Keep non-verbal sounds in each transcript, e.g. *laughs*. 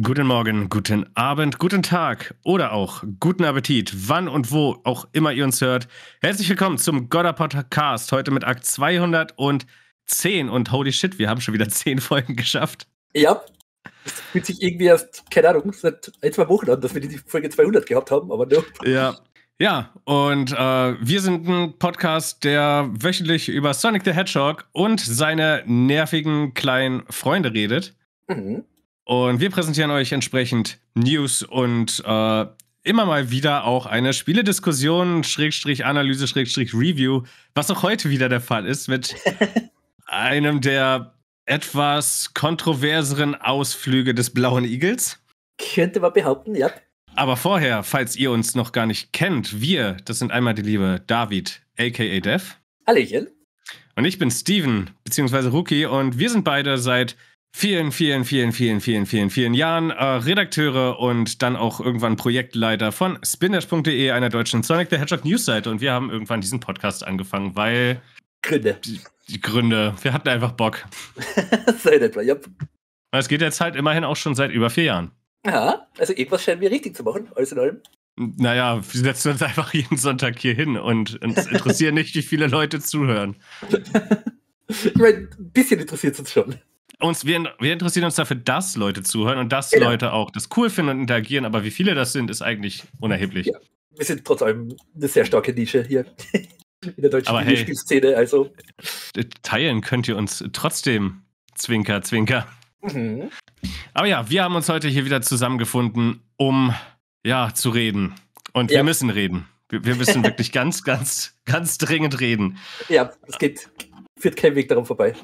Guten Morgen, guten Abend, guten Tag oder auch guten Appetit, wann und wo auch immer ihr uns hört. Herzlich willkommen zum Godder Podcast, heute mit Akt 210 und holy shit, wir haben schon wieder *laughs* 10 Folgen geschafft. Ja, es fühlt sich irgendwie erst, keine Ahnung, seit ein, zwei Wochen an, dass wir die Folge 200 gehabt haben, aber no. Ja, ja, und äh, wir sind ein Podcast, der wöchentlich über Sonic the Hedgehog und seine nervigen kleinen Freunde redet. Mhm. Und wir präsentieren euch entsprechend News und äh, immer mal wieder auch eine Spielediskussion, Schrägstrich Analyse, Schrägstrich Review, was auch heute wieder der Fall ist mit *laughs* einem der etwas kontroverseren Ausflüge des Blauen Igels. Könnte man behaupten, ja. Aber vorher, falls ihr uns noch gar nicht kennt, wir, das sind einmal die liebe David, aka Dev. Hallöchen. Und ich bin Steven, beziehungsweise Rookie, und wir sind beide seit vielen, vielen, vielen, vielen, vielen, vielen, vielen Jahren äh, Redakteure und dann auch irgendwann Projektleiter von spindash.de, einer deutschen Sonic the Hedgehog Newsseite. Und wir haben irgendwann diesen Podcast angefangen, weil. Gründe. Die, die Gründe. Wir hatten einfach Bock. Sei etwa, ja. Es geht jetzt halt immerhin auch schon seit über vier Jahren. Ja, also irgendwas scheinen wir richtig zu machen, alles in allem. Naja, wir setzen uns einfach jeden Sonntag hier hin und uns interessieren nicht, wie viele Leute zuhören. *laughs* ich meine, ein bisschen interessiert es uns schon uns, wir, wir, interessieren uns dafür, dass Leute zuhören und dass Genau. Leute auch das cool finden und interagieren, aber wie viele das sind, ist eigentlich unerheblich. Ja. Wir sind trotz allem eine sehr starke Nische hier *laughs* in der deutschen Aber hey. Videospielszene, also. Teilen könnt ihr uns trotzdem. Zwinker, Zwinker. Mhm. Aber ja, wir haben uns heute hier wieder zusammengefunden, um ja zu reden. Und wir Ja. müssen reden. Wir, wir müssen wirklich *laughs* ganz, ganz, ganz dringend reden. Ja, es geht, führt kein Weg daran vorbei.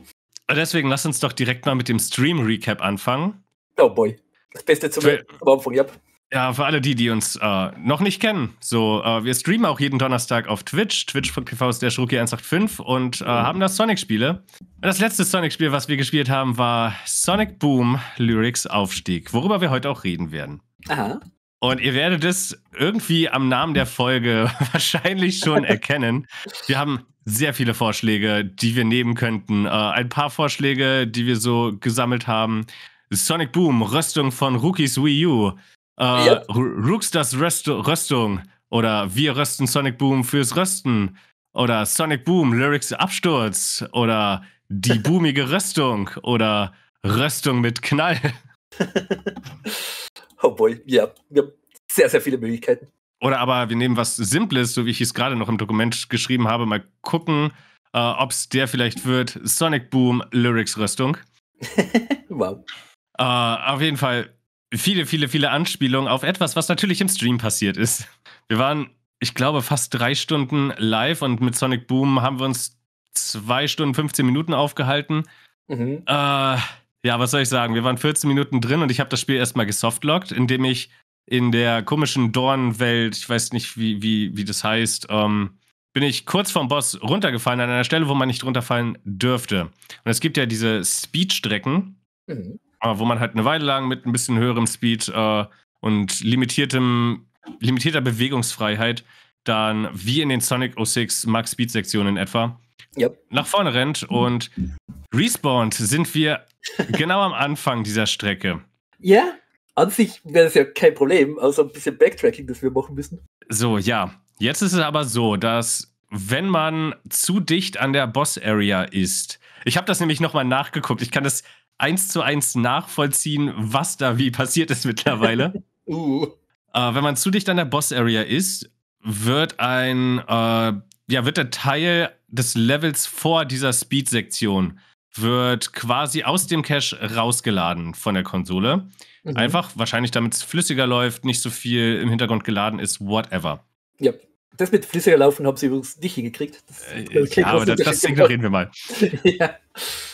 Deswegen lass uns doch direkt mal mit dem Stream-Recap anfangen. Oh boy. Das Beste zum, Für- Anfang, ja. Ja, für alle die, die uns äh, noch nicht kennen. So, äh, wir streamen auch jeden Donnerstag auf Twitch, twitch.tv slash rookie185 und äh, haben da Sonic-Spiele. Das letzte Sonic-Spiel, was wir gespielt haben, war Sonic Boom Lyrics Aufstieg, worüber wir heute auch reden werden. Aha. Und ihr werdet es irgendwie am Namen der Folge *laughs* wahrscheinlich schon *laughs* erkennen. Wir haben sehr viele Vorschläge, die wir nehmen könnten. Äh, ein paar Vorschläge, die wir so gesammelt haben. Sonic Boom, Rüstung von Rookies Wii U. Äh. Ru- Rookstars Röst Rüstung. Oder wir rösten Sonic Boom fürs Rösten. Oder Sonic Boom, Lyrics Absturz. Oder die *laughs* boomige Rüstung. Oder Röstung mit Knall. Oh boy, ja. Wir haben sehr, sehr viele Möglichkeiten. Oder aber wir nehmen was Simples, so wie ich es gerade noch im Dokument geschrieben habe, mal gucken, äh, ob es der vielleicht wird. Sonic Boom Lyrics Rüstung. *laughs* wow. Äh, auf jeden Fall viele, viele, viele Anspielungen auf etwas, was natürlich im Stream passiert ist. Wir waren, ich glaube, fast drei Stunden live und mit Sonic Boom haben wir uns zwei Stunden, 15 Minuten aufgehalten. Mhm. Äh, ja, was soll ich sagen? Wir waren 14 Minuten drin und ich habe das Spiel erstmal gesoftlockt, indem ich in der komischen Dornwelt, ich weiß nicht, wie, wie, wie das heißt, ähm, bin ich kurz vom Boss runtergefallen an einer Stelle, wo man nicht runterfallen dürfte. Und es gibt ja diese Speedstrecken, Mhm. äh, wo man halt eine Weile lang mit ein bisschen höherem Speed äh, und limitiertem, limitierter Bewegungsfreiheit dann wie in den Sonic 06 Max Speed Sektionen etwa Ja. nach vorne rennt und respawned sind wir genau am Anfang dieser Strecke. Ja, an sich wäre das ja kein Problem, außer ein bisschen Backtracking, das wir machen müssen. So, ja. Jetzt ist es aber so, dass wenn man zu dicht an der Boss-Area ist, ich habe das nämlich nochmal nachgeguckt, ich kann das eins zu eins nachvollziehen, was da wie passiert ist mittlerweile. *laughs* Uh. Äh, wenn man zu dicht an der Boss-Area ist, wird ein, äh, ja, wird der Teil des Levels vor dieser Speed-Sektion wird quasi aus dem Cache rausgeladen von der Konsole. Mhm. Einfach, wahrscheinlich damit es flüssiger läuft, nicht so viel im Hintergrund geladen ist, whatever. Ja. Das mit flüssiger Laufen haben sie übrigens nicht hingekriegt. Das, Äh, das ja, aber das, das ignorieren wir mal. *laughs* ja.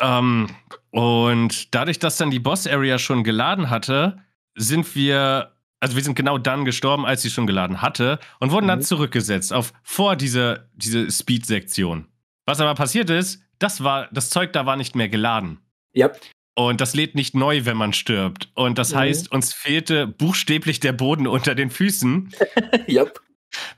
Ähm, und dadurch, dass dann die Boss-Area schon geladen hatte, sind wir, also wir sind genau dann gestorben, als sie schon geladen hatte und wurden dann Mhm. zurückgesetzt auf vor diese, diese Speed-Sektion. Was aber passiert ist, das war, das Zeug da war nicht mehr geladen. Ja. Und das lädt nicht neu, wenn man stirbt. Und das Mhm. heißt, uns fehlte buchstäblich der Boden unter den Füßen, *laughs* ja.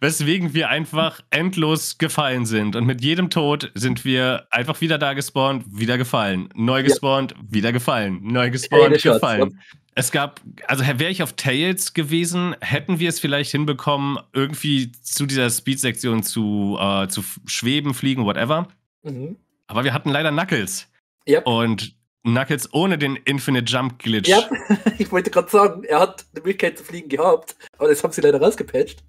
weswegen wir einfach endlos gefallen sind. Und mit jedem Tod sind wir einfach wieder da gespawnt, wieder gefallen. Neu Ja. gespawnt, wieder gefallen. Neu gespawnt, Chance, gefallen. Es gab, also wäre ich auf Tails gewesen, hätten wir es vielleicht hinbekommen, irgendwie zu dieser Speed-Sektion zu, äh, zu schweben, fliegen, whatever. Mhm. Aber wir hatten leider Knuckles. Yep. Und Knuckles ohne den Infinite Jump Glitch. Ja, *laughs* ich wollte gerade sagen, er hat eine Möglichkeit zu fliegen gehabt, aber das haben sie leider rausgepatcht.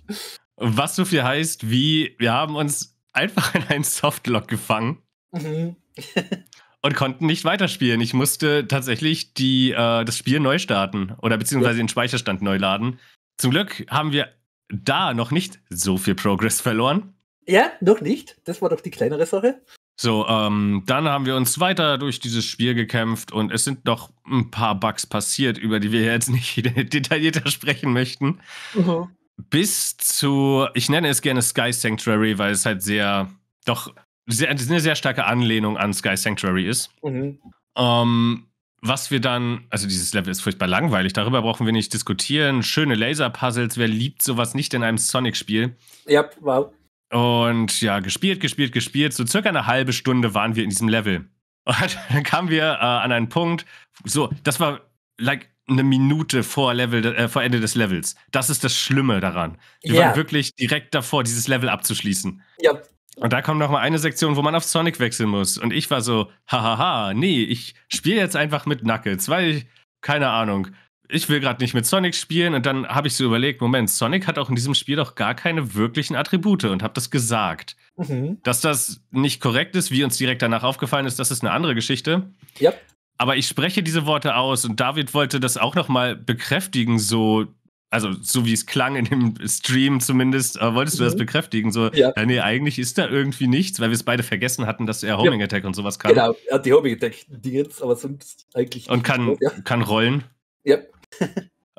Was so viel heißt, wie wir haben uns einfach in einen Softlock gefangen. Mhm. *laughs* und konnten nicht weiterspielen. Ich musste tatsächlich die, äh, das Spiel neu starten oder beziehungsweise ja. den Speicherstand neu laden. Zum Glück haben wir da noch nicht so viel Progress verloren. Ja, noch nicht. Das war doch die kleinere Sache. So, ähm, dann haben wir uns weiter durch dieses Spiel gekämpft und es sind noch ein paar Bugs passiert, über die wir jetzt nicht *laughs* detaillierter sprechen möchten. Mhm. Bis zu, ich nenne es gerne Sky Sanctuary, weil es halt sehr, doch sehr, eine sehr starke Anlehnung an Sky Sanctuary ist. Mhm. Ähm, was wir dann, also dieses Level ist furchtbar langweilig, darüber brauchen wir nicht diskutieren. Schöne Laser-Puzzles, wer liebt sowas nicht in einem Sonic-Spiel? Ja, wow. Und ja, gespielt, gespielt, gespielt. So circa eine halbe Stunde waren wir in diesem Level. *laughs* Und dann kamen wir äh, an einen Punkt, so, das war like eine Minute vor, Level, äh, vor Ende des Levels. Das ist das Schlimme daran. Wir yeah. waren wirklich direkt davor, dieses Level abzuschließen. Ja, und da kommt noch mal eine Sektion, wo man auf Sonic wechseln muss. Und ich war so, hahaha, nee, ich spiele jetzt einfach mit Knuckles, weil ich, keine Ahnung, ich will gerade nicht mit Sonic spielen. Und dann habe ich so überlegt, Moment, Sonic hat auch in diesem Spiel doch gar keine wirklichen Attribute und habe das gesagt. Mhm. Dass das nicht korrekt ist, wie uns direkt danach aufgefallen ist, das ist eine andere Geschichte. Ja. Aber ich spreche diese Worte aus und David wollte das auch noch mal bekräftigen, so also so wie es klang in dem Stream zumindest, äh, wolltest du mhm. das bekräftigen? So, ja. ja. nee, eigentlich ist da irgendwie nichts, weil wir es beide vergessen hatten, dass er Homing Attack und sowas kann. Genau, er hat die Homing Attack Dingens, aber sonst eigentlich. Und kann, ja. kann rollen. Ja.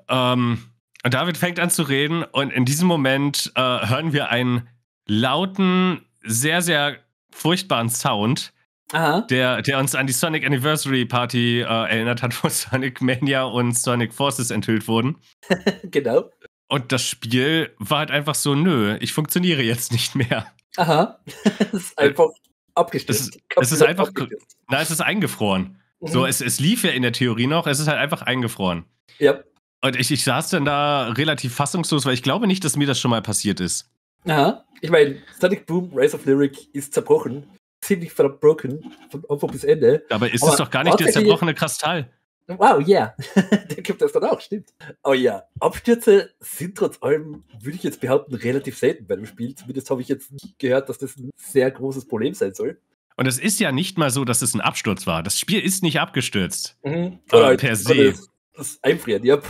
Ähm, und David fängt an zu reden und in diesem Moment äh, hören wir einen lauten, sehr, sehr furchtbaren Sound. Der, der uns an die Sonic Anniversary Party äh, erinnert hat, *laughs* wo Sonic Mania und Sonic Forces enthüllt wurden. *laughs* genau. Und das Spiel war halt einfach so, nö, ich funktioniere jetzt nicht mehr. Aha. *laughs* es ist einfach abgestürzt. Es, es ist einfach, na, es ist eingefroren. Mhm. So, es, es lief ja in der Theorie noch, es ist halt einfach eingefroren. Ja. Und ich, ich saß dann da relativ fassungslos, weil ich glaube nicht, dass mir das schon mal passiert ist. Aha. Ich meine, Sonic Boom, Rise of Lyric ist zerbrochen ziemlich verbrochen, von Anfang bis Ende. Aber ist es doch gar nicht der zerbrochene Kristall? Wow, ja. Yeah. *laughs* der gibt es dann auch, stimmt. Aber ja, Abstürze sind trotz allem, würde ich jetzt behaupten, relativ selten bei dem Spiel. Zumindest habe ich jetzt nicht gehört, dass das ein sehr großes Problem sein soll. Und es ist ja nicht mal so, dass es ein Absturz war. Das Spiel ist nicht abgestürzt. Mhm. Äh, per se. Das, das Einfrieren, ja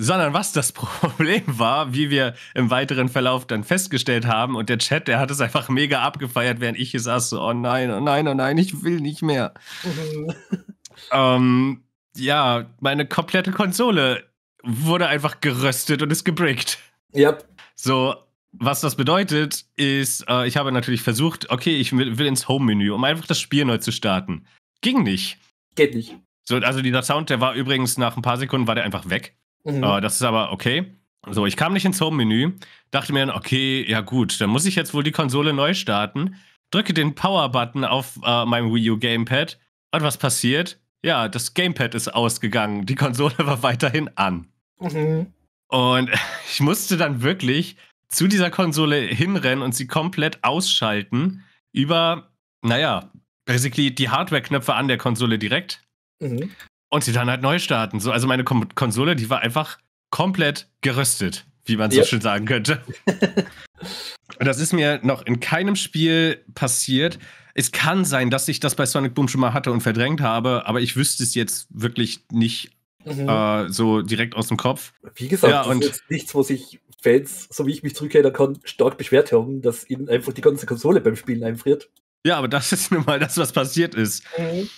sondern was das *laughs* Problem war, wie wir im weiteren Verlauf dann festgestellt haben. Und der Chat, der hat es einfach mega abgefeiert, während ich hier saß, so, oh nein, oh nein, oh nein, ich will nicht mehr. *laughs* ähm, ja, meine komplette Konsole wurde einfach geröstet und ist gebrickt. Ja. So, was das bedeutet, ist, äh, ich habe natürlich versucht, okay, ich will, will ins Home-Menü, um einfach das Spiel neu zu starten. Ging nicht. Geht nicht. So, also dieser Sound, der war übrigens nach ein paar Sekunden war der einfach weg. Mhm. Uh, das ist aber okay. So, ich kam nicht ins Home-Menü, dachte mir, okay, ja gut, dann muss ich jetzt wohl die Konsole neu starten, drücke den Power-Button auf uh, meinem Wii U Gamepad und was passiert? Ja, das Gamepad ist ausgegangen, die Konsole *laughs* war weiterhin an. Mhm. Und *laughs* ich musste dann wirklich zu dieser Konsole hinrennen und sie komplett ausschalten über, naja, basically die Hardware-Knöpfe an der Konsole direkt. Mhm und sie dann halt neu starten. So, also meine Kom Konsole, die war einfach komplett geröstet, wie man so yep. schön sagen könnte. *laughs* und das ist mir noch in keinem Spiel passiert. Es kann sein, dass ich das bei Sonic Boom schon mal hatte und verdrängt habe, aber ich wüsste es jetzt wirklich nicht mhm. äh, so direkt aus dem Kopf. Wie gesagt, ja, das ist jetzt nichts, wo sich Fans, so wie ich mich zurückerinnern kann, stark beschwert haben, dass ihnen einfach die ganze Konsole beim Spielen einfriert. Ja, aber das ist nun mal das, was passiert ist. Mhm.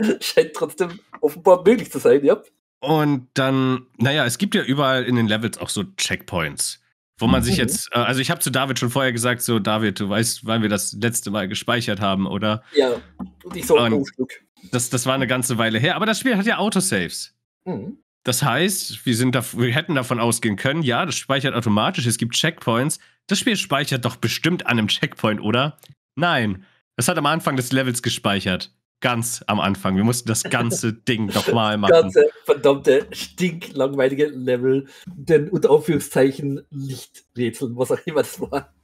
*laughs* Scheint trotzdem offenbar möglich zu sein, ja. Und dann, naja, es gibt ja überall in den Levels auch so Checkpoints, wo man mhm. sich jetzt, äh, also ich habe zu David schon vorher gesagt, so David, du weißt, wann wir das letzte Mal gespeichert haben, oder? Ja, und ich so ein Stück. Das, das war eine ganze Weile her, aber das Spiel hat ja Autosaves. Mhm. Das heißt, wir, sind da, wir hätten davon ausgehen können, ja, das speichert automatisch, es gibt Checkpoints. Das Spiel speichert doch bestimmt an einem Checkpoint, oder? Nein, es hat am Anfang des Levels gespeichert. ganz am Anfang. Wir mussten das ganze *laughs* Ding nochmal machen. Ganze verdammte stinklangweilige Level, den unter Anführungszeichen Lichträtseln, was auch immer das war.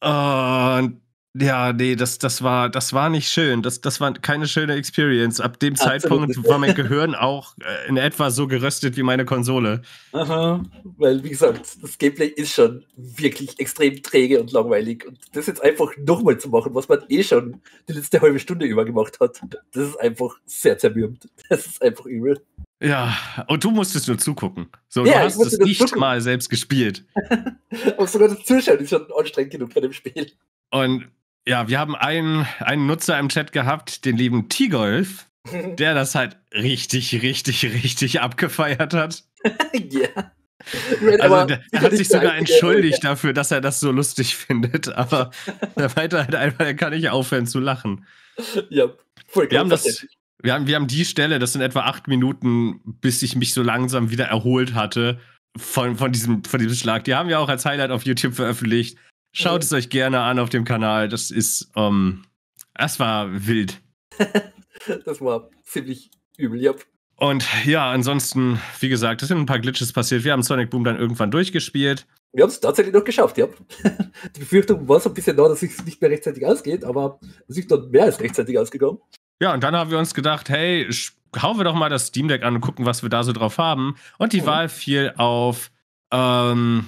Und ja, nee, das, das, war, das war nicht schön. Das, das war keine schöne Experience. Ab dem Absolut. Zeitpunkt war mein *laughs* Gehirn auch äh, in etwa so geröstet wie meine Konsole. Aha, weil wie gesagt, das Gameplay ist schon wirklich extrem träge und langweilig. Und das jetzt einfach nochmal zu machen, was man eh schon die letzte halbe Stunde über gemacht hat, das ist einfach sehr zermürbend. *laughs* Das ist einfach übel. Ja, und du musstest nur zugucken. So, ja, du hast es nicht zugucken. mal selbst gespielt. *laughs* Aber sogar das Zuschauen ist schon anstrengend genug bei dem Spiel. Und ja, wir haben einen, einen Nutzer im Chat gehabt, den lieben T-Golf, *laughs* der das halt richtig, richtig, richtig abgefeiert hat. *laughs* ja. Also der, er hat sich sogar entschuldigt *laughs* dafür, dass er das so lustig findet, aber er meinte halt einfach, er kann nicht aufhören zu lachen. Ja, voll wir haben das, wir haben, wir haben die Stelle, das sind etwa acht Minuten, bis ich mich so langsam wieder erholt hatte von, von, diesem, von diesem Schlag. Die haben wir auch als Highlight auf YouTube veröffentlicht. Schaut es euch gerne an auf dem Kanal. Das ist, ähm, das war wild. *laughs* das war ziemlich übel, ja. Und ja, ansonsten, wie gesagt, es sind ein paar Glitches passiert. Wir haben Sonic Boom dann irgendwann durchgespielt. Wir haben es tatsächlich noch geschafft, ja. *laughs* Die Befürchtung war so ein bisschen da, dass es nicht mehr rechtzeitig ausgeht, aber es ist dann mehr als rechtzeitig ausgegangen. Ja, und dann haben wir uns gedacht, hey, hauen wir doch mal das Steam Deck an und gucken, was wir da so drauf haben. Und die mhm. Wahl fiel auf ähm,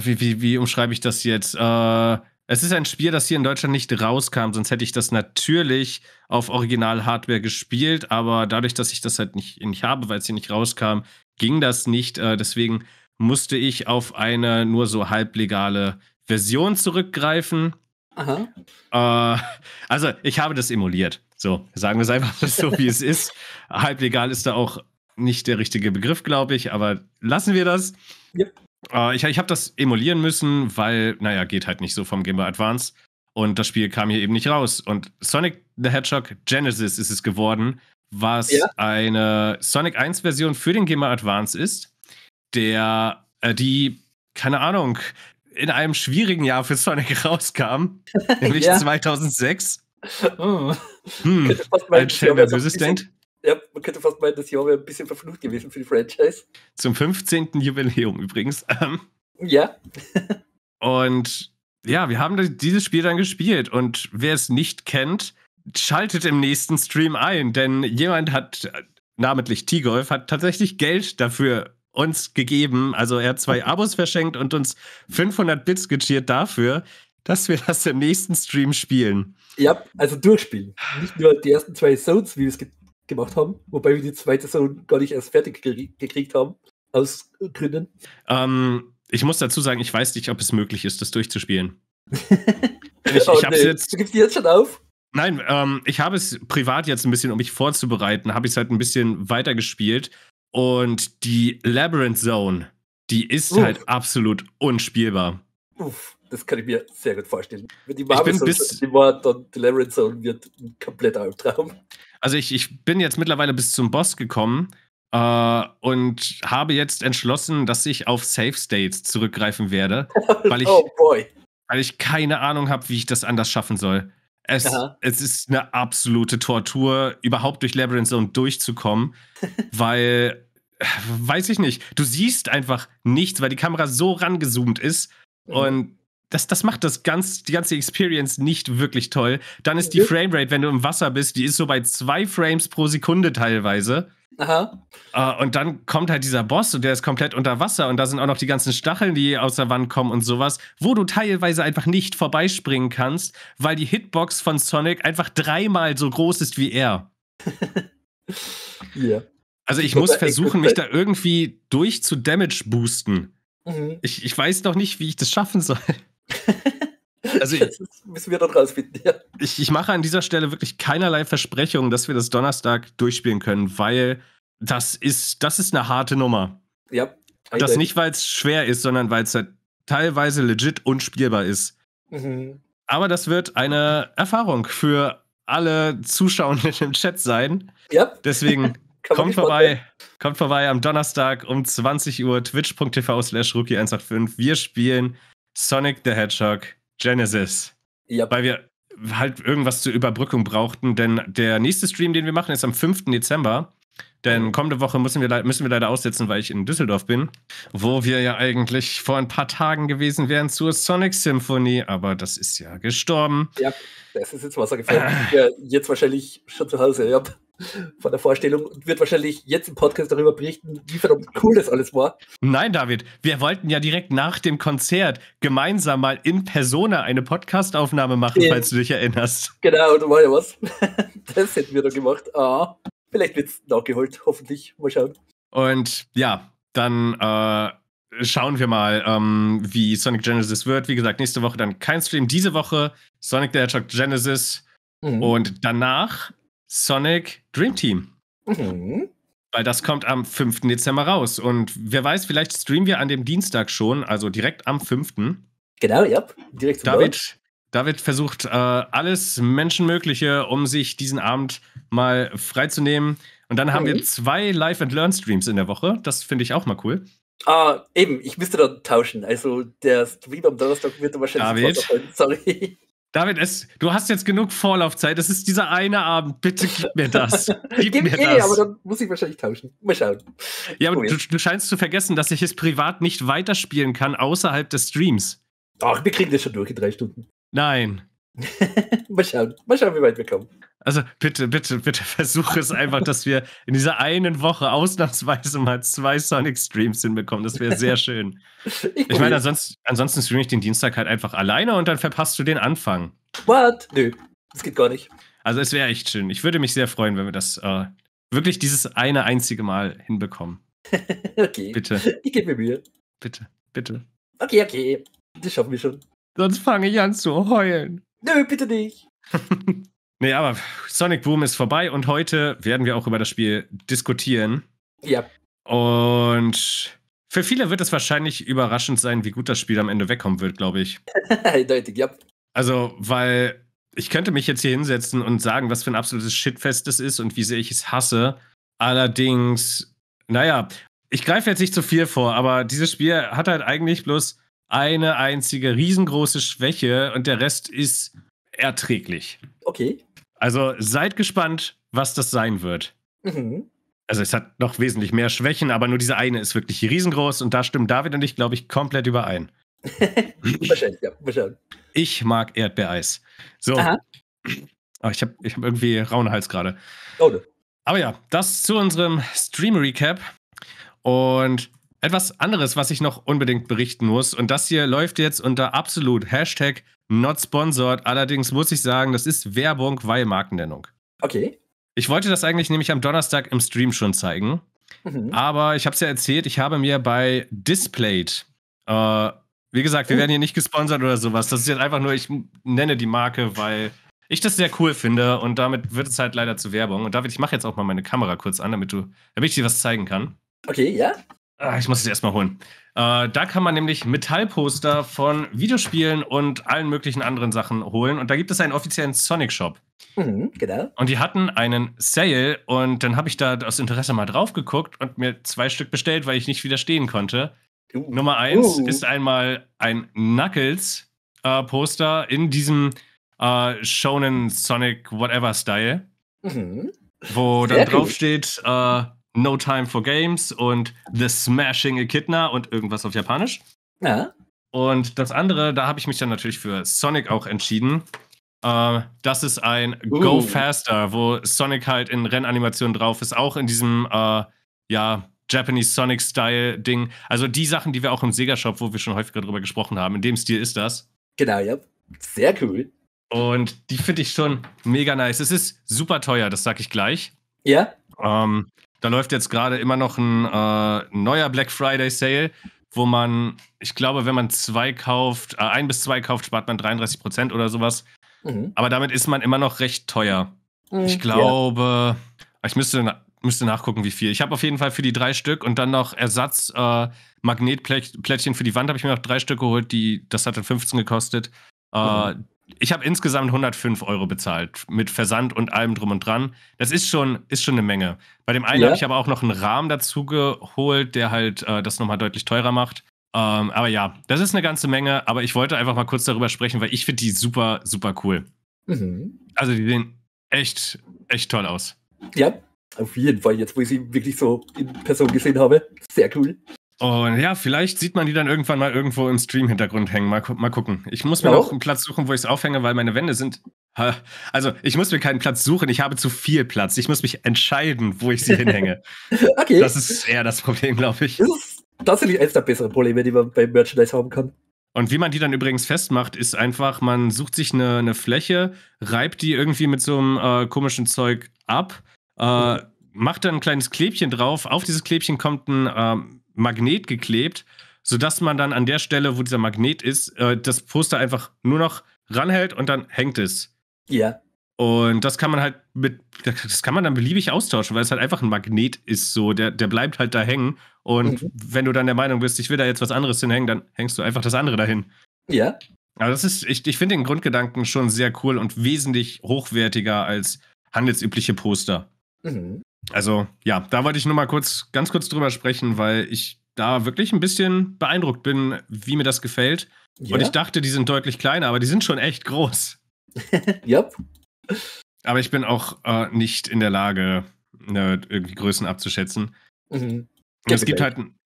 wie, wie, wie umschreibe ich das jetzt? Äh, es ist ein Spiel, das hier in Deutschland nicht rauskam, sonst hätte ich das natürlich auf Original-Hardware gespielt, aber dadurch, dass ich das halt nicht, nicht habe, weil es hier nicht rauskam, ging das nicht. Äh, deswegen musste ich auf eine nur so halblegale Version zurückgreifen. Aha. Äh, also, ich habe das emuliert. So, sagen wir es einfach so, wie es ist. *laughs* Halblegal ist da auch nicht der richtige Begriff, glaube ich, aber lassen wir das. Yep. Äh, ich ich habe das emulieren müssen, weil, naja, geht halt nicht so vom Game Boy Advance. Und das Spiel kam hier eben nicht raus. Und Sonic the Hedgehog Genesis ist es geworden, was ja. eine Sonic 1-Version für den Game Boy Advance ist, der, äh, die, keine Ahnung, in einem schwierigen Jahr für Sonic *laughs* rauskam, *laughs* nämlich ja. 2006. *laughs* Oh. Hm, ein Schelm, wer Böses denkt ja, man könnte fast meinen, das Jahr wäre ein bisschen verflucht gewesen für die Franchise. Zum 15. Jubiläum übrigens. Ähm, ja. *laughs* und ja, wir haben dieses Spiel dann gespielt und wer es nicht kennt, schaltet im nächsten Stream ein, denn jemand hat, namentlich T-Golf, hat tatsächlich Geld dafür uns gegeben. Also er hat zwei *laughs* Abos verschenkt und uns 500 Bits gechert dafür, dass wir das im nächsten Stream spielen. Ja, also durchspielen. Nicht nur die ersten zwei Zones, wie wir es gemacht haben, wobei wir die zweite Saison gar nicht erst fertig gekriegt haben, aus Gründen. Ähm, ich muss dazu sagen, ich weiß nicht, ob es möglich ist, das durchzuspielen. *laughs* ich, oh, ich nee. jetzt, du gibst die jetzt schon auf? Nein, ähm, ich habe es privat jetzt ein bisschen, um mich vorzubereiten, habe ich es halt ein bisschen weitergespielt. Und die Labyrinth Zone, die ist Uff. halt absolut unspielbar. Uff, das kann ich mir sehr gut vorstellen. Wenn die Marvel Zone, die war, dann die Labyrinth Zone wird ein kompletter Albtraum. Also ich, ich bin jetzt mittlerweile bis zum Boss gekommen äh, und habe jetzt entschlossen, dass ich auf Safe States zurückgreifen werde, *laughs* weil ich, oh boy. weil ich keine Ahnung habe, wie ich das anders schaffen soll. Es, es ist eine absolute Tortur, überhaupt durch Labyrinth Zone durchzukommen, *laughs* weil, weiß ich nicht, du siehst einfach nichts, weil die Kamera so rangezoomt ist mhm. und das, das macht das ganz, die ganze Experience nicht wirklich toll. Dann ist die Framerate, wenn du im Wasser bist, die ist so bei zwei Frames pro Sekunde teilweise. Aha. Uh, und dann kommt halt dieser Boss und der ist komplett unter Wasser und da sind auch noch die ganzen Stacheln, die aus der Wand kommen und sowas, wo du teilweise einfach nicht vorbeispringen kannst, weil die Hitbox von Sonic einfach dreimal so groß ist wie er. *laughs* Ja. Also ich muss versuchen, mich da irgendwie durch zu Damage boosten. Mhm. Ich, ich weiß noch nicht, wie ich das schaffen soll. *laughs* Also ich, das müssen wir dann rausfinden, ja. Ich, ich mache an dieser Stelle wirklich keinerlei Versprechungen, dass wir das Donnerstag durchspielen können, weil das ist, das ist eine harte Nummer. Ja. Das nicht, weil es schwer ist, sondern weil es halt teilweise legit unspielbar ist. Mhm. Aber das wird eine Erfahrung für alle Zuschauenden im Chat sein. Ja. Deswegen *laughs* kommt vorbei. Kommt vorbei am Donnerstag um 20 Uhr, twitch.tv slash rookie185. Wir spielen Sonic the Hedgehog Genesis. Ja. Weil wir, halt irgendwas zur Überbrückung brauchten, denn der nächste Stream, den wir machen, ist am 5. Dezember. Denn Mhm. kommende Woche müssen wir, müssen wir leider aussetzen, weil ich in Düsseldorf bin, wo wir ja eigentlich vor ein paar Tagen gewesen wären zur Sonic Symphony, aber das ist ja gestorben. Ja, das ist jetzt Wasser gefallen. Ja, jetzt wahrscheinlich schon zu Hause, ja, von der Vorstellung und wird wahrscheinlich jetzt im Podcast darüber berichten, wie verdammt cool das alles war. Nein, David, wir wollten ja direkt nach dem Konzert gemeinsam mal in Persona eine Podcastaufnahme machen, Ja. falls du dich erinnerst. Genau, da war ja was. *laughs* Das hätten wir da gemacht. Ah, vielleicht wird es nachgeholt, hoffentlich. Mal schauen. Und ja, dann äh, schauen wir mal, ähm, wie Sonic Genesis wird. Wie gesagt, nächste Woche dann kein Stream. Diese Woche Sonic the Hedgehog Genesis Mhm. und danach Sonic Dream Team. Mhm. Weil das kommt am 5. Dezember raus. Und wer weiß, vielleicht streamen wir an dem Dienstag schon, also direkt am 5. Genau, ja. Direkt zum Launch. David, David versucht äh, alles Menschenmögliche, um sich diesen Abend mal freizunehmen. Und dann haben wir Mhm. zwei Live-and-Learn-Streams in der Woche. Das finde ich auch mal cool. Ah, eben, ich müsste dann tauschen. Also der Stream am Donnerstag wird wahrscheinlich David? Sorry. David, es, du hast jetzt genug Vorlaufzeit. Es ist dieser eine Abend. Bitte gib mir das. *laughs* Gib mir eh, das. aber dann muss ich wahrscheinlich tauschen. Mal schauen. ja, aber Oh, du, du scheinst zu vergessen, dass ich es privat nicht weiterspielen kann außerhalb des Streams. Ach, wir kriegen das schon durch in drei Stunden. Nein. *laughs* Mal schauen. Mal schauen, wie weit wir kommen. Also bitte, bitte, bitte versuche es einfach, dass wir in dieser einen Woche ausnahmsweise mal zwei Sonic-Streams hinbekommen. Das wäre sehr schön. *laughs* Ich meine, probier. ansonsten, ansonsten streame ich den Dienstag halt einfach alleine und dann verpasst du den Anfang. What? Nö, das geht gar nicht. Also es wäre echt schön. Ich würde mich sehr freuen, wenn wir das äh, wirklich dieses eine einzige Mal hinbekommen. *laughs* Okay. Bitte, Ich gebe mir Mühe. bitte, bitte. Okay, okay. Das schaffen wir schon. Sonst fange ich an zu heulen. Nö, bitte nicht. *laughs* Nee, aber Sonic Boom ist vorbei und heute werden wir auch über das Spiel diskutieren. Ja. Und für viele wird es wahrscheinlich überraschend sein, wie gut das Spiel am Ende wegkommen wird, glaube ich. *laughs* Eindeutig, ja. Also, weil ich könnte mich jetzt hier hinsetzen und sagen, was für ein absolutes Shitfest das ist und wie sehr ich es hasse. Allerdings, naja, ich greife jetzt nicht zu viel vor, aber dieses Spiel hat halt eigentlich bloß eine einzige riesengroße Schwäche und der Rest ist erträglich. Okay. Also seid gespannt, was das sein wird. Mhm. Also es hat noch wesentlich mehr Schwächen, aber nur diese eine ist wirklich riesengroß und da stimmen David und ich, glaube ich, komplett überein. *laughs* Wahrscheinlich, ja. Schauen. Ich mag Erdbeereis. So. Aha. Oh, ich habe ich hab irgendwie rauen Hals gerade. Oh, ne. Aber ja, das zu unserem Stream-Recap. Und etwas anderes, was ich noch unbedingt berichten muss. Und das hier läuft jetzt unter absolut Hashtag not sponsored. Allerdings muss ich sagen, das ist Werbung, weil Markennennung. Okay. Ich wollte das eigentlich nämlich am Donnerstag im Stream schon zeigen. Mhm. Aber ich habe es ja erzählt, ich habe mir bei Displayed, äh, wie gesagt, wir Oh. werden hier nicht gesponsert oder sowas. Das ist jetzt einfach nur, ich nenne die Marke, weil ich das sehr cool finde und damit wird es halt leider zu Werbung. Und David, ich mache jetzt auch mal meine Kamera kurz an, damit, du, damit ich dir was zeigen kann. Okay, ja. Ah, ich muss es erstmal holen. Äh, da kann man nämlich Metallposter von Videospielen und allen möglichen anderen Sachen holen. Und da gibt es einen offiziellen Sonic Shop. Mhm, genau. Und die hatten einen Sale und dann habe ich da aus Interesse mal drauf geguckt und mir zwei Stück bestellt, weil ich nicht widerstehen konnte. Uh. Nummer eins Uh. ist einmal ein Knuckles-Poster in diesem äh, Shonen Sonic Whatever Style, Mhm. wo Sehr dann cool. drauf steht äh, No Time for Games und The Smashing Echidna und irgendwas auf Japanisch. Ja. Und das andere, da habe ich mich dann natürlich für Sonic auch entschieden. Äh, das ist ein Uh. Go Faster, wo Sonic halt in Rennanimationen drauf ist, auch in diesem äh, ja, Japanese Sonic-Style-Ding. Also die Sachen, die wir auch im Sega-Shop, wo wir schon häufiger drüber gesprochen haben, in dem Stil ist das. Genau, ja. Sehr cool. Und die finde ich schon mega nice. Es ist super teuer, das sag ich gleich. Ja. Ähm, da läuft jetzt gerade immer noch ein äh, neuer Black Friday Sale, wo man, ich glaube, wenn man zwei kauft, äh, ein bis zwei kauft, spart man 33 Prozent oder sowas. Mhm. Aber damit ist man immer noch recht teuer. Mhm. Ich glaube, ich müsste, müsste nachgucken, wie viel. Ich habe auf jeden Fall für die drei Stück und dann noch Ersatz äh, Magnetplättchen für die Wand habe ich mir noch drei Stück geholt. Die, das hat dann 15 gekostet. Äh, ich habe insgesamt 105 Euro bezahlt mit Versand und allem drum und dran. Das ist schon, ist schon eine Menge. Bei dem einen Ja. habe ich aber auch noch einen Rahmen dazu geholt, der halt äh, das nochmal deutlich teurer macht. Ähm, aber ja, das ist eine ganze Menge. Aber ich wollte einfach mal kurz darüber sprechen, weil ich finde die super, super cool. Mhm. Also die sehen echt, echt toll aus. Ja, auf jeden Fall, jetzt wo ich sie wirklich so in Person gesehen habe. Sehr cool. Und ja, vielleicht sieht man die dann irgendwann mal irgendwo im Stream-Hintergrund hängen. Mal, mal gucken. Ich muss mir ja. noch einen Platz suchen, wo ich es aufhänge, weil meine Wände sind. Also, ich muss mir keinen Platz suchen, ich habe zu viel Platz. Ich muss mich entscheiden, wo ich sie hinhänge. *laughs* okay. Das ist eher das Problem, glaube ich. Das ist tatsächlich eines der besseren Probleme, die man beim Merchandise haben kann. Und wie man die dann übrigens festmacht, ist einfach, man sucht sich eine, eine Fläche, reibt die irgendwie mit so einem äh, komischen Zeug ab, äh, mhm. macht dann ein kleines Klebchen drauf. Auf dieses Klebchen kommt ein äh, Magnet geklebt, sodass man dann an der Stelle, wo dieser Magnet ist, äh, das Poster einfach nur noch ranhält und dann hängt es. Ja. Und das kann man halt mit, das kann man dann beliebig austauschen, weil es halt einfach ein Magnet ist, so, der, der bleibt halt da hängen. Und mhm. wenn du dann der Meinung bist, ich will da jetzt was anderes hinhängen, dann hängst du einfach das andere dahin. Ja. Aber das ist, ich, ich finde den Grundgedanken schon sehr cool und wesentlich hochwertiger als handelsübliche Poster. Mhm. Also, ja, da wollte ich nur mal kurz, ganz kurz drüber sprechen, weil ich da wirklich ein bisschen beeindruckt bin, wie mir das gefällt. Ja. Und ich dachte, die sind deutlich kleiner, aber die sind schon echt groß. *laughs* yep. Aber ich bin auch äh, nicht in der Lage, ne, irgendwie Größen abzuschätzen. Mhm. Es, gibt halt,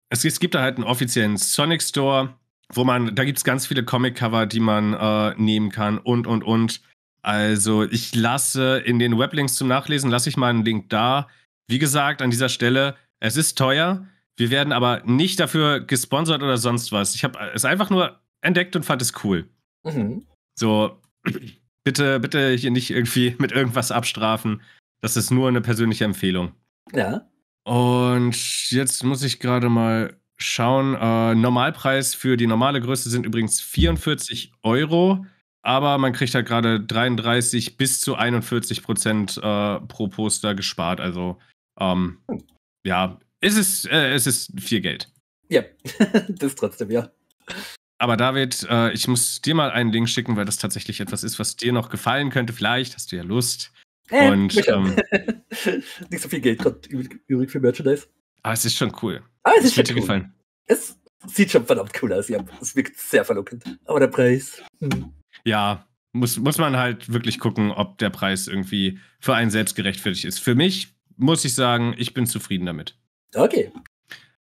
es, es, gibt da halt einen offiziellen Sonic Store, wo man, da gibt es ganz viele Comic-Cover, die man äh, nehmen kann und, und, und. Also ich lasse in den Weblinks zum Nachlesen, lasse ich mal einen Link da. Wie gesagt, an dieser Stelle, es ist teuer. Wir werden aber nicht dafür gesponsert oder sonst was. Ich habe es einfach nur entdeckt und fand es cool. Mhm. So, *clears throat* bitte, bitte hier nicht irgendwie *laughs* mit irgendwas abstrafen. Das ist nur eine persönliche Empfehlung. Ja. Und jetzt muss ich gerade mal schauen. Äh, Normalpreis für die normale Größe sind übrigens 44 Euro, aber man kriegt halt gerade 33 bis zu 41 Prozent äh, pro Poster gespart. Also ähm, ja, es ist, äh, es ist viel Geld. Ja, *laughs* das trotzdem, ja. Aber David, äh, ich muss dir mal einen Link schicken, weil das tatsächlich etwas ist, was dir noch gefallen könnte. Vielleicht hast du ja Lust. Äh, und ähm, *laughs* nicht so viel Geld gerade übrig für Merchandise. Aber es ist schon cool. Ah, es ist schon cool. gefallen. Es sieht schon verdammt cool aus, ja. Es wirkt sehr verlockend. Aber der Preis. Hm. Ja, muss, muss man halt wirklich gucken, ob der Preis irgendwie für einen selbst gerechtfertigt ist. Für mich muss ich sagen, ich bin zufrieden damit. Okay.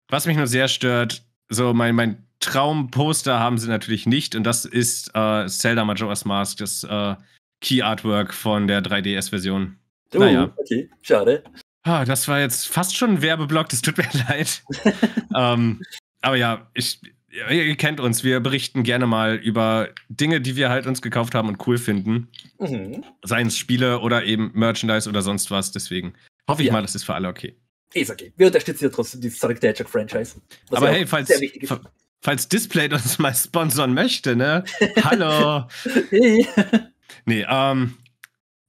Was mich nur sehr stört, so mein, mein Traumposter haben sie natürlich nicht und das ist äh, Zelda Majora's Mask, das äh, Key Artwork von der 3DS-Version. Oh, naja. okay, schade. Ah, das war jetzt fast schon ein Werbeblock, das tut mir *laughs* leid. *laughs* ähm, aber ja, ich, ihr kennt uns, wir berichten gerne mal über Dinge, die wir halt uns gekauft haben und cool finden. Mhm. Seien es Spiele oder eben Merchandise oder sonst was. Deswegen hoffe ich ja. mal, das ist für alle okay. Ist okay. Wir unterstützen ja trotzdem die Sonic the Hedgehog Franchise. Aber hey, falls, falls Display *laughs* uns mal sponsern möchte, ne? *laughs* Hallo. hey. Nee, ähm,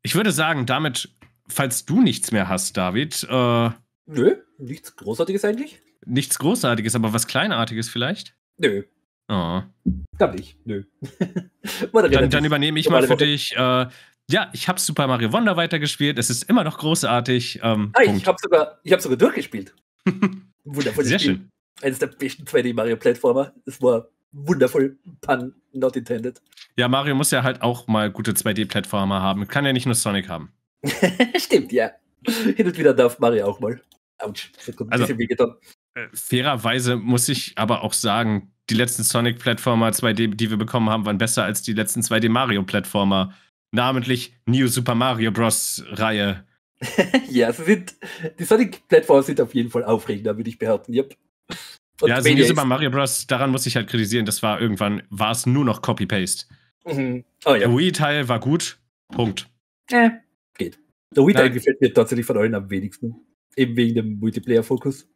ich würde sagen, damit, falls du nichts mehr hast, David. Äh, Nö, nichts Großartiges eigentlich. Nichts Großartiges, aber was Kleinartiges vielleicht? Nö. Oh. Dann nicht, nö. *laughs* dann, dann, übernehme ich mal für dich. Äh, ja, ich habe Super Mario Wonder weitergespielt. Es ist immer noch großartig. Ähm, ah, ich habe sogar, hab sogar durchgespielt. *laughs* Wundervoll. Sehr Spiel. schön eines der besten 2D Mario Plattformer. Es war wundervoll, pun not intended. Ja, Mario muss ja halt auch mal gute 2D-Plattformer haben. Kann ja nicht nur Sonic haben. *laughs* Stimmt, ja. Hin und wieder darf Mario auch mal. Autsch, das kommt ein also, bisschen wehgetan. Fairerweise muss ich aber auch sagen, die letzten Sonic-Plattformer 2D, die wir bekommen haben, waren besser als die letzten 2D-Mario-Plattformer. Namentlich New Super Mario Bros. Reihe. *laughs* ja, sie sind, die Sonic-Plattformer sind auf jeden Fall aufregender, würde ich behaupten. Yep. Und ja, also New Super Mario Bros., daran muss ich halt kritisieren, das war irgendwann, war es nur noch Copy-Paste. Mhm. Oh, ja. Der Wii-Teil war gut, Punkt. Äh, geht. Der Wii-Teil gefällt mir tatsächlich von allen am wenigsten. Eben wegen dem Multiplayer-Fokus.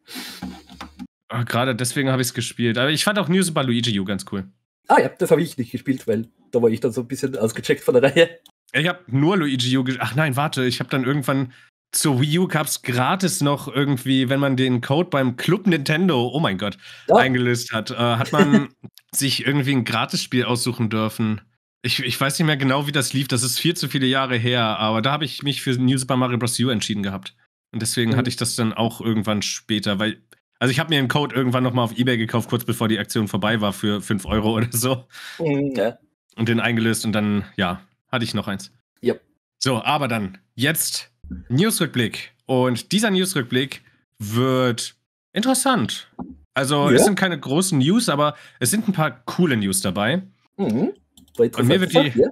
Ah, gerade deswegen habe ich es gespielt. Aber ich fand auch New Super Luigi U ganz cool. Ah ja, das habe ich nicht gespielt, weil da war ich dann so ein bisschen ausgecheckt von der Reihe. Ich habe nur Luigi U gespielt. Ach nein, warte, ich habe dann irgendwann zur Wii U gab es gratis noch irgendwie, wenn man den Code beim Club Nintendo, oh mein Gott, ja. eingelöst hat, äh, hat man *laughs* sich irgendwie ein Gratisspiel aussuchen dürfen. Ich, ich weiß nicht mehr genau, wie das lief. Das ist viel zu viele Jahre her, aber da habe ich mich für New Super Mario Bros. U entschieden gehabt. Und deswegen mhm. hatte ich das dann auch irgendwann später, weil, also ich habe mir einen Code irgendwann nochmal auf Ebay gekauft, kurz bevor die Aktion vorbei war, für 5 Euro oder so. Mhm, ja. Und den eingelöst und dann, ja, hatte ich noch eins. Ja. So, aber dann jetzt Newsrückblick. Und dieser Newsrückblick wird interessant. Also, Ja. es sind keine großen News, aber es sind ein paar coole News dabei. Mhm. Und mir wird die- ja?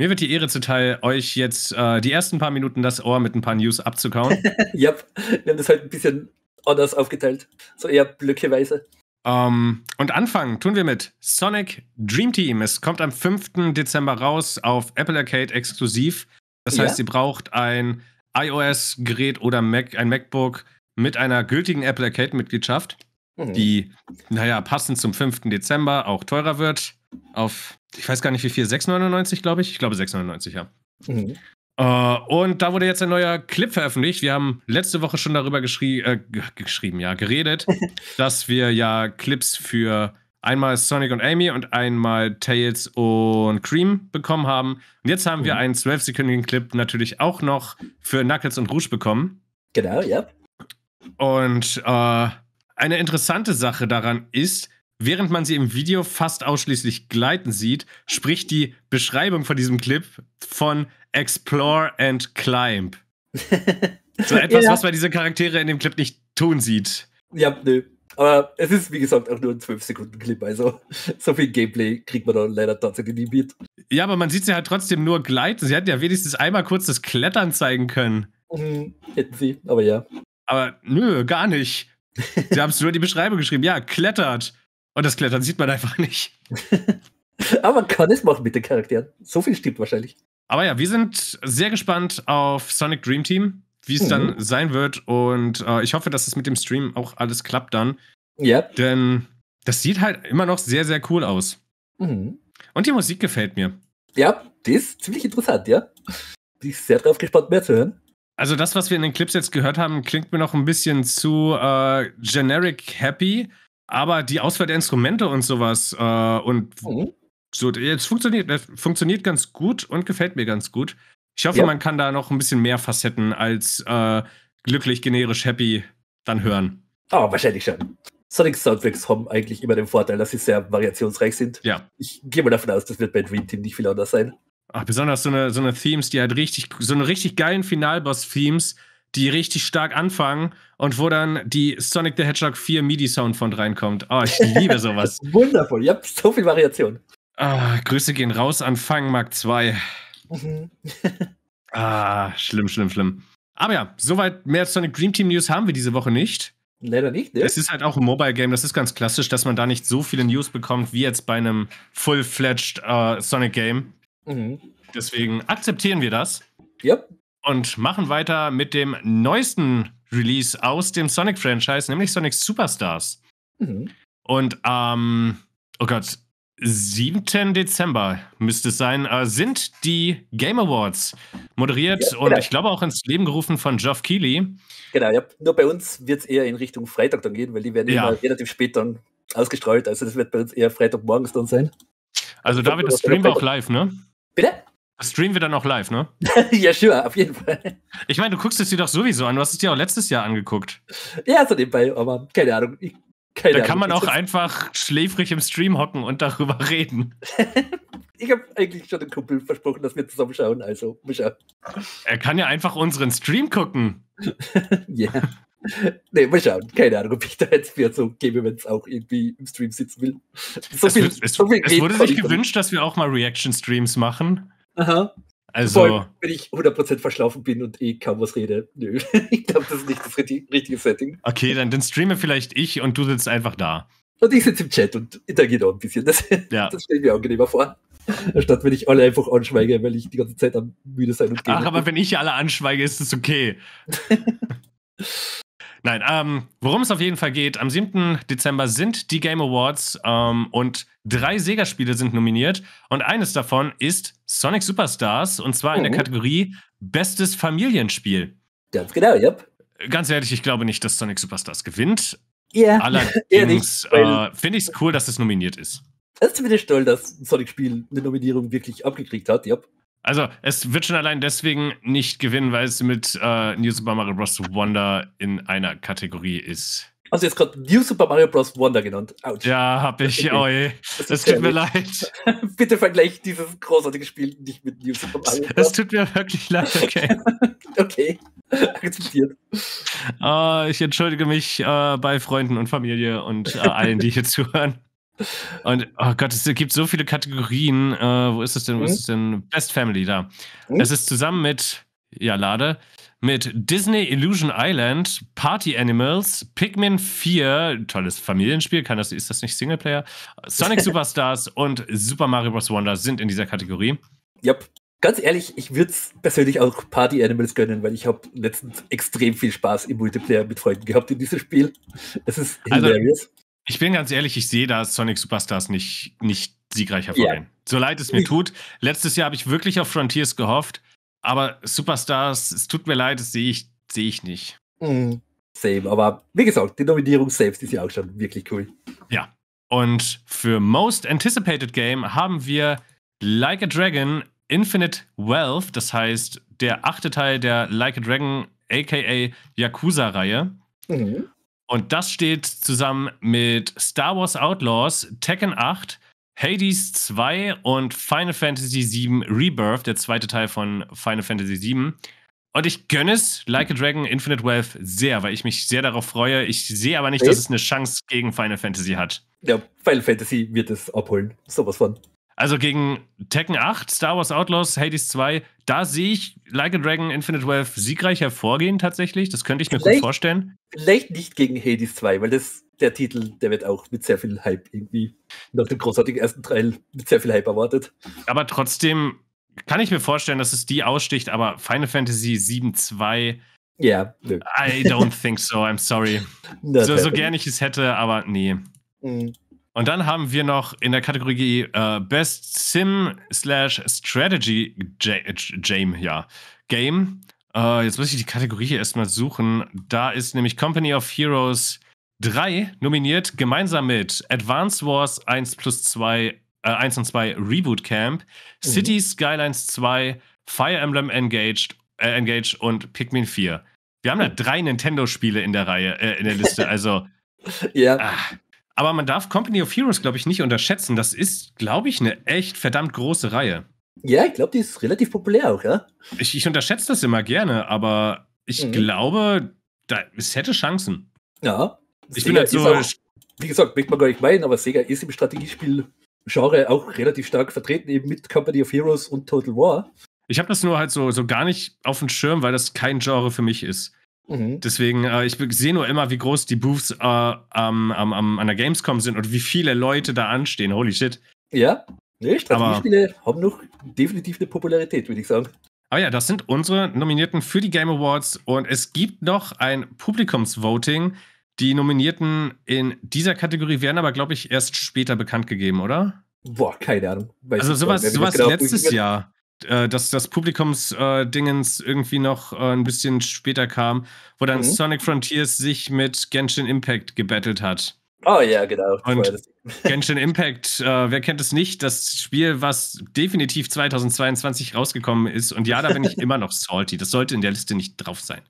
Mir wird die Ehre zuteil, euch jetzt äh, die ersten paar Minuten das Ohr mit ein paar News abzukauen. *laughs* Ja, wir haben das halt ein bisschen anders aufgeteilt. So eher blöckeweise. ähm, und anfangen tun wir mit Sonic Dream Team. Es kommt am 5. Dezember raus auf Apple Arcade exklusiv. Das Ja. heißt, ihr braucht ein iOS-Gerät oder Mac, ein MacBook mit einer gültigen Apple Arcade-Mitgliedschaft, Mhm. die, naja, passend zum 5. Dezember auch teurer wird. Auf, ich weiß gar nicht wie viel, 6,99 glaube ich? Ich glaube 6,99, ja. Mhm. Äh, und da wurde jetzt ein neuer Clip veröffentlicht. Wir haben letzte Woche schon darüber geschrie äh, geschrieben, ja, geredet, *laughs* dass wir ja Clips für einmal Sonic und Amy und einmal Tails und Cream bekommen haben. Und jetzt haben wir Mhm. einen 12-sekündigen Clip natürlich auch noch für Knuckles und Rouge bekommen. Genau, ja. Und äh, eine interessante Sache daran ist, während man sie im Video fast ausschließlich gleiten sieht, spricht die Beschreibung von diesem Clip von Explore and Climb. *laughs* So etwas, ja. was man diese Charaktere in dem Clip nicht tun sieht. ja, nö. Aber es ist, wie gesagt, auch nur ein 12-Sekunden-Clip. Also, *laughs* so viel Gameplay kriegt man da leider tatsächlich nie mit. Ja, aber man sieht sie halt trotzdem nur gleiten. Sie hätten ja wenigstens einmal kurz das Klettern zeigen können. Mhm. Hätten sie, aber ja. Aber nö, gar nicht. *laughs* Sie haben es nur in die Beschreibung geschrieben. Ja, klettert. Und das Klettern sieht man einfach nicht. *laughs* Aber man kann es machen mit den Charakteren. So viel stimmt wahrscheinlich. Aber ja, wir sind sehr gespannt auf Sonic Dream Team, wie es Mhm. dann sein wird. Und äh, ich hoffe, dass es mit dem Stream auch alles klappt dann. Ja. Denn das sieht halt immer noch sehr, sehr cool aus. Mhm. Und die Musik gefällt mir. Ja, das ist ziemlich interessant, ja. Bin ich sehr drauf gespannt, mehr zu hören. Also das, was wir in den Clips jetzt gehört haben, klingt mir noch ein bisschen zu äh, generic happy. Aber die Auswahl der Instrumente und sowas äh, und Mhm. so, jetzt funktioniert, das funktioniert ganz gut und gefällt mir ganz gut. Ich hoffe, Ja. man kann da noch ein bisschen mehr Facetten als äh, glücklich, generisch, happy dann hören. Aber wahrscheinlich schon. Sonic Soundtracks haben eigentlich immer den Vorteil, dass sie sehr variationsreich sind. Ja. Ich gehe mal davon aus, das wird bei Dream Team nicht viel anders sein. Ach, besonders so eine, so eine Themes, die halt richtig, so eine richtig geilen Finalboss-Themes, die richtig stark anfangen und wo dann die Sonic the Hedgehog 4 MIDI-Sound von reinkommt. Oh, ich liebe *laughs* sowas. Wundervoll, ja, so viel Variation. Ah, Grüße gehen raus an Fang Mark 2. Mhm. *laughs* Ah, schlimm, schlimm, schlimm. Aber ja, soweit mehr Sonic Dream Team News haben wir diese Woche nicht. Leider nicht, ne? Es ist halt auch ein Mobile Game, das ist ganz klassisch, dass man da nicht so viele News bekommt wie jetzt bei einem full-fledged äh, Sonic Game. Mhm. Deswegen akzeptieren wir das Ja, und machen weiter mit dem neuesten Release aus dem Sonic-Franchise, nämlich Sonic Superstars. mhm. Und am, oh Gott, 7. Dezember müsste es sein, äh, sind die Game Awards moderiert Ja, und genau. ich glaube auch ins Leben gerufen von Geoff Keighley. genau, ja. Nur bei uns wird es eher in Richtung Freitag dann gehen, weil die werden Ja. immer relativ spät dann ausgestrahlt. Also das wird bei uns eher Freitagmorgens dann sein. Also David, das streamen wir auch live, ne? Bitte? Das streamen wir dann auch live, ne? *laughs* ja, sure, auf jeden Fall. Ich meine, du guckst es dir doch sowieso an. Du hast es dir auch letztes Jahr angeguckt. Ja, so nebenbei, aber keine Ahnung. Ich, keine Da Ahnung. kann man auch einfach schläfrig im Stream hocken und darüber *laughs* reden. *laughs* Ich habe eigentlich schon dem Kumpel versprochen, dass wir zusammen schauen, also mal schauen. Er kann ja einfach unseren Stream gucken. Ja. Nee, mal schauen. Keine Ahnung, ob ich da jetzt für so Game-Events auch irgendwie im Stream sitzen will. So es, wird- es, so viel es wurde sich gewünscht, dass wir auch mal Reaction-Streams machen. Aha. Also, Vor allem, wenn ich 100% verschlafen bin und eh kaum was rede. Nö, *laughs* ich glaube, das ist nicht das richtig- richtige Setting. okay, dann, dann streame vielleicht ich und du sitzt einfach da. Und ich sitze im Chat und interagiere auch ein bisschen. Das, *laughs* Ja. das stelle ich mir angenehmer vor. Anstatt wenn ich alle einfach anschweige, weil ich die ganze Zeit am müde sein und Ach, gamen aber wenn ich alle anschweige, ist es okay. *laughs* Nein, ähm, worum es auf jeden Fall geht, am 7. Dezember sind die Game Awards ähm, und drei Sega-Spiele sind nominiert und eines davon ist Sonic Superstars und zwar in der Mhm. Kategorie Bestes Familienspiel. Ganz genau, ja. Ganz ehrlich, ich glaube nicht, dass Sonic Superstars gewinnt. Ja, eher *laughs* Allerdings äh, finde ich es cool, dass es nominiert ist. das ist zumindest toll, dass ein Sonic-Spiel eine Nominierung wirklich abgekriegt hat, ja. Also, es wird schon allein deswegen nicht gewinnen, weil es mit äh, New Super Mario Bros. Wonder in einer Kategorie ist. Also jetzt gerade New Super Mario Bros. Wonder genannt. Ouch. Ja, hab ich. Okay. Oh, das, tut mir leid. *laughs* Bitte vergleich dieses großartige Spiel nicht mit New Super Mario Bros. Das tut mir wirklich leid, okay. *laughs* okay. *laughs* Akzeptiert. Uh, ich entschuldige mich uh, bei Freunden und Familie und uh, allen, die hier zuhören. Und oh Gott, es gibt so viele Kategorien. wo ist es denn? Wo ist es denn? Best Family da. Mhm. Es ist zusammen mit, ja, Lade, mit Disney Illusion Island, Party Animals, Pikmin 4, tolles Familienspiel, kann das, ist das nicht Singleplayer? Sonic *laughs* Superstars und Super Mario Bros. Wonder sind in dieser Kategorie. Yep. Ganz ehrlich, ich würde es persönlich auch Party Animals gönnen, weil ich habe letztens extrem viel Spaß im Multiplayer mit Freunden gehabt in diesem Spiel. Es ist also, hilarious. Also, ich bin ganz ehrlich, ich sehe da Sonic Superstars nicht, nicht siegreich hervorgehen. Ja. So leid es mir tut. Letztes Jahr habe ich wirklich auf Frontiers gehofft. Aber Superstars, es tut mir leid, das sehe ich, sehe ich nicht. Mhm. Same, aber wie gesagt, die Nominierung selbst ist ja auch schon wirklich cool. Ja. Und für Most Anticipated Game haben wir Like a Dragon Infinite Wealth, das heißt der achte Teil der Like a Dragon aka Yakuza-Reihe. Mhm. Und das steht zusammen mit Star Wars Outlaws, Tekken 8, Hades 2 und Final Fantasy VII Rebirth, der zweite Teil von Final Fantasy VII. Und ich gönne es, Like a Dragon Infinite Wealth, sehr, weil ich mich sehr darauf freue. Ich sehe aber nicht, dass es eine Chance gegen Final Fantasy hat. Ja, Final Fantasy wird es abholen. Sowas von. Also gegen Tekken 8, Star Wars Outlaws, Hades 2, da sehe ich Like a Dragon Infinite Wealth siegreich hervorgehen tatsächlich. Das könnte ich mir vielleicht, gut vorstellen. Vielleicht nicht gegen Hades 2, weil das der Titel, der wird auch mit sehr viel Hype irgendwie nach dem großartigen ersten Teil mit sehr viel Hype erwartet. Aber trotzdem kann ich mir vorstellen, dass es die aussticht, aber Final Fantasy 7.2 ja, nö. I don't think so, I'm sorry. *laughs* so, so gern ich es hätte, aber nee. Mhm. Und dann haben wir noch in der Kategorie uh, Best Sim slash Strategy Game, ja, Game. Uh, jetzt muss ich die Kategorie hier erstmal suchen. Da ist nämlich Company of Heroes 3 nominiert, gemeinsam mit Advance Wars 1 plus 2, äh, 1 und 2 Reboot Camp, mhm. City Skylines 2, Fire Emblem Engaged, äh, Engage und Pikmin 4. Wir haben da drei Nintendo-Spiele in der Reihe, äh, in der Liste. *laughs* Also. ja. Ah. Aber man darf Company of Heroes, glaube ich, nicht unterschätzen. Das ist, glaube ich, eine echt verdammt große Reihe. Ja, ich glaube, die ist relativ populär auch, ja. Ich, ich unterschätze das immer gerne, aber ich mhm. glaube, da, es hätte Chancen. Ja, ich Sega bin halt so. Auch, wie gesagt, möchte man gar nicht meinen, aber Sega ist im Strategiespiel-Genre auch relativ stark vertreten, eben mit Company of Heroes und Total War. Ich habe das nur halt so, so gar nicht auf dem Schirm, weil das kein Genre für mich ist. Mhm. Deswegen, äh, ich sehe nur immer, wie groß die Booths äh, am, am, am, an der Gamescom sind und wie viele Leute da anstehen. Holy shit. Ja, nee, Strategiespiele aber, haben noch definitiv eine Popularität, würde ich sagen. Aber ja, das sind unsere Nominierten für die Game Awards und es gibt noch ein Publikumsvoting. Die Nominierten in dieser Kategorie werden aber, glaube ich, erst später bekannt gegeben, oder? Boah, keine Ahnung. Weiß also sowas, sowas genau letztes Jahr, äh, dass das Publikumsdingens äh, irgendwie noch äh, ein bisschen später kam, wo dann mhm. Sonic Frontiers sich mit Genshin Impact gebettelt hat. Oh ja, genau. Und *laughs* Genshin Impact, äh, wer kennt es nicht? Das Spiel, was definitiv 2022 rausgekommen ist. Und ja, da bin ich *laughs* immer noch salty. Das sollte in der Liste nicht drauf sein.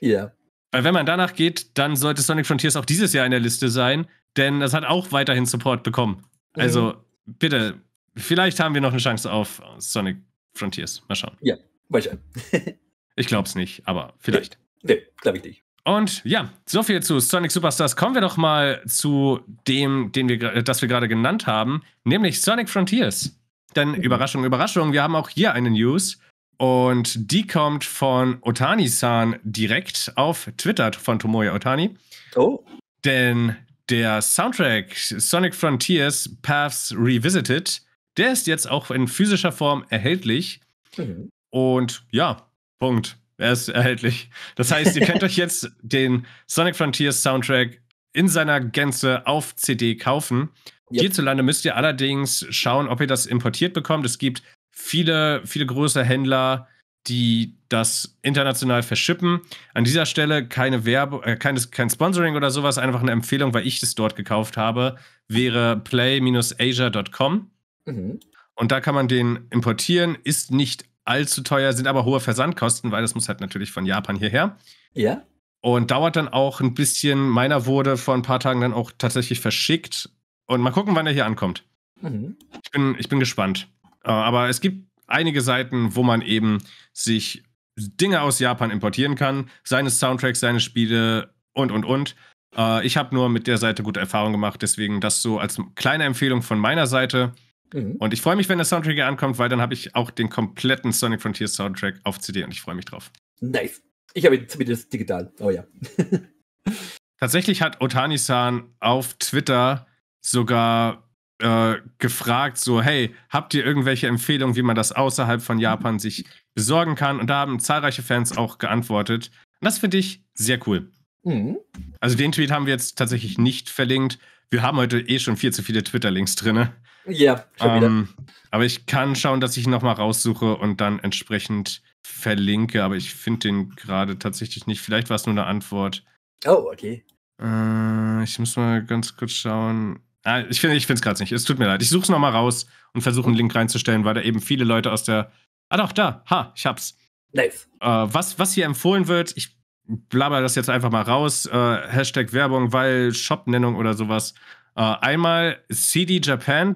Ja. Weil wenn man danach geht, dann sollte Sonic Frontiers auch dieses Jahr in der Liste sein, denn das hat auch weiterhin Support bekommen. Also mhm. bitte, vielleicht haben wir noch eine Chance auf Sonic Frontiers. Mal schauen. Ja, mal schauen. *laughs* ich glaube es nicht, aber vielleicht. Nee, nee glaube ich nicht. Und ja, so viel zu Sonic Superstars. Kommen wir doch mal zu dem, den wir, das wir gerade genannt haben, nämlich Sonic Frontiers. Denn mhm. Überraschung, Überraschung, wir haben auch hier eine News. Und die kommt von Otani-san direkt auf Twitter von Tomoya Otani. Oh. Denn der Soundtrack Sonic Frontiers Paths Revisited, der ist jetzt auch in physischer Form erhältlich. Mhm. Und ja, Punkt. Er ist erhältlich. Das heißt, ihr könnt *laughs* euch jetzt den Sonic Frontiers Soundtrack in seiner Gänze auf CD kaufen. Yep. Hierzulande müsst ihr allerdings schauen, ob ihr das importiert bekommt. Es gibt viele, viele große Händler, die das international verschippen. An dieser Stelle keine Werbung, äh, kein, kein Sponsoring oder sowas, einfach eine Empfehlung, weil ich das dort gekauft habe, wäre play-asia.com. Mhm. Und da kann man den importieren, ist nicht allzu teuer, sind aber hohe Versandkosten, weil das muss halt natürlich von Japan hierher. Ja. und dauert dann auch ein bisschen. Meiner wurde vor ein paar Tagen dann auch tatsächlich verschickt. Und mal gucken, wann er hier ankommt. Mhm. Ich, bin, ich bin gespannt. Äh, aber es gibt einige Seiten, wo man eben sich Dinge aus Japan importieren kann. Seine Soundtracks, seine Spiele und, und, und. Äh, ich habe nur mit der Seite gute Erfahrungen gemacht. Deswegen das so als kleine Empfehlung von meiner Seite. Mhm. Und ich freue mich, wenn der Soundtrack hier ankommt, weil dann habe ich auch den kompletten Sonic Frontiers Soundtrack auf CD und ich freue mich drauf. Nice. Ich habe ihn zumindest digital. Oh ja. *laughs* Tatsächlich hat Otani-san auf Twitter sogar äh, gefragt, so, hey, habt ihr irgendwelche Empfehlungen, wie man das außerhalb von Japan sich besorgen kann? Und da haben zahlreiche Fans auch geantwortet. Und das finde ich sehr cool. Mhm. Also den Tweet haben wir jetzt tatsächlich nicht verlinkt. Wir haben heute eh schon viel zu viele Twitter-Links drin. Ja, schon wieder. Ähm, aber ich kann schauen, dass ich ihn nochmal raussuche und dann entsprechend verlinke. Aber ich finde den gerade tatsächlich nicht. Vielleicht war es nur eine Antwort. Oh, okay. Äh, ich muss mal ganz kurz schauen. Ah, ich finde es gerade nicht. Es tut mir leid. Ich suche es nochmal raus und versuche einen Link reinzustellen, weil da eben viele Leute aus der. Ah, doch, da. Ha, ich hab's. Nice. Äh, was, was hier empfohlen wird, ich blabber das jetzt einfach mal raus. Äh, Hashtag Werbung, weil Shop-Nennung oder sowas. Äh, einmal cdjapan.co.jp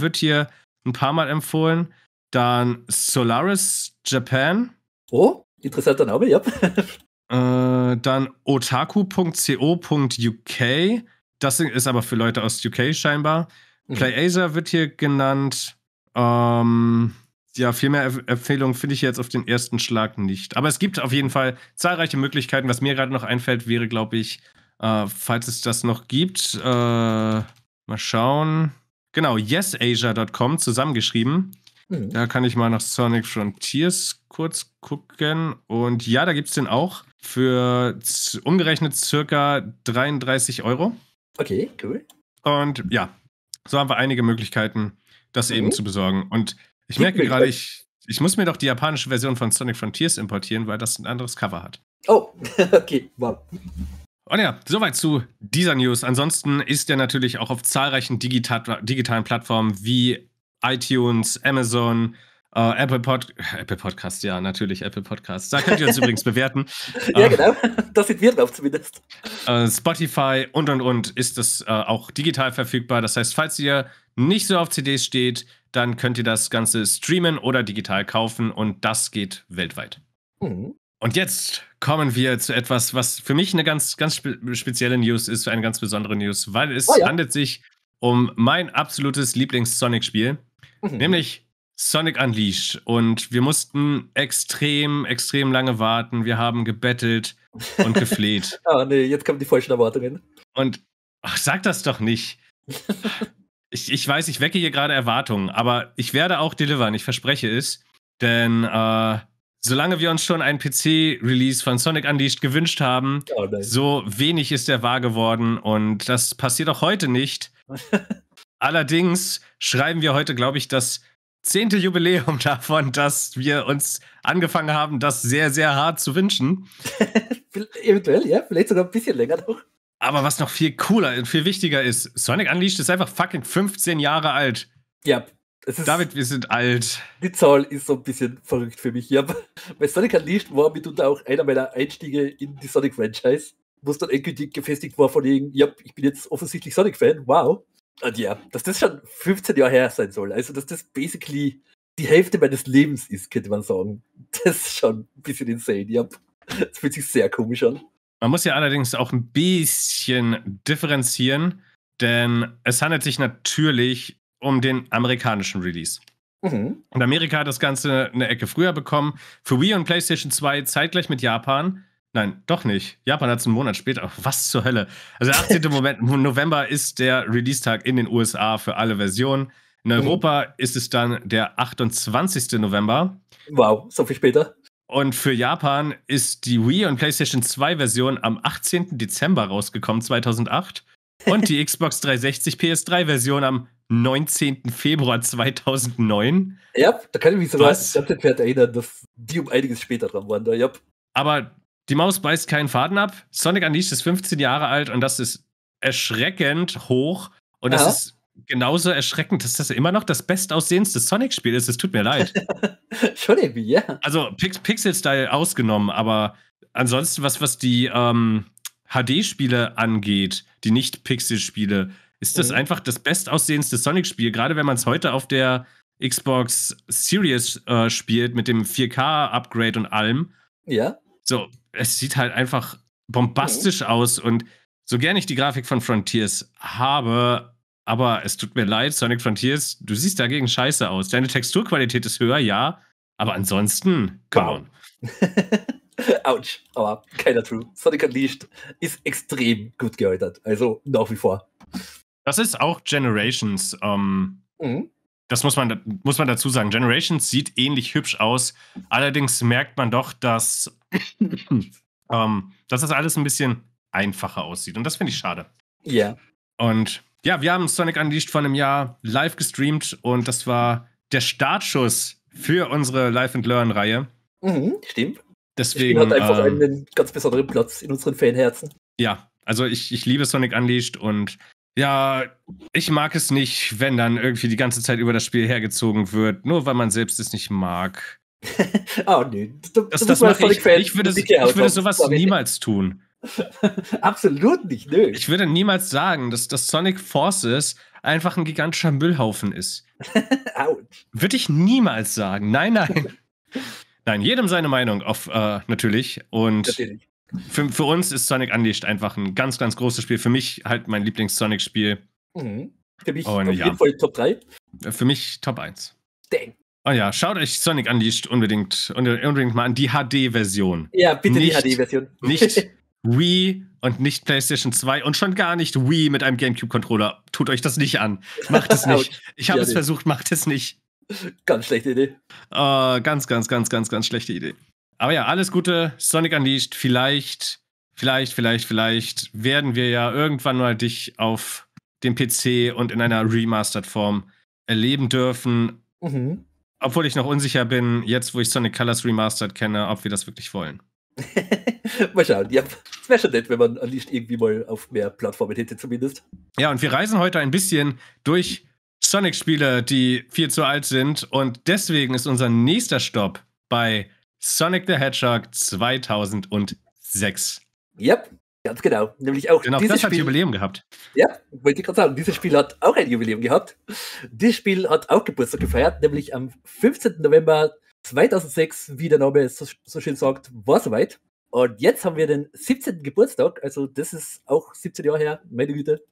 wird hier ein paar Mal empfohlen. Dann Solaris Japan. Oh, interessanter Name, ja. *laughs* äh, dann otaku.co.uk. Das ist aber für Leute aus UK scheinbar. Mhm. PlayAsia wird hier genannt. Ähm, ja, viel mehr Empfehlungen finde ich jetzt auf den ersten Schlag nicht. Aber es gibt auf jeden Fall zahlreiche Möglichkeiten. Was mir gerade noch einfällt, wäre, glaube ich, äh, falls es das noch gibt, äh, mal schauen. Genau, yesasia.com zusammengeschrieben. Mhm. Da kann ich mal nach Sonic Frontiers kurz gucken. Und ja, da gibt es den auch für umgerechnet circa 33 Euro. Okay, cool. Und ja, so haben wir einige Möglichkeiten, das mhm. eben zu besorgen. Und ich merke gerade, ich, ich muss mir doch die japanische Version von Sonic Frontiers importieren, weil das ein anderes Cover hat. Oh, *laughs* okay, wow. Und ja, soweit zu dieser News. Ansonsten ist er natürlich auch auf zahlreichen digital, digitalen Plattformen wie iTunes, Amazon, Uh, Apple, Pod Apple Podcast, ja, natürlich Apple Podcast. Da könnt ihr uns *laughs* übrigens bewerten. Ja, uh, genau. *laughs* Das sind wir drauf zumindest. Uh, Spotify und und und ist das auch digital verfügbar. Das heißt, falls ihr nicht so auf CDs steht, dann könnt ihr das Ganze streamen oder digital kaufen und das geht weltweit. Mhm. Und jetzt kommen wir zu etwas, was für mich eine ganz, ganz spe spezielle News ist, eine ganz besondere News, weil es oh ja. handelt sich um mein absolutes Lieblings-Sonic-Spiel, mhm. nämlich Sonic Unleashed und wir mussten extrem, extrem lange warten. Wir haben gebettelt und gefleht. *laughs* ah, nee, jetzt kommen die falschen Erwartungen. Und ach, sag das doch nicht. *laughs* ich, ich weiß, ich wecke hier gerade Erwartungen, aber ich werde auch delivern, ich verspreche es. Denn äh, solange wir uns schon einen PC-Release von Sonic Unleashed gewünscht haben, oh, so wenig ist er wahr geworden und das passiert auch heute nicht. *laughs* Allerdings schreiben wir heute, glaube ich, das zehnte Jubiläum *laughs* davon, dass wir uns angefangen haben, das sehr, sehr hart zu wünschen. *laughs* Eventuell, ja, vielleicht sogar ein bisschen länger noch. Aber was noch viel cooler und viel wichtiger ist, Sonic Unleashed ist einfach fucking 15 Jahre alt. Ja. David, wir sind alt. Die Zahl ist so ein bisschen verrückt für mich. Ja, bei *laughs* Sonic Unleashed war mitunter auch einer meiner Einstiege in die Sonic-Franchise, wo es dann endgültig gefestigt war von wegen, ja, ich bin jetzt offensichtlich Sonic-Fan, wow. Und ja, dass das schon 15 Jahre her sein soll. Also, dass das basically die Hälfte meines Lebens ist, könnte man sagen. *laughs* Das ist schon ein bisschen insane. Ja, das fühlt sich sehr komisch an. Man muss ja allerdings auch ein bisschen differenzieren, denn es handelt sich natürlich um den amerikanischen Release. Mhm. Und Amerika hat das Ganze eine Ecke früher bekommen. Für Wii und PlayStation 2 zeitgleich mit Japan. Nein, doch nicht. Japan hat es einen Monat später. *laughs* Was zur Hölle? Also der 18. *laughs* Moment, November ist der Release-Tag in den USA für alle Versionen. In mhm. Europa mhm. ist es dann der 28. November. Wow, so viel später. Und für Japan ist die Wii und PlayStation 2 Version am 18. Dezember rausgekommen, 2008. Und die Xbox 360 PS3 Version am 19. Februar 2009. Ja, da kann ich mich sogar ganz entfernt erinnern, dass die um einiges später dran waren. Da, ja. Aber die Maus beißt keinen Faden ab. Sonic Unleashed ist 15 Jahre alt und das ist erschreckend hoch. Und das ja. ist genauso erschreckend, dass das immer noch das bestaussehendste Sonic-Spiel ist. Es tut mir leid. *laughs* Schon irgendwie, ja. Also Pix Pixel-Style ausgenommen, aber ansonsten, was, was die ähm, HD-Spiele angeht, die Nicht-Pixel-Spiele, ist das Mhm. einfach das bestaussehendste Sonic-Spiel. Gerade wenn man es heute auf der Xbox Series äh, spielt mit dem 4K-Upgrade und allem. Ja. So, es sieht halt einfach bombastisch aus und so gerne ich die Grafik von Frontiers habe, aber es tut mir leid, Sonic Frontiers, du siehst dagegen scheiße aus. Deine Texturqualität ist höher, ja, aber ansonsten, come Wow. on. *laughs* *laughs* Autsch, aber keiner True. Sonic Unleashed ist extrem gut gealtert. Also nach wie vor. Das ist auch Generations. Ähm, Mhm. das muss man, muss man dazu sagen. Generations sieht ähnlich hübsch aus. Allerdings merkt man doch, dass, *laughs* ähm, dass das alles ein bisschen einfacher aussieht. Und das finde ich schade. Ja. Und ja, wir haben Sonic Unleashed vor einem Jahr live gestreamt und das war der Startschuss für unsere Live and Learn-Reihe. Mhm, stimmt. Das Spiel Deswegen, hat einfach ähm, einen ganz besonderen Platz in unseren Fanherzen. ja, also ich, ich liebe Sonic Unleashed und ja, ich mag es nicht, wenn dann irgendwie die ganze Zeit über das Spiel hergezogen wird, nur weil man selbst es nicht mag. *laughs* Ah, nö. Da, Das, da das mache ich. Ich würde, ich würde sowas niemals tun. *laughs* Absolut nicht, nö. Ich würde niemals sagen, dass das Sonic Forces einfach ein gigantischer Müllhaufen ist. *laughs* Autsch. Würde ich niemals sagen. Nein, nein. Nein, jedem seine Meinung, auf, äh, natürlich. Und Natürlich. für, für uns ist Sonic Unleashed einfach ein ganz, ganz großes Spiel. Für mich halt mein Lieblings-Sonic-Spiel. Mhm. Für mich Und auf ja. jeden Fall Top 3. Für mich Top 1. Dang. Oh ja, schaut euch Sonic Unleashed unbedingt, unbedingt mal an. Die HD-Version. Ja, bitte Nicht- die HD-Version. Nicht *laughs* Wii und nicht PlayStation 2 und schon gar nicht Wii mit einem GameCube-Controller. Tut euch das nicht an. Macht es *laughs* nicht. Ich habe Ja, es nee. versucht, macht es nicht. *laughs* Ganz schlechte Idee. Äh, ganz, ganz, ganz, ganz, ganz schlechte Idee. Aber ja, alles Gute, Sonic Unleashed. Vielleicht, vielleicht, vielleicht, vielleicht werden wir ja irgendwann mal dich auf dem PC und in einer Remastered-Form erleben dürfen. Mhm. Obwohl ich noch unsicher bin, jetzt wo ich Sonic Colors Remastered kenne, ob wir das wirklich wollen. *laughs* mal schauen. Ja, es wäre schon nett, wenn man Unleashed irgendwie mal auf mehr Plattformen hätte, zumindest. Ja, und wir reisen heute ein bisschen durch Sonic-Spiele, die viel zu alt sind. Und deswegen ist unser nächster Stopp bei Sonic the Hedgehog 2006. Ja, ganz genau. Nämlich auch Denn auch dieses das hat Spiel. Jubiläum gehabt. Ja, wollte ich gerade sagen, dieses Spiel hat auch ein Jubiläum gehabt. Dieses Spiel hat auch Geburtstag gefeiert, nämlich am 15. November 2006, wie der Name so, so schön sagt, war soweit. Und jetzt haben wir den 17. Geburtstag, also das ist auch 17 Jahre her, meine Güte.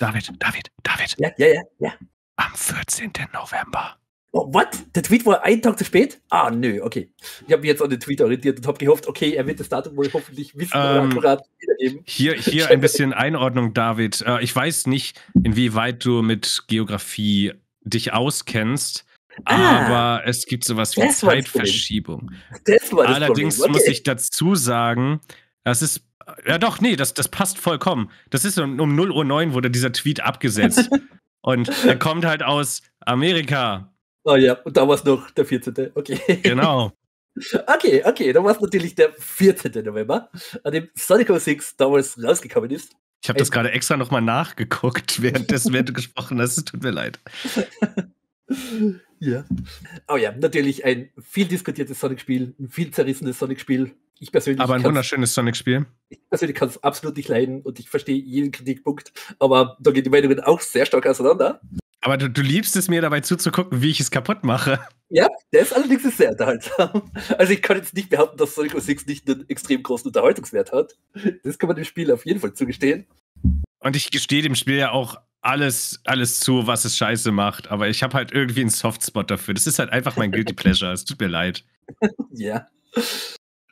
David, David, David. Ja, ja, ja, ja. Am 14. November. Oh, what? Der Tweet war einen Tag zu spät? Ah, nö, okay. Ich habe mich jetzt an den Tweet orientiert und habe gehofft, okay, er wird das Datum wohl hoffentlich wissen oder Ähm, akkurat wiedergeben. Hier, hier *laughs* ein bisschen Einordnung, David. Äh, ich weiß nicht, inwieweit du mit Geografie dich auskennst, Ah. aber es gibt sowas wie. Zeitverschiebung. Das war das Allerdings Problem. muss Okay. ich dazu sagen, das ist. Ja, doch, nee, das, das passt vollkommen. Das ist um, um 0 Uhr 9 wurde dieser Tweet abgesetzt. *laughs* Und er kommt halt aus Amerika. Ah ja, und da war es noch der 14. Okay. Genau. *laughs* Okay, okay, dann war es natürlich der 14. November, an dem Sonic 06 damals rausgekommen ist. Ich habe das gerade extra nochmal nachgeguckt, *laughs* währenddessen, während du gesprochen hast. Es tut mir leid. *laughs* Ja. Oh ja, natürlich ein viel diskutiertes Sonic-Spiel, ein viel zerrissenes Sonic-Spiel. Ich persönlich Aber ein wunderschönes Sonic-Spiel. ich persönlich kann es absolut nicht leiden und ich verstehe jeden Kritikpunkt, aber da gehen die Meinungen auch sehr stark auseinander. Aber du, du liebst es mir dabei zuzugucken, wie ich es kaputt mache. Ja, der ist allerdings sehr unterhaltsam. Also ich kann jetzt nicht behaupten, dass Sonic 06 nicht einen extrem großen Unterhaltungswert hat. Das kann man dem Spiel auf jeden Fall zugestehen. Und ich gestehe dem Spiel ja auch alles, alles zu, was es scheiße macht. Aber ich habe halt irgendwie einen Softspot dafür. Das ist halt einfach mein Guilty *laughs* Pleasure. Es tut mir leid. Ja.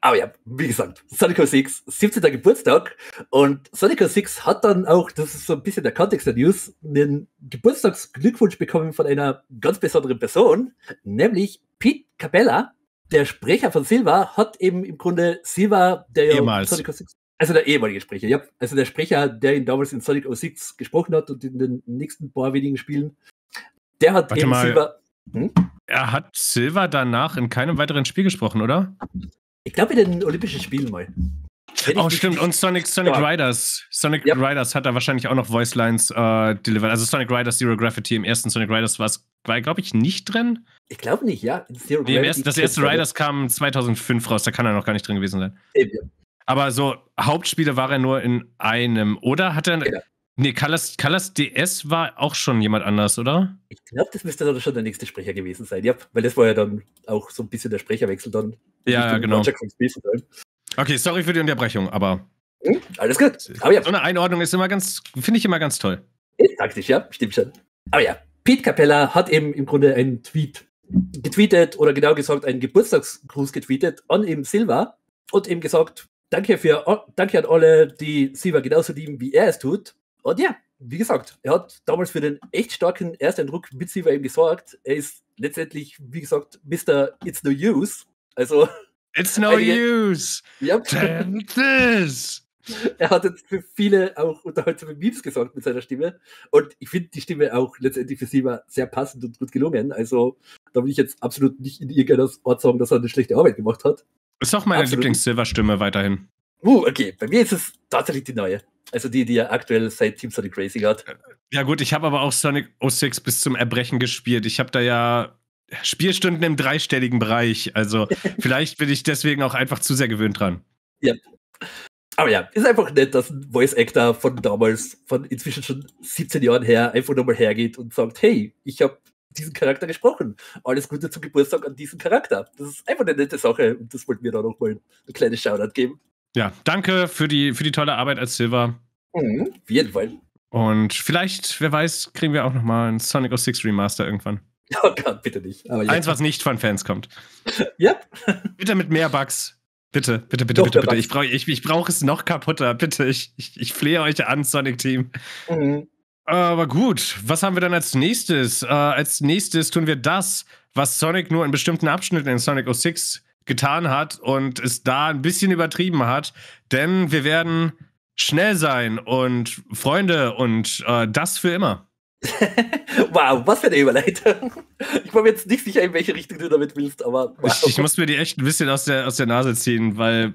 Aber ja, wie gesagt, Sonic 06, 17. Geburtstag. Und Sonic 06 hat dann auch, das ist so ein bisschen der Kontext der News, einen Geburtstagsglückwunsch bekommen von einer ganz besonderen Person, nämlich Pete Capella, der Sprecher von Silva, hat eben im Grunde Silva, der ja Ehemals. Sonic 06, also der ehemalige Sprecher, ja, also der Sprecher, der ihn damals in Sonic 06 gesprochen hat und in den nächsten paar wenigen Spielen, der hat Warte eben mal. Silva, Er hat Silver danach in keinem weiteren Spiel gesprochen, oder? Ich glaube in den Olympischen Spielen mal. Oh, stimmt. Und Sonic, Sonic Ja. Riders. Sonic Ja. Riders hat da wahrscheinlich auch noch Voice Lines äh, delivered. Also Sonic Riders Zero Gravity im ersten Sonic Riders war es, glaube ich, nicht drin. Ich glaube nicht, ja. Zero Nee, ersten, das erste Riders kam 2005 raus, da kann er noch gar nicht drin gewesen sein. Eben. Aber so Hauptspiele war er nur in einem, oder? Hat er. Genau. Nee, Colors, Colors DS war auch schon jemand anders, oder? Ich glaube, das müsste dann schon der nächste Sprecher gewesen sein. Ja, weil das war ja dann auch so ein bisschen der Sprecherwechsel dann. Ja, Richtung genau. Okay, sorry für die Unterbrechung, aber Hm, alles gut. Aber ja, so eine Einordnung ist immer ganz, finde ich immer ganz toll. ist taktisch, ja, stimmt schon. Aber ja, Pete Capella hat eben im Grunde einen Tweet getweetet oder genau gesagt einen Geburtstagsgruß getweetet an eben Silva und eben gesagt, danke, für, danke an alle, die Silva genauso lieben, wie er es tut. Und ja, wie gesagt, er hat damals für den echt starken Ersteindruck mit Silva eben gesorgt. Er ist letztendlich, wie gesagt, Mr. It's No Use. Also, It's no Einige- use. Damn *laughs* this. er hat jetzt für viele auch unterhaltsame Memes gesorgt mit seiner Stimme. Und ich finde die Stimme auch letztendlich für Silva sehr passend und gut gelungen. Also da will ich jetzt absolut nicht in irgendeiner Art sagen, dass er eine schlechte Arbeit gemacht hat. Ist auch meine. Lieblings-Silver-Stimme weiterhin. Uh, okay. Bei mir ist es tatsächlich die neue. Also die, die er aktuell seit Team Sonic Racing hat. Ja, gut, ich habe aber auch Sonic 06 bis zum Erbrechen gespielt. Ich habe da ja Spielstunden im dreistelligen Bereich. Also, *laughs* vielleicht bin ich deswegen auch einfach zu sehr gewöhnt dran. Aber ja, ist einfach nett, dass ein Voice Actor von damals, von inzwischen schon 17 Jahren her, einfach nochmal hergeht und sagt, hey, ich habe diesen Charakter gesprochen. Alles Gute zum Geburtstag an diesen Charakter. Das ist einfach eine nette Sache und das wollten wir da nochmal ein kleines Shoutout geben. Ja, danke für die, für die tolle Arbeit als Silver. Mhm, auf jeden Fall. Und vielleicht, wer weiß, kriegen wir auch noch mal ein Sonic 06 Remaster irgendwann. *laughs* Oh Gott, bitte nicht. Eins, was nicht von Fans kommt. ja. Bitte mit mehr Bugs. Bitte, bitte, bitte, Noch bitte, bitte. Ich brauche ich, ich brauch es noch kaputter. Bitte, ich, ich, ich flehe euch an, Sonic Team. Mhm. Aber gut, was haben wir dann als nächstes? Äh, als nächstes tun wir das, was Sonic nur in bestimmten Abschnitten in Sonic 06 getan hat und es da ein bisschen übertrieben hat. Denn wir werden schnell sein und Freunde und äh, das für immer. *laughs* wow, was für eine Überleitung. Ich war mir jetzt nicht sicher, in welche Richtung du damit willst, aber wow. Ich, ich muss mir die echt ein bisschen aus der, aus der Nase ziehen, weil,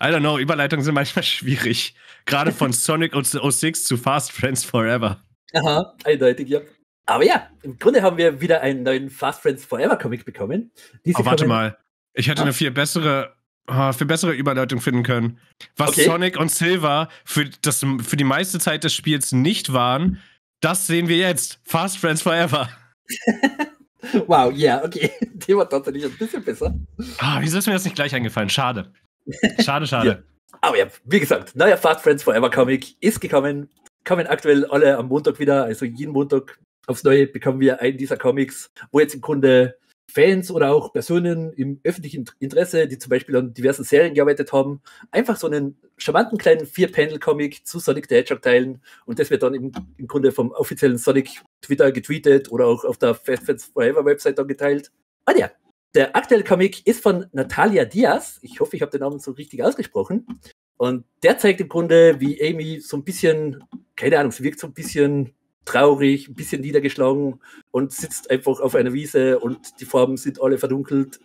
I don't know, Überleitungen sind manchmal *laughs* schwierig. Gerade von Sonic 06 zu Fast Friends Forever. Aha, eindeutig, ja. Aber ja, im Grunde haben wir wieder einen neuen Fast Friends Forever Comic bekommen. Diese Oh, warte kommen- mal. Ich hätte Ah. eine viel bessere, ah, viel bessere Überleitung finden können. Was Okay. Sonic und Silver für, das, für die meiste Zeit des Spiels nicht waren, das sehen wir jetzt. Fast Friends Forever. *laughs* Wow, ja, okay. *laughs* Die war tatsächlich ein bisschen besser. Ah, wieso ist mir das nicht gleich eingefallen? Schade. Schade, *laughs* schade. Aber ja, wie gesagt, neuer Fast Friends Forever Comic ist gekommen. Kommen aktuell alle am Montag wieder. Also jeden Montag aufs Neue bekommen wir einen dieser Comics, wo jetzt im Grunde Fans oder auch Personen im öffentlichen Interesse, die zum Beispiel an diversen Serien gearbeitet haben, einfach so einen charmanten kleinen Vier-Panel-Comic zu Sonic the Hedgehog teilen. Und das wird dann im, im Grunde vom offiziellen Sonic Twitter getweetet oder auch auf der Fast Friends Forever Website dann geteilt. Und ja, der aktuelle Comic ist von Natalia Diaz. Ich hoffe, ich habe den Namen so richtig ausgesprochen. Und der zeigt im Grunde, wie Amy so ein bisschen, keine Ahnung, sie wirkt so ein bisschen traurig, ein bisschen niedergeschlagen und sitzt einfach auf einer Wiese und die Farben sind alle verdunkelt,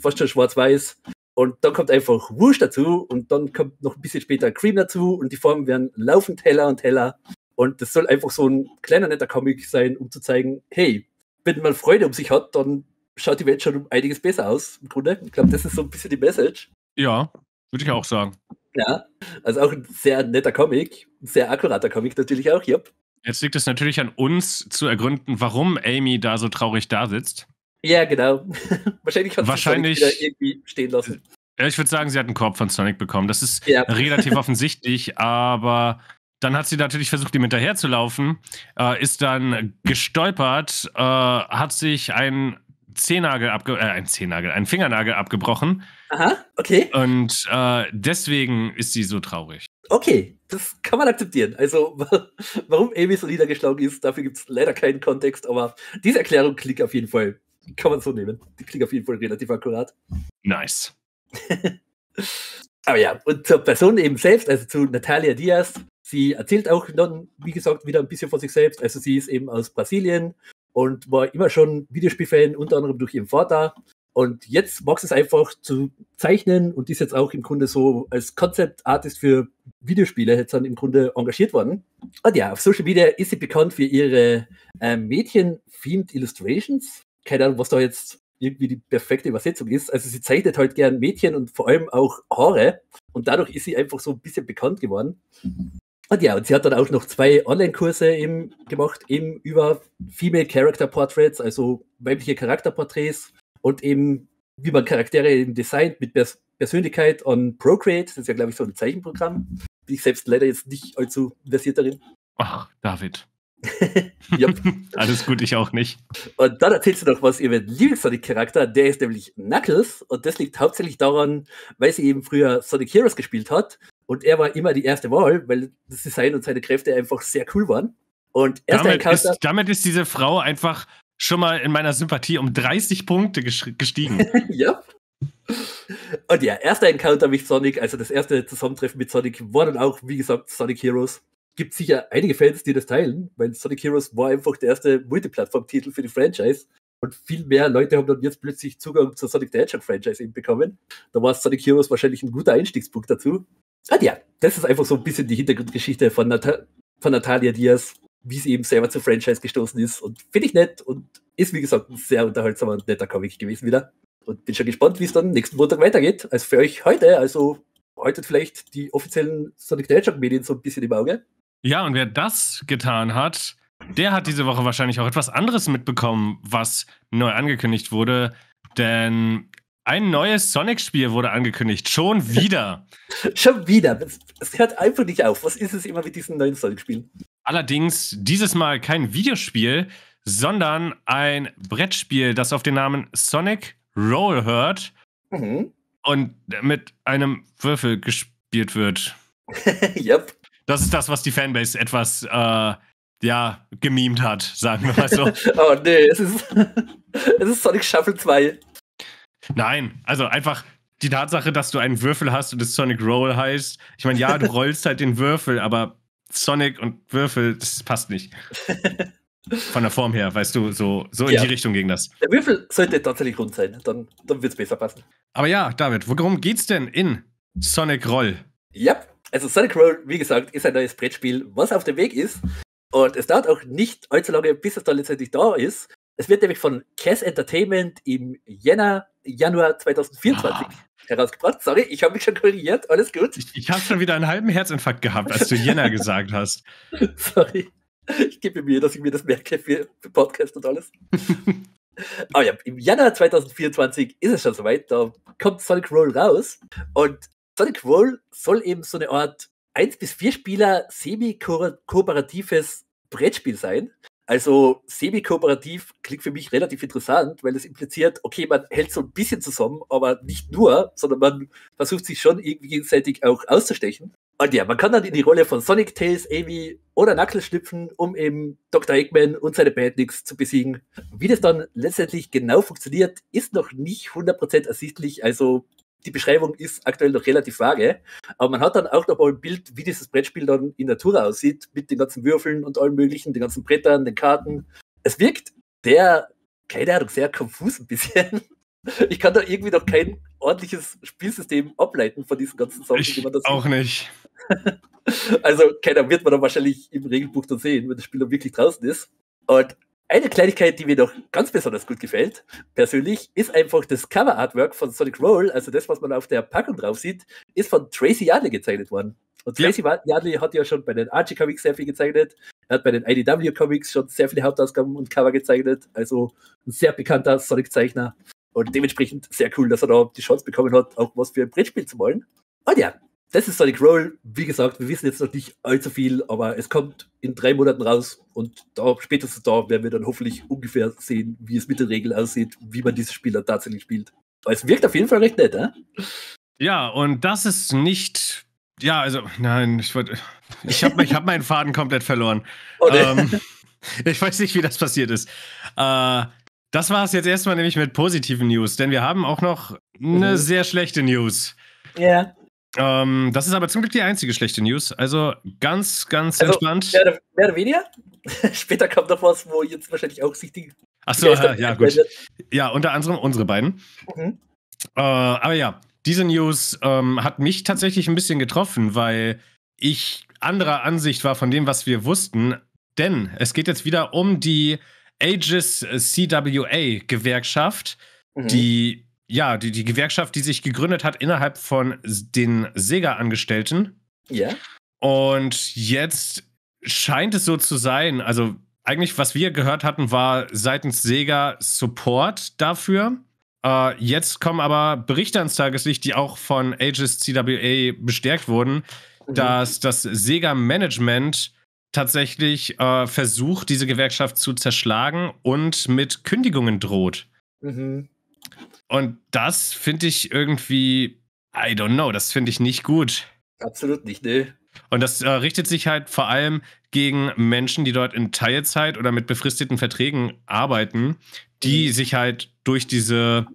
fast schon schwarz-weiß. Und dann kommt einfach Wurscht dazu und dann kommt noch ein bisschen später Cream dazu und die Farben werden laufend heller und heller. Und das soll einfach so ein kleiner netter Comic sein, um zu zeigen, hey, wenn man Freude um sich hat, dann schaut die Welt schon um einiges besser aus, im Grunde. Ich glaube, das ist so ein bisschen die Message. Ja, würde ich auch sagen. Ja, also auch ein sehr netter Comic, ein sehr akkurater Comic natürlich auch, ja. Jetzt liegt es natürlich an uns zu ergründen, warum Amy da so traurig da sitzt. Ja, genau. *laughs* Wahrscheinlich hat sie Wahrscheinlich- Sonic wieder irgendwie stehen lassen. Ich würde sagen, sie hat einen Korb von Sonic bekommen. Das ist Ja. relativ *laughs* offensichtlich, aber dann hat sie natürlich versucht, ihm hinterherzulaufen, äh, ist dann gestolpert, äh, hat sich einen Zehennagel abge äh, ein Zehennagel, einen Fingernagel abgebrochen Aha, okay. und äh, deswegen ist sie so traurig. Okay, das kann man akzeptieren. Also, warum Amy so niedergeschlagen ist, dafür gibt es leider keinen Kontext, aber diese Erklärung klingt auf jeden Fall, kann man so nehmen. Die klingt auf jeden Fall relativ akkurat. Nice. *laughs* Aber ja, und zur Person eben selbst, also zu Natalia Diaz, sie erzählt auch dann, wie gesagt, wieder ein bisschen von sich selbst. Also sie ist eben aus Brasilien und war immer schon Videospielfan, unter anderem durch ihren Vater. Und jetzt mag es einfach zu zeichnen und ist jetzt auch im Grunde so als Concept Artist für Videospiele jetzt dann im Grunde engagiert worden. Und ja, auf Social Media ist sie bekannt für ihre ähm, Mädchen-themed Illustrations. Keine Ahnung, was da jetzt irgendwie die perfekte Übersetzung ist. Also sie zeichnet halt gern Mädchen und vor allem auch Haare. Und dadurch ist sie einfach so ein bisschen bekannt geworden. Und ja, und sie hat dann auch noch zwei Online-Kurse eben gemacht, eben über Female Character Portraits, also weibliche Charakterporträts und eben, wie man Charaktere eben designt mit Pers Persönlichkeit on Procreate. Das ist ja, glaube ich, so ein Zeichenprogramm. Bin ich selbst leider jetzt nicht allzu versiert darin. Ach, David. *laughs* *laughs* Alles gut, ich auch nicht. Und dann erzählt sie noch was über den Lieblings-Sonic-Charakter, der ist nämlich Knuckles. Und das liegt hauptsächlich daran, weil sie eben früher Sonic Heroes gespielt hat. Und er war immer die erste Wahl, weil das Design und seine Kräfte einfach sehr cool waren. Und damit ist, damit ist diese Frau einfach schon mal in meiner Sympathie um 30 Punkte gestiegen. *laughs* ja. Und ja, erster Encounter mit Sonic, also das erste Zusammentreffen mit Sonic, war dann auch, wie gesagt, Sonic Heroes gibt sicher einige Fans, die das teilen, weil Sonic Heroes war einfach der erste Multiplattform-Titel für die Franchise. Und viel mehr Leute haben dann jetzt plötzlich Zugang zur Sonic the Hedgehog-Franchise eben bekommen. Da war Sonic Heroes wahrscheinlich ein guter Einstiegspunkt dazu. Und ja, das ist einfach so ein bisschen die Hintergrundgeschichte von, Nat von Natalia Diaz, wie sie eben selber zur Franchise gestoßen ist. Und finde ich nett und ist, wie gesagt, ein sehr unterhaltsamer und netter Comic gewesen wieder. Und bin schon gespannt, wie es dann nächsten Montag weitergeht. Also für euch heute, also heute vielleicht die offiziellen Sonic the Hedgehog-Medien so ein bisschen im Auge. Ja, und wer das getan hat, der hat diese Woche wahrscheinlich auch etwas anderes mitbekommen, was neu angekündigt wurde. Denn ein neues Sonic-Spiel wurde angekündigt. Schon wieder. *laughs* Schon wieder. Es hört einfach nicht auf. Was ist es immer mit diesen neuen Sonic-Spielen? Allerdings dieses Mal kein Videospiel, sondern ein Brettspiel, das auf den Namen Sonic Roll hört mhm. und mit einem Würfel gespielt wird. *laughs* yep. Das ist das, was die Fanbase etwas, äh, ja, gemimt hat, sagen wir mal so. *laughs* oh nee, es ist, es ist Sonic Shuffle 2. Nein, also einfach die Tatsache, dass du einen Würfel hast und es Sonic Roll heißt. Ich meine, ja, du *laughs* rollst halt den Würfel, aber Sonic und Würfel, das passt nicht. Von der Form her, weißt du, so, so in ja. die Richtung ging das. Der Würfel sollte tatsächlich rund sein, dann, dann wird es besser passen. Aber ja, David, worum geht's denn in Sonic Roll? Ja, also Sonic Roll, wie gesagt, ist ein neues Brettspiel, was auf dem Weg ist. Und es dauert auch nicht allzu lange, bis es dann letztendlich da ist. Es wird nämlich von Cass Entertainment im Jänner, Januar 2024 ah. herausgebracht. Sorry, ich habe mich schon korrigiert. Alles gut. Ich, ich habe schon wieder einen halben Herzinfarkt gehabt, als du Jänner gesagt hast. *laughs* Sorry. Ich gebe mir dass ich mir das merke für, für Podcast und alles. *laughs* Aber ja, im Januar 2024 ist es schon soweit. Da kommt Sonic Roll raus. Und Sonic Roll soll eben so eine Art 1 bis 4 Spieler semi-kooperatives Brettspiel sein. Also semi-kooperativ klingt für mich relativ interessant, weil es impliziert, okay, man hält so ein bisschen zusammen, aber nicht nur, sondern man versucht sich schon irgendwie gegenseitig auch auszustechen. Und ja, man kann dann in die Rolle von Sonic, Tails, Amy oder Knuckles schlüpfen, um eben Dr. Eggman und seine Badniks zu besiegen. Wie das dann letztendlich genau funktioniert, ist noch nicht 100% ersichtlich. Also die Beschreibung ist aktuell noch relativ vage, aber man hat dann auch noch mal ein Bild, wie dieses Brettspiel dann in Natura aussieht, mit den ganzen Würfeln und allem möglichen, den ganzen Brettern, den Karten. Es wirkt der, keine Ahnung, sehr konfus ein bisschen. *laughs* Ich kann da irgendwie noch kein ordentliches Spielsystem ableiten von diesen ganzen Sachen, ich die man da sieht. Auch nicht. *laughs* Also, keiner wird man dann wahrscheinlich im Regelbuch dann sehen, wenn das Spiel dann wirklich draußen ist. Und eine Kleinigkeit, die mir noch ganz besonders gut gefällt, persönlich, ist einfach das Cover-Artwork von Sonic Roll, also das, was man auf der Packung drauf sieht, ist von Tracy Yardley gezeichnet worden. Und Tracy ja. Yardley hat ja schon bei den Archie Comics sehr viel gezeichnet. Er hat bei den IDW Comics schon sehr viele Hauptausgaben und Cover gezeichnet. Also ein sehr bekannter Sonic-Zeichner. Und dementsprechend sehr cool, dass er da die Chance bekommen hat, auch was für ein Brettspiel zu wollen. Und ja, das ist Sonic Roll. Wie gesagt, wir wissen jetzt noch nicht allzu viel, aber es kommt in drei Monaten raus und da, spätestens da werden wir dann hoffentlich ungefähr sehen, wie es mit den Regeln aussieht, wie man dieses Spiel dann tatsächlich spielt. Aber es wirkt auf jeden Fall recht nett, äh? Ja, und das ist nicht. Ja, also, nein, ich wollte. Ich habe ich hab meinen Faden komplett verloren. Oh, ähm, *laughs* ich weiß nicht, wie das passiert ist. Äh, das war es jetzt erstmal nämlich mit positiven News, denn wir haben auch noch eine mhm. sehr schlechte News. Ja. Ähm, das ist aber zum Glück die einzige schlechte News. Also ganz, ganz also, entspannt. Mehr oder, mehr oder weniger. *laughs* Später kommt noch was, wo jetzt wahrscheinlich auch sich die. Achso, ja, *laughs* ja, gut. Ja, unter anderem unsere beiden. Mhm. Äh, aber ja, diese News ähm, hat mich tatsächlich ein bisschen getroffen, weil ich anderer Ansicht war von dem, was wir wussten. Denn es geht jetzt wieder um die Aegis CWA-Gewerkschaft, mhm. die ja, die, die Gewerkschaft, die sich gegründet hat innerhalb von den Sega-Angestellten. Ja. Und jetzt scheint es so zu sein, also eigentlich, was wir gehört hatten, war seitens Sega Support dafür. Äh, jetzt kommen aber Berichte ans Tageslicht, die auch von Aegis CWA bestärkt wurden, mhm. dass das Sega-Management tatsächlich äh, versucht, diese Gewerkschaft zu zerschlagen und mit Kündigungen droht. Mhm. Und das finde ich irgendwie, I don't know, das finde ich nicht gut. Absolut nicht, ne? Und das äh, richtet sich halt vor allem gegen Menschen, die dort in Teilzeit oder mit befristeten Verträgen arbeiten, die mhm. sich halt durch diese,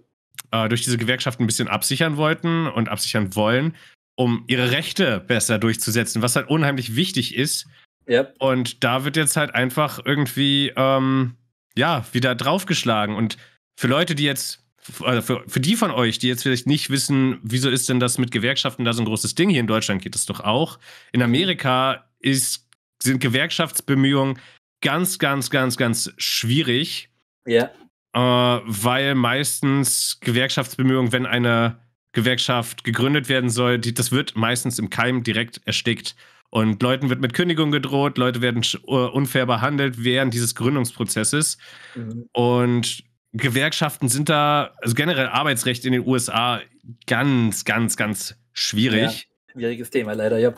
äh, durch diese Gewerkschaft ein bisschen absichern wollten und absichern wollen, um ihre Rechte besser durchzusetzen, was halt unheimlich wichtig ist. Yep. Und da wird jetzt halt einfach irgendwie, ähm, ja, wieder draufgeschlagen. Und für Leute, die jetzt für, für die von euch, die jetzt vielleicht nicht wissen, wieso ist denn das mit Gewerkschaften da so ein großes Ding? Hier in Deutschland geht es doch auch. In Amerika ist, sind Gewerkschaftsbemühungen ganz, ganz, ganz, ganz schwierig. Ja. Äh, weil meistens Gewerkschaftsbemühungen, wenn eine Gewerkschaft gegründet werden soll, die, das wird meistens im Keim direkt erstickt. Und Leuten wird mit Kündigung gedroht, Leute werden unfair behandelt während dieses Gründungsprozesses. Mhm. Und Gewerkschaften sind da, also generell Arbeitsrecht in den USA, ganz, ganz, ganz schwierig. Ja, schwieriges Thema, leider, ja.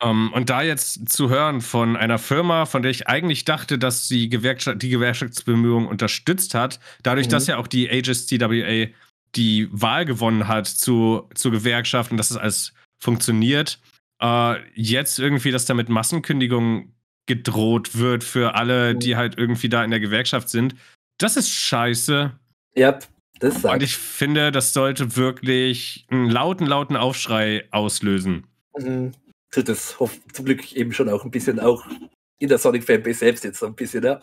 Um, ähm, und da jetzt zu hören von einer Firma, von der ich eigentlich dachte, dass sie Gewerkschaft, die Gewerkschaftsbemühungen unterstützt hat, dadurch, mhm. dass ja auch die Aegis CWA die Wahl gewonnen hat zu, zu Gewerkschaften, dass es alles funktioniert, uh, jetzt irgendwie, dass da mit Massenkündigungen gedroht wird für alle, mhm. die halt irgendwie da in der Gewerkschaft sind das ist scheiße. Ja, das sagt. Und ich finde, das sollte wirklich einen lauten, lauten Aufschrei auslösen. Mhm. Das hofft zum Glück eben schon auch ein bisschen auch in der Sonic Fanbase selbst jetzt so ein bisschen, ja.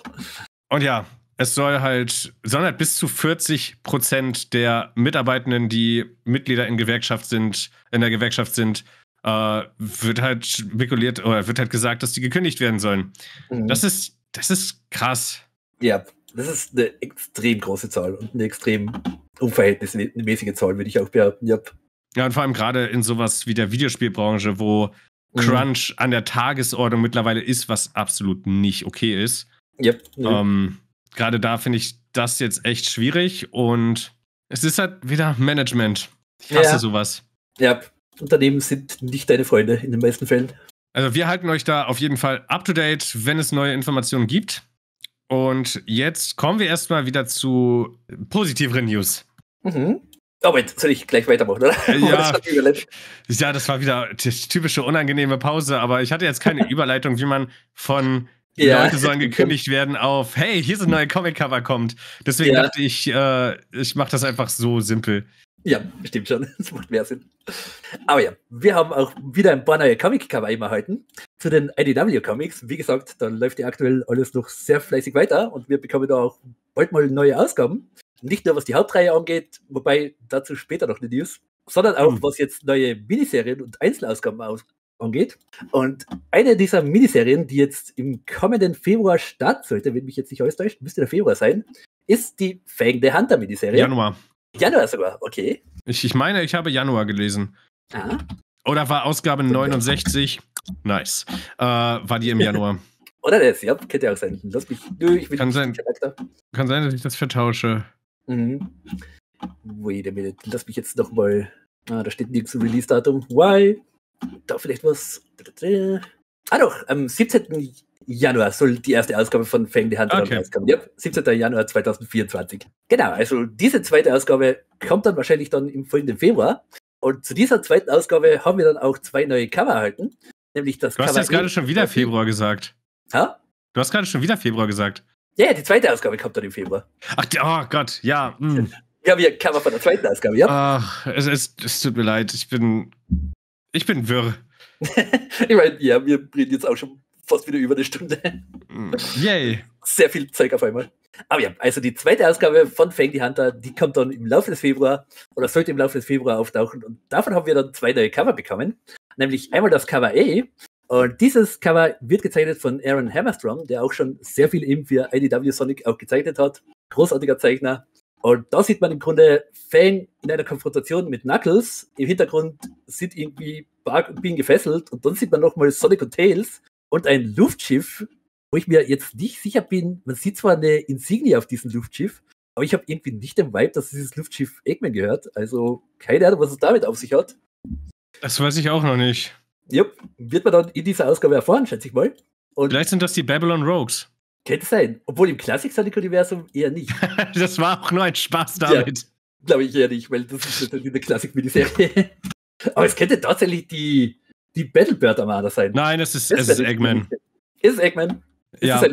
Und ja, es soll halt, soll halt bis zu 40 Prozent der Mitarbeitenden, die Mitglieder in Gewerkschaft sind, in der Gewerkschaft sind, äh, wird halt spekuliert oder wird halt gesagt, dass die gekündigt werden sollen. Mhm. Das ist, das ist krass. Ja, das ist eine extrem große Zahl und eine extrem unverhältnismäßige Zahl, würde ich auch behaupten. Yep. Ja, und vor allem gerade in sowas wie der Videospielbranche, wo mhm. Crunch mhm. an der Tagesordnung mittlerweile ist, was absolut nicht okay ist. Yep. Ähm, gerade da finde ich das jetzt echt schwierig und es ist halt wieder Management. Ich hasse ja. sowas. Ja, Unternehmen sind nicht deine Freunde in den meisten Fällen. Also wir halten euch da auf jeden Fall up to date, wenn es neue Informationen gibt. Und jetzt kommen wir erstmal wieder zu positiveren News. Mhm. Oh, Moment, soll ich gleich weitermachen, oder? *laughs* Ja, das ja, das war wieder die typische unangenehme Pause, aber ich hatte jetzt keine *laughs* Überleitung, wie man von ja. Leute sollen *laughs* gekündigt werden auf, hey, hier ist ein neuer Comic-Cover kommt. Deswegen ja. dachte ich, äh, ich mache das einfach so simpel. Ja, bestimmt schon. *laughs* Das macht mehr Sinn. Aber ja, wir haben auch wieder ein paar neue Comic-Cover eben erhalten zu den IDW-Comics. Wie gesagt, da läuft ja aktuell alles noch sehr fleißig weiter und wir bekommen da auch bald mal neue Ausgaben. Nicht nur was die Hauptreihe angeht, wobei dazu später noch eine News, sondern auch mhm. was jetzt neue Miniserien und Einzelausgaben aus angeht. Und eine dieser Miniserien, die jetzt im kommenden Februar starten sollte, wenn mich jetzt nicht alles täuscht, müsste der Februar sein, ist die Fang the Hunter Miniserie. Januar. Januar sogar, okay. Ich, ich meine, ich habe Januar gelesen. Ah. Oder war Ausgabe *laughs* 69? Nice. Äh, war die im Januar. *laughs* Oder das, ja, könnte ja auch sein. Lass mich. Nö, ich will kann sein, kann sein, dass ich das vertausche. Mhm. Wait a minute. Lass mich jetzt nochmal. Ah, da steht nichts zum Release-Datum. Why? Da vielleicht was. Ah doch, am 17. Januar soll die erste Ausgabe von Fang the Hunter okay. rauskommen. Ja, 17. Januar 2024. Genau, also diese zweite Ausgabe kommt dann wahrscheinlich dann im folgenden Februar. Und zu dieser zweiten Ausgabe haben wir dann auch zwei neue Cover erhalten. Nämlich das du hast jetzt gerade schon wieder Februar gesagt. Ha? Du hast gerade schon wieder Februar gesagt. Ja, yeah, die zweite Ausgabe kommt dann im Februar. Ach, oh Gott, ja. Mh. Hm. *laughs* Wir haben hier Cover von der zweiten Ausgabe, ja? Ach, es, es, es tut mir leid. Ich bin. Ich bin wirr. *laughs* ich meine, ja, wir reden jetzt auch schon fast wieder über eine Stunde. Mm, yay. Sehr viel Zeug auf einmal. Aber ja, also die zweite Ausgabe von Fang the Hunter, die kommt dann im Laufe des Februar oder sollte im Laufe des Februar auftauchen. Und davon haben wir dann zwei neue Cover bekommen. Nämlich einmal das Cover A. Und dieses Cover wird gezeichnet von Aaron Hammerstrom, der auch schon sehr viel eben für IDW Sonic auch gezeichnet hat. Großartiger Zeichner. Und da sieht man im Grunde Fang in einer Konfrontation mit Knuckles. Im Hintergrund sind irgendwie Bark und Bean gefesselt. Und dann sieht man nochmal Sonic und Tails und ein Luftschiff, wo ich mir jetzt nicht sicher bin. Man sieht zwar eine Insignie auf diesem Luftschiff, aber ich habe irgendwie nicht den Vibe, dass dieses Luftschiff Eggman gehört. Also keine Ahnung, was es damit auf sich hat. Das weiß ich auch noch nicht. Ja, wird man dann in dieser Ausgabe erfahren, schätze ich mal. Und Vielleicht sind das die Babylon Rogues. Könnte sein. Obwohl im Classic Sonic-Universum eher nicht. *laughs* das war auch nur ein Spaß damit. Ja, Glaube ich eher nicht, weil das ist natürlich eine Classic-Miniserie. *laughs* Aber es könnte tatsächlich die, die Battlebird Armada sein. Nein, es ist, es ist Eggman. Ist es Eggman? Ist ja?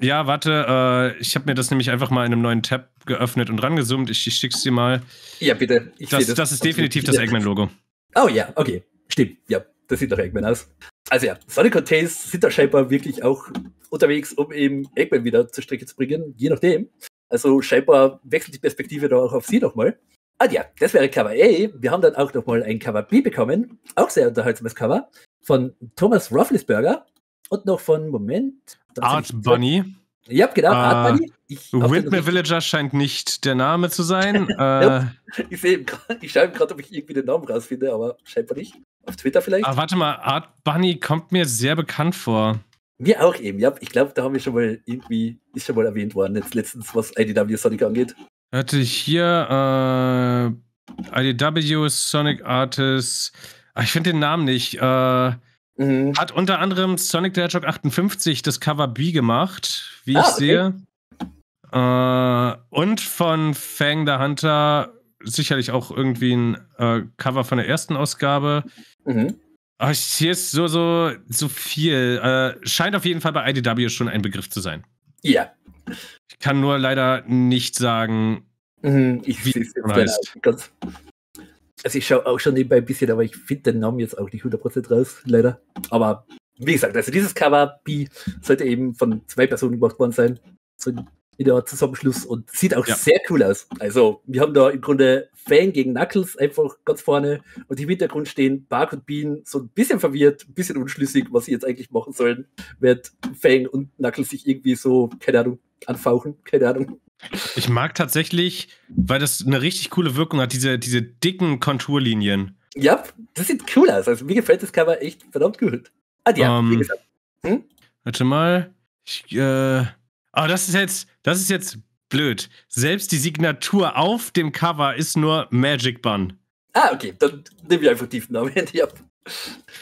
Ja, warte, äh, ich habe mir das nämlich einfach mal in einem neuen Tab geöffnet und rangezoomt. Ich, ich schick's dir mal. Ja, bitte. Das, das, das, ist definitiv das Eggman-Logo. Oh ja, okay. Stimmt. Ja, das sieht doch Eggman aus. Also ja, Sonic und Tails sind da scheinbar wirklich auch unterwegs, um eben Eggman wieder zur Strecke zu bringen, je nachdem. Also scheinbar wechselt die Perspektive da auch auf sie nochmal. Ah ja, das wäre Cover A. Wir haben dann auch nochmal ein Cover B bekommen. Auch sehr unterhaltsames Cover. Von Thomas Rufflesberger. Und noch von, Moment. Art Bunny. Ja, genau, uh, Art Bunny. Windmill Villager scheint nicht der Name zu sein. *laughs* äh, ich sehe, ich schaue gerade, ob ich irgendwie den Namen rausfinde, aber scheinbar nicht. Auf Twitter vielleicht. Ah, warte mal, Art Bunny kommt mir sehr bekannt vor. Mir auch eben, ja. Ich glaube, da haben wir schon mal irgendwie, ist schon mal erwähnt worden, jetzt letztens, was IDW Sonic angeht. Hatte ich hier äh, IDW Sonic Artist. Ach, ich finde den Namen nicht. Äh, mhm. Hat unter anderem Sonic the Hedgehog 58 das Cover B gemacht, wie ah, ich okay. sehe. Äh, und von Fang the Hunter sicherlich auch irgendwie ein äh, Cover von der ersten Ausgabe. Mhm. Ach, hier ist so, so, so viel. Äh, scheint auf jeden Fall bei IDW schon ein Begriff zu sein. Ja. Ich kann nur leider nicht sagen, mhm, ich wie es heißt. Ganz, also ich schaue auch schon nebenbei ein bisschen, aber ich finde den Namen jetzt auch nicht 100% raus, leider. Aber wie gesagt, also dieses Cover B sollte eben von zwei Personen gemacht worden sein. So wieder Zusammenschluss und sieht auch ja. sehr cool aus. Also, wir haben da im Grunde Fang gegen Knuckles einfach ganz vorne und im Hintergrund stehen Bark und Bean so ein bisschen verwirrt, ein bisschen unschlüssig, was sie jetzt eigentlich machen sollen, während Fang und Knuckles sich irgendwie so, keine Ahnung, anfauchen, keine Ahnung. Ich mag tatsächlich, weil das eine richtig coole Wirkung hat, diese, diese dicken Konturlinien. Ja, das sieht cool aus. Also, mir gefällt das Cover echt verdammt gut. Ah, ja, um, wie ähm, gesagt. Hm? Warte mal. Ich, äh, aber das ist jetzt, das ist jetzt blöd. Selbst die Signatur auf dem Cover ist nur Magic Bun. Ah, okay. Dann nehme ich einfach Tiefennamen. Ja.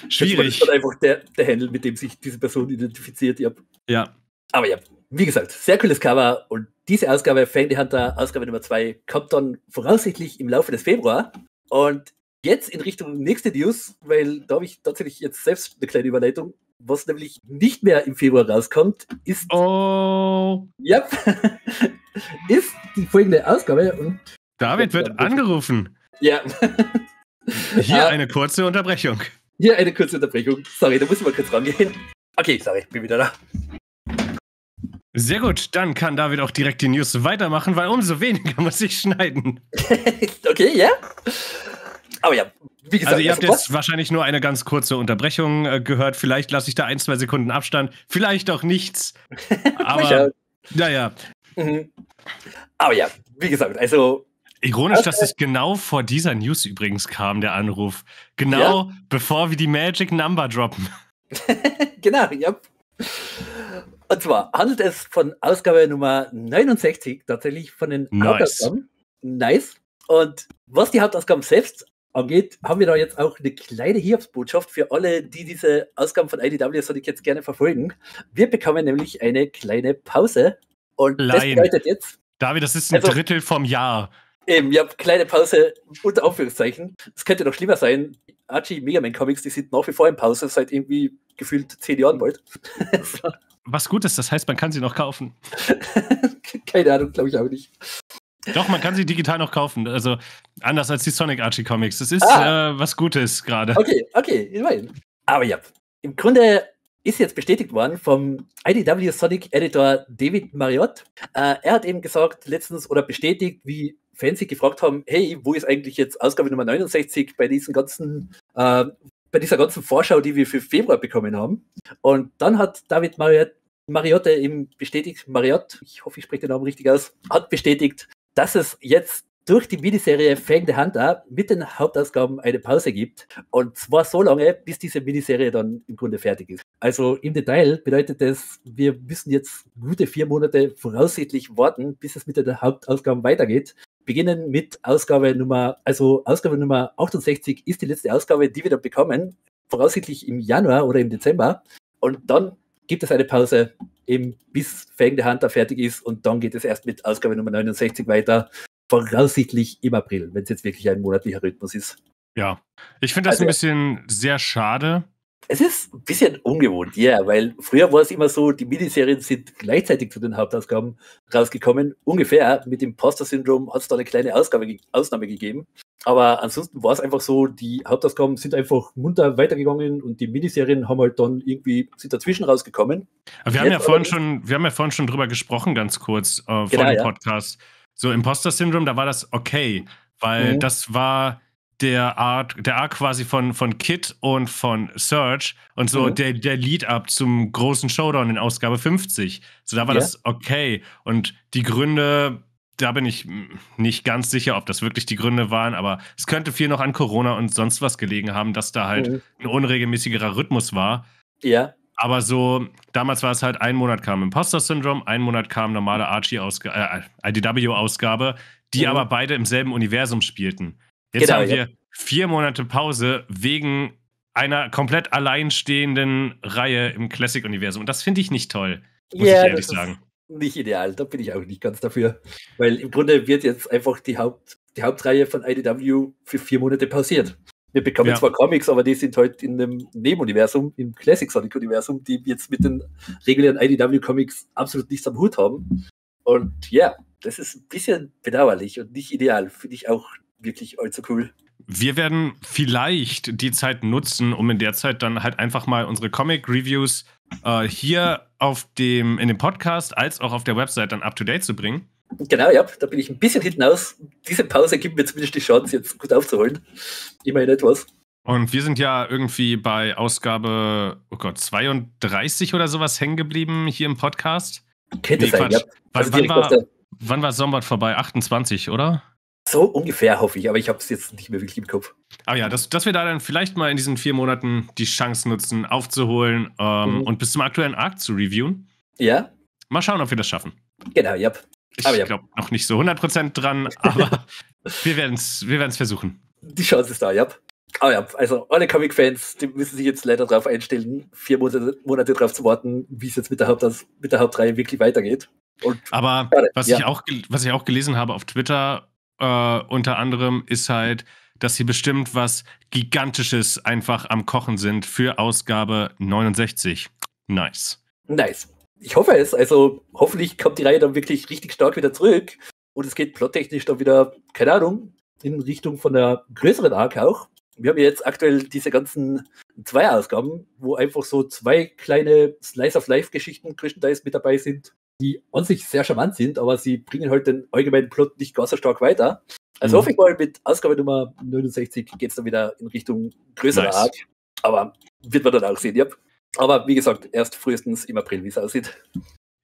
Schwierig. Das ist einfach der, der Handle, mit dem sich diese Person identifiziert. Ja. ja. Aber ja, wie gesagt, sehr cooles Cover. Und diese Ausgabe, the Hunter, Ausgabe Nummer 2, kommt dann voraussichtlich im Laufe des Februar. Und jetzt in Richtung nächste News, weil da habe ich tatsächlich jetzt selbst eine kleine Überleitung. Was nämlich nicht mehr im Februar rauskommt, ist. Oh. Ja. *laughs* ist die folgende Ausgabe. Und David wird angerufen. Ja. Hier ah. eine kurze Unterbrechung. Hier eine kurze Unterbrechung. Sorry, da muss ich mal kurz rangehen. Okay, sorry, bin wieder da. Sehr gut, dann kann David auch direkt die News weitermachen, weil umso weniger *laughs* muss ich schneiden. *laughs* okay, ja. Aber ja, wie gesagt. Also ihr habt also, jetzt wahrscheinlich nur eine ganz kurze Unterbrechung äh, gehört. Vielleicht lasse ich da ein, zwei Sekunden Abstand. Vielleicht auch nichts. *laughs* Aber naja. Mhm. Aber ja, wie gesagt, also. Ironisch, dass es genau vor dieser News übrigens kam, der Anruf. Genau ja. bevor wir die Magic Number droppen. genau, ja. Und zwar handelt es von Ausgabe Nummer 69, tatsächlich von den nice. Hauptausgaben. Nice. Und was die Hauptausgaben selbst angeht, haben wir da jetzt auch eine kleine Hiobsbotschaft für alle, die diese Ausgaben von IDW Sonic jetzt gerne verfolgen. Wir bekommen nämlich eine kleine Pause. Und Lein. das bedeutet jetzt. David, das ist ein also, Drittel vom Jahr. Eben, ja, kleine Pause unter Anführungszeichen. Es könnte noch schlimmer sein. Archie Mega Man Comics, die sind nach wie vor in Pause seit irgendwie gefühlt zehn Jahren bald. *laughs* Was gut ist, das heißt, man kann sie noch kaufen. *laughs* Keine Ahnung, glaube ich auch nicht. Doch, man kann sie digital noch kaufen. Also anders als die Sonic Archie Comics. Das ist ah. äh, was Gutes gerade. Okay, okay, immerhin. Aber ja, im Grunde ist jetzt bestätigt worden vom IDW Sonic Editor David Marriott. Äh, er hat eben gesagt letztens oder bestätigt, wie Fans sich gefragt haben, hey, wo ist eigentlich jetzt Ausgabe Nummer 69 bei diesen ganzen äh, bei dieser ganzen Vorschau, die wir für Februar bekommen haben. Und dann hat David Marriott Mariotte eben bestätigt, Marriott, ich hoffe, ich spreche den Namen richtig aus, hat bestätigt, dass es jetzt durch die Miniserie Fang the Hunter mit den Hauptausgaben eine Pause gibt. Und zwar so lange, bis diese Miniserie dann im Grunde fertig ist. Also im Detail bedeutet das, wir müssen jetzt gute vier Monate voraussichtlich warten, bis es mit den Hauptausgaben weitergeht. Beginnen mit Ausgabe Nummer, also Ausgabe Nummer 68 ist die letzte Ausgabe, die wir dann bekommen, voraussichtlich im Januar oder im Dezember. Und dann gibt es eine Pause, eben bis Fang the Hunter fertig ist und dann geht es erst mit Ausgabe Nummer 69 weiter voraussichtlich im April, wenn es jetzt wirklich ein monatlicher Rhythmus ist. Ja, ich finde das also, ein bisschen sehr schade. Es ist ein bisschen ungewohnt, ja, yeah, weil früher war es immer so, die Miniserien sind gleichzeitig zu den Hauptausgaben rausgekommen. Ungefähr mit dem Poster-Syndrom hat es da eine kleine Ausgabe, Ausnahme gegeben. Aber ansonsten war es einfach so, die Hauptausgaben sind einfach munter weitergegangen und die Miniserien haben halt dann irgendwie sind dazwischen rausgekommen. Aber wir haben ja vorhin schon, wir haben ja vorhin schon drüber gesprochen, ganz kurz, äh, vor genau, dem Podcast. Ja so, Imposter-Syndrom, da war das okay, weil mhm. das war der Art, der Arc quasi von, von Kit und von Search und so mhm. der, der Lead-Up zum großen Showdown in Ausgabe 50. So, da war ja. das okay. Und die Gründe, da bin ich nicht ganz sicher, ob das wirklich die Gründe waren, aber es könnte viel noch an Corona und sonst was gelegen haben, dass da halt mhm. ein unregelmäßigerer Rhythmus war. Ja. Aber so, damals war es halt, ein Monat kam Imposter-Syndrom, ein Monat kam normale Archie-Ausgabe, äh, IDW-Ausgabe, die mhm. aber beide im selben Universum spielten. Jetzt genau, haben wir ja. vier Monate Pause wegen einer komplett alleinstehenden Reihe im Classic-Universum. Und das finde ich nicht toll, muss ja, ich ehrlich sagen. Nicht ideal, da bin ich auch nicht ganz dafür. Weil im Grunde wird jetzt einfach die, Haupt, die Hauptreihe von IDW für vier Monate pausiert. Wir bekommen ja. zwar Comics, aber die sind halt in einem Nebenuniversum, im Classic Sonic-Universum, die jetzt mit den regulären IDW-Comics absolut nichts am Hut haben. Und ja, das ist ein bisschen bedauerlich und nicht ideal. Finde ich auch wirklich allzu cool. Wir werden vielleicht die Zeit nutzen, um in der Zeit dann halt einfach mal unsere Comic-Reviews äh, hier auf dem, in dem Podcast als auch auf der Website dann up to date zu bringen. Genau, ja, da bin ich ein bisschen hinten aus. Diese Pause gibt mir zumindest die Chance, jetzt gut aufzuholen. Immerhin etwas. Und wir sind ja irgendwie bei Ausgabe, oh Gott, 32 oder sowas hängen geblieben hier im Podcast. Könnte nee, sein, ja. Also wann, war, wann war Sombart vorbei? 28, oder? So ungefähr hoffe ich, aber ich habe es jetzt nicht mehr wirklich im Kopf. Aber ja, dass, dass wir da dann vielleicht mal in diesen vier Monaten die Chance nutzen, aufzuholen ähm, mhm. und bis zum aktuellen Arc zu reviewen. Ja. Mal schauen, ob wir das schaffen. Genau, ja. Ich ja. glaube noch nicht so 100% dran, *laughs* aber wir werden es wir versuchen. Die Chance ist da, ja. Aber ja, also alle Comic-Fans, die müssen sich jetzt leider darauf einstellen, vier Monate, Monate darauf zu warten, wie es jetzt mit der, Haupt, mit der Hauptreihe wirklich weitergeht. Und, aber was, ja. ich auch, was ich auch gelesen habe auf Twitter äh, unter anderem, ist halt, dass sie bestimmt was Gigantisches einfach am Kochen sind für Ausgabe 69. Nice. Nice ich hoffe es. Also hoffentlich kommt die Reihe dann wirklich richtig stark wieder zurück und es geht plottechnisch dann wieder, keine Ahnung, in Richtung von der größeren Arc auch. Wir haben jetzt aktuell diese ganzen zwei Ausgaben, wo einfach so zwei kleine Slice-of-Life-Geschichten größtenteils mit dabei sind, die an sich sehr charmant sind, aber sie bringen halt den allgemeinen Plot nicht ganz so stark weiter. Also mhm. hoffe ich mal, mit Ausgabe Nummer 69 geht es dann wieder in Richtung größerer nice. Arc. Aber wird man dann auch sehen, ja. Aber wie gesagt, erst frühestens im April, wie es aussieht.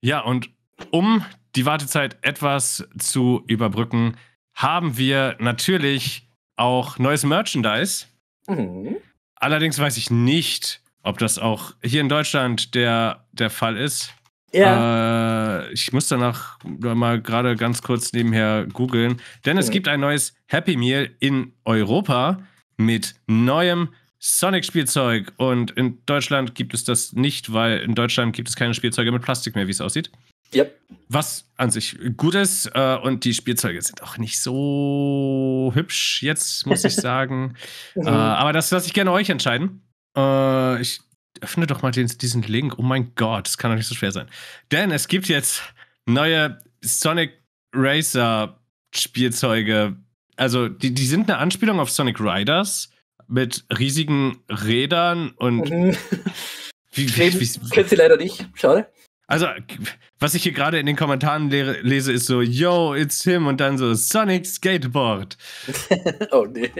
Ja, und um die Wartezeit etwas zu überbrücken, haben wir natürlich auch neues Merchandise. Mhm. Allerdings weiß ich nicht, ob das auch hier in Deutschland der, der Fall ist. Ja. Äh, ich muss danach mal gerade ganz kurz nebenher googeln, denn es mhm. gibt ein neues Happy Meal in Europa mit neuem Sonic-Spielzeug. Und in Deutschland gibt es das nicht, weil in Deutschland gibt es keine Spielzeuge mit Plastik mehr, wie es aussieht. Ja. Was an sich gut ist. Äh, und die Spielzeuge sind auch nicht so hübsch, jetzt muss ich *laughs* sagen. mhm. äh, aber das lasse ich gerne euch entscheiden. Äh, ich öffne doch mal diesen Link. Oh mein Gott, das kann doch nicht so schwer sein. Denn es gibt jetzt neue Sonic Racer Spielzeuge. Also, die, die sind eine Anspielung auf Sonic Riders mit riesigen Rädern und. *laughs* Mhm. Wie, wie, wie, Kennt sie leider nicht. Schade. Also, was ich hier gerade in den Kommentaren le lese, ist so, yo, it's him und dann so Sonic Skateboard. *laughs* oh nee.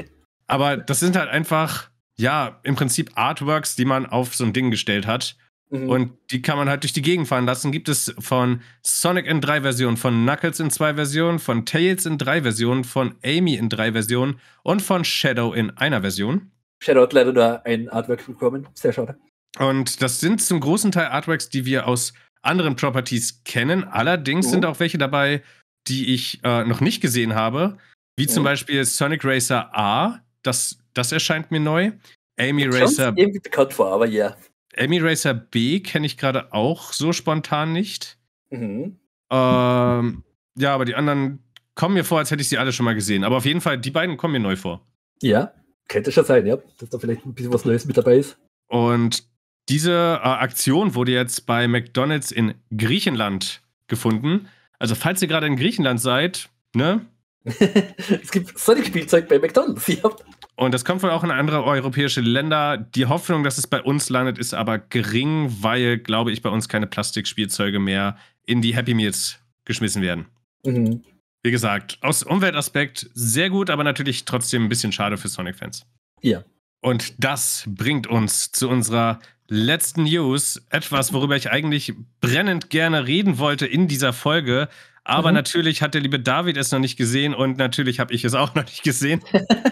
Aber das sind halt einfach, ja, im Prinzip Artworks, die man auf so ein Ding gestellt hat. Mhm. Und die kann man halt durch die Gegend fahren lassen. Gibt es von Sonic in drei Versionen, von Knuckles in zwei Versionen, von Tails in drei Versionen, von Amy in drei Versionen und von Shadow in einer Version. Shadow hat leider nur ein Artwork bekommen. Sehr schade. Und das sind zum großen Teil Artworks, die wir aus anderen Properties kennen. Allerdings mhm. sind auch welche dabei, die ich äh, noch nicht gesehen habe. Wie mhm. zum Beispiel Sonic Racer A. Das, das erscheint mir neu. Amy Racer. irgendwie bekannt vor, aber ja. Amy Racer B kenne ich gerade auch so spontan nicht. Mhm. Ähm, ja, aber die anderen kommen mir vor, als hätte ich sie alle schon mal gesehen. Aber auf jeden Fall, die beiden kommen mir neu vor. Ja, könnte schon sein, ja. Dass da vielleicht ein bisschen was Neues mit dabei ist. Und diese äh, Aktion wurde jetzt bei McDonalds in Griechenland gefunden. Also, falls ihr gerade in Griechenland seid, ne? *laughs* es gibt Sonic-Spielzeug bei McDonalds, *laughs* ja. Und das kommt wohl auch in andere europäische Länder. Die Hoffnung, dass es bei uns landet, ist aber gering, weil, glaube ich, bei uns keine Plastikspielzeuge mehr in die Happy Meals geschmissen werden. Mhm. Wie gesagt, aus Umweltaspekt sehr gut, aber natürlich trotzdem ein bisschen schade für Sonic-Fans. Ja. Und das bringt uns zu unserer letzten News. Etwas, worüber ich eigentlich brennend gerne reden wollte in dieser Folge. Aber mhm. natürlich hat der liebe David es noch nicht gesehen und natürlich habe ich es auch *laughs* noch nicht gesehen.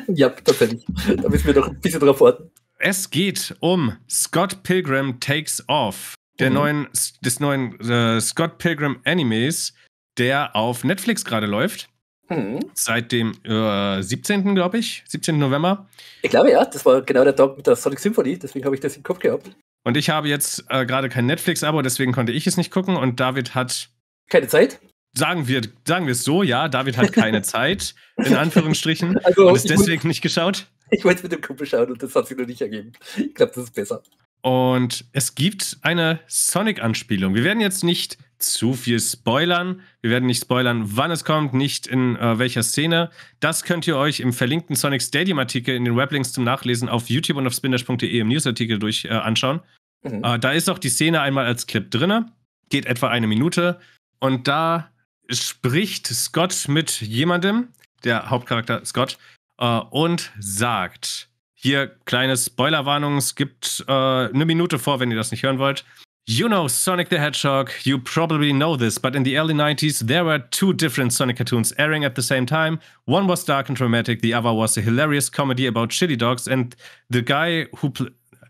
ja, tatsächlich. Da müssen wir doch ein bisschen drauf warten. Es geht um Scott Pilgrim Takes Off, der mhm. neuen, des neuen äh, Scott Pilgrim Animes, der auf Netflix gerade läuft. Mhm. Seit dem äh, 17. glaube ich, 17. November. Ich glaube ja, das war genau der Tag mit der Sonic Symphony, deswegen habe ich das im Kopf gehabt. Und ich habe jetzt äh, gerade kein Netflix-Abo, deswegen konnte ich es nicht gucken und David hat. Keine Zeit? Sagen wir, sagen wir es so, ja, David hat keine *laughs* Zeit, in Anführungsstrichen, *laughs* also, und ist deswegen nicht geschaut. Ich wollte es mit dem Kumpel schauen und das hat sich noch nicht ergeben. Ich glaube, das ist besser. Und es gibt eine Sonic-Anspielung. Wir werden jetzt nicht zu viel spoilern. Wir werden nicht spoilern, wann es kommt, nicht in äh, welcher Szene. Das könnt ihr euch im verlinkten Sonic Stadium-Artikel in den Weblinks zum Nachlesen auf YouTube und auf spindash.de im Newsartikel durch äh, anschauen. Mhm. Äh, da ist auch die Szene einmal als Clip drin. Geht etwa eine Minute. Und da spricht Scott mit jemandem, der Hauptcharakter Scott, äh, und sagt: Hier, kleine Spoilerwarnung, es gibt äh, eine Minute vor, wenn ihr das nicht hören wollt. You know Sonic the Hedgehog, you probably know this, but in the early 90s there were two different Sonic cartoons airing at the same time. One was dark and dramatic, the other was a hilarious comedy about chili dogs, and the guy who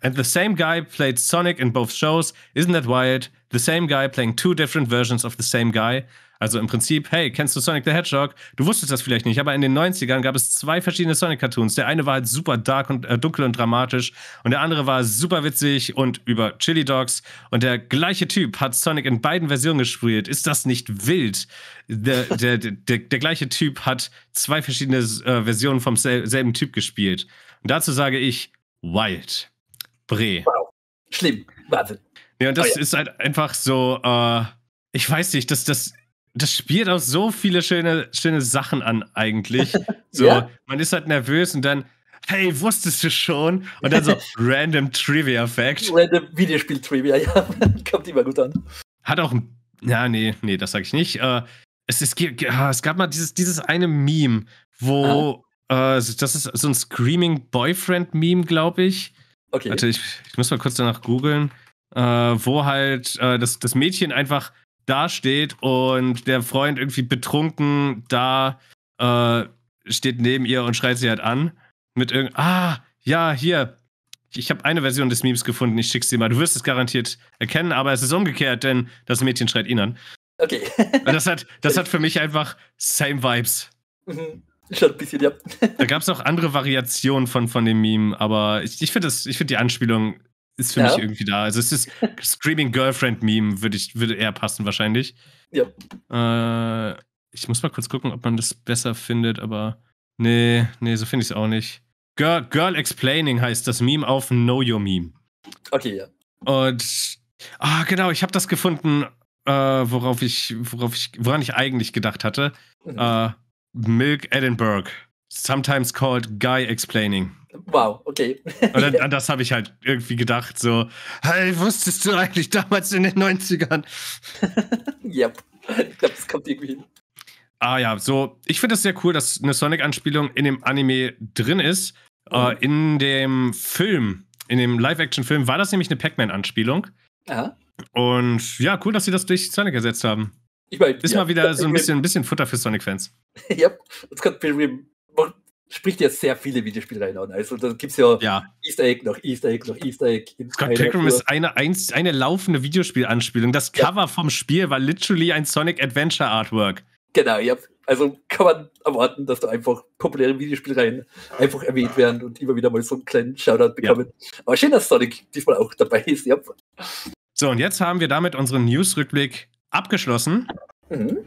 and the same guy played Sonic in both shows. Isn't that wild? The same guy playing two different versions of the same guy. Also im Prinzip, hey, kennst du Sonic the Hedgehog? Du wusstest das vielleicht nicht, aber in den 90ern gab es zwei verschiedene Sonic-Cartoons. Der eine war halt super dark und äh, dunkel und dramatisch und der andere war super witzig und über Chili Dogs. Und der gleiche Typ hat Sonic in beiden Versionen gespielt. Ist das nicht wild? Der, der, der, der, gleiche Typ hat zwei verschiedene äh, Versionen vom sel selben Typ gespielt. Und dazu sage ich, wild. Bre. Wow. Schlimm. Wahnsinn. Ja, und das oh ja. ist halt einfach so, äh, ich weiß nicht, dass das das spielt auch so viele schöne, schöne Sachen an, eigentlich. *laughs* So, ja? man ist halt nervös und dann, hey, wusstest du schon? Und dann so *laughs* random Trivia-Fact. Random Videospiel-Trivia, ja, *laughs* kommt immer gut an. Hat auch ein, ja, nee, nee, das sag ich nicht. Äh, es, es, es gab mal dieses, dieses eine Meme, wo, ah. äh, das ist so ein Screaming Boyfriend-Meme, glaube ich. Okay. Warte, ich, ich muss mal kurz danach googeln. Äh, wo halt äh, das, das Mädchen einfach dasteht und der Freund irgendwie betrunken da äh, steht neben ihr und schreit sie halt an. Mit irgend. Ah, ja, hier. Ich habe eine Version des Memes gefunden, ich schick's dir mal. Du wirst es garantiert erkennen, aber es ist umgekehrt, denn das Mädchen schreit ihn an. Okay. und das hat, das hat für mich einfach same Vibes. Mhm. Schon ein bisschen, ja. da gab es auch andere Variationen von, von dem Meme, aber ich, ich finde find die Anspielung ist für ja. mich irgendwie da. Also es ist Screaming Girlfriend Meme, würde ich würde eher passen wahrscheinlich. Ja. Äh, ich muss mal kurz gucken, ob man das besser findet, aber nee, nee, so finde ich es auch nicht. Girl, Girl Explaining heißt das Meme auf Know Your Meme. Okay, ja. Und ah, genau, ich habe das gefunden, äh, worauf ich, worauf ich, woran ich eigentlich gedacht hatte. Mhm. Äh, Milk Edinburgh, sometimes called Guy Explaining. Wow, okay. Und dann, an das habe ich halt irgendwie gedacht, so, hey, wusstest du eigentlich damals in den 90ern? ja, *laughs* ich glaube, das kommt irgendwie hin. Ah ja, so, ich finde es sehr cool, dass eine Sonic-Anspielung in dem Anime drin ist. Mhm. Äh, in dem Film, in dem Live-Action-Film war das nämlich eine Pac-Man-Anspielung. Aha. Und ja, cool, dass sie das durch Sonic ersetzt haben. Ich mein, ist ja, mal wieder so ein *laughs* bisschen, ein bisschen Futter für Sonic-Fans. ja, das kann Pilgrim spricht ja sehr viele Videospiele rein an. Also da gibt es ja, ja, Easter Egg nach Easter Egg nach Easter Egg. Scott Pilgrim ist eine, eine laufende Videospielanspielung. Das Cover ja. vom Spiel war literally ein Sonic Adventure Artwork. Genau, ja. Also kann man erwarten, dass da einfach populäre Videospielreihen einfach erwähnt werden und immer wieder mal so einen kleinen Shoutout bekommen. Ja. Aber schön, dass Sonic diesmal auch dabei ist, ja. So, und jetzt haben wir damit unseren News-Rückblick abgeschlossen. Mhm.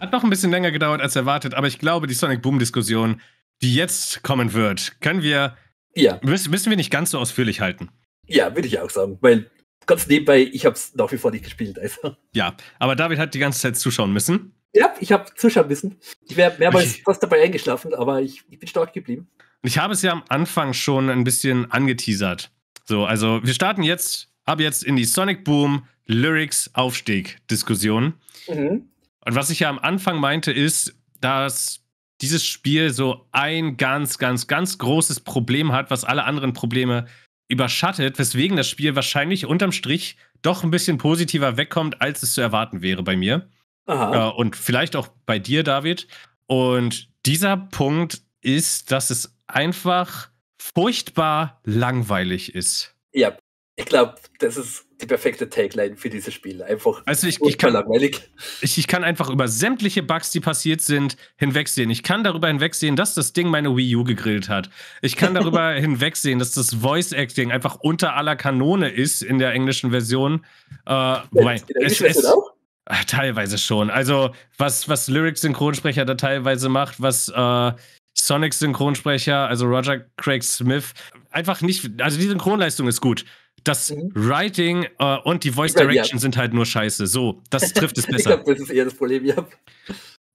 Hat noch ein bisschen länger gedauert als erwartet, aber ich glaube, die Sonic Boom-Diskussion die jetzt kommen wird, können wir. Ja. Müssen, müssen wir nicht ganz so ausführlich halten. Ja, würde ich auch sagen, weil ganz nebenbei, ich habe es nach wie vor nicht gespielt. Also. Ja, aber David hat die ganze Zeit zuschauen müssen. Ja, ich habe zuschauen müssen. Ich wäre mehrmals okay. fast dabei eingeschlafen, aber ich, ich bin stark geblieben. Und ich habe es ja am Anfang schon ein bisschen angeteasert. So, also wir starten jetzt, ab jetzt in die Sonic Boom Lyrics Aufstieg Diskussion. Mhm. Und was ich ja am Anfang meinte, ist, dass dieses Spiel so ein ganz, ganz, ganz großes Problem hat, was alle anderen Probleme überschattet, weswegen das Spiel wahrscheinlich unterm Strich doch ein bisschen positiver wegkommt, als es zu erwarten wäre bei mir. Aha. Äh, und vielleicht auch bei dir, David. Und dieser Punkt ist, dass es einfach furchtbar langweilig ist. Ja, ich glaube, das ist die perfekte Tagline für dieses Spiel. Einfach also ich, ich kann, langweilig. Ich, ich kann einfach über sämtliche Bugs, die passiert sind, hinwegsehen. Ich kann darüber hinwegsehen, dass das Ding meine Wii U gegrillt hat. Ich kann darüber *laughs* hinwegsehen, dass das Voice Acting einfach unter aller Kanone ist in der englischen Version. Äh, wobei, es, es, auch? Äh, teilweise schon. Also, was, was Lyrics-Synchronsprecher da teilweise macht, was äh, Sonic-Synchronsprecher, also Roger Craig Smith, einfach nicht. Also, die Synchronleistung ist gut. Das mhm. Writing äh, und die Voice Direction sind halt nur scheiße. So, das *laughs* trifft es besser. ich glaube, das ist eher das Problem, ja.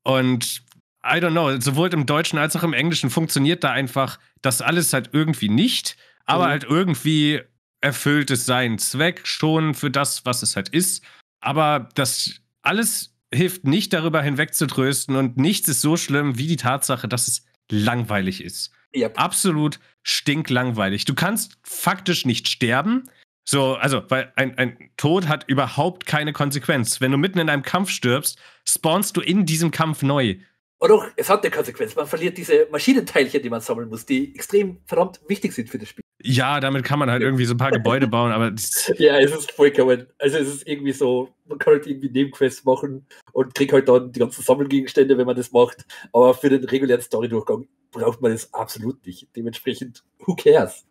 Und I don't know, sowohl im Deutschen als auch im Englischen funktioniert da einfach das alles halt irgendwie nicht, aber mhm. halt irgendwie erfüllt es seinen Zweck schon für das, was es halt ist. Aber das alles hilft nicht darüber hinwegzutrösten und nichts ist so schlimm wie die Tatsache, dass es langweilig ist. Yep. Absolut stinklangweilig. Du kannst faktisch nicht sterben, so, also, weil ein, ein Tod hat überhaupt keine Konsequenz. Wenn du mitten in einem Kampf stirbst, spawnst du in diesem Kampf neu. Und doch, es hat eine Konsequenz. Man verliert diese Maschinenteilchen, die man sammeln muss, die extrem verdammt wichtig sind für das Spiel. Ja, damit kann man halt irgendwie so ein paar Gebäude bauen, aber. *laughs* ja, es ist vollkommen. Also, es ist irgendwie so, man kann halt irgendwie Nebenquests machen und kriegt halt dann die ganzen Sammelgegenstände, wenn man das macht. Aber für den regulären Story-Durchgang braucht man das absolut nicht. Dementsprechend, who cares?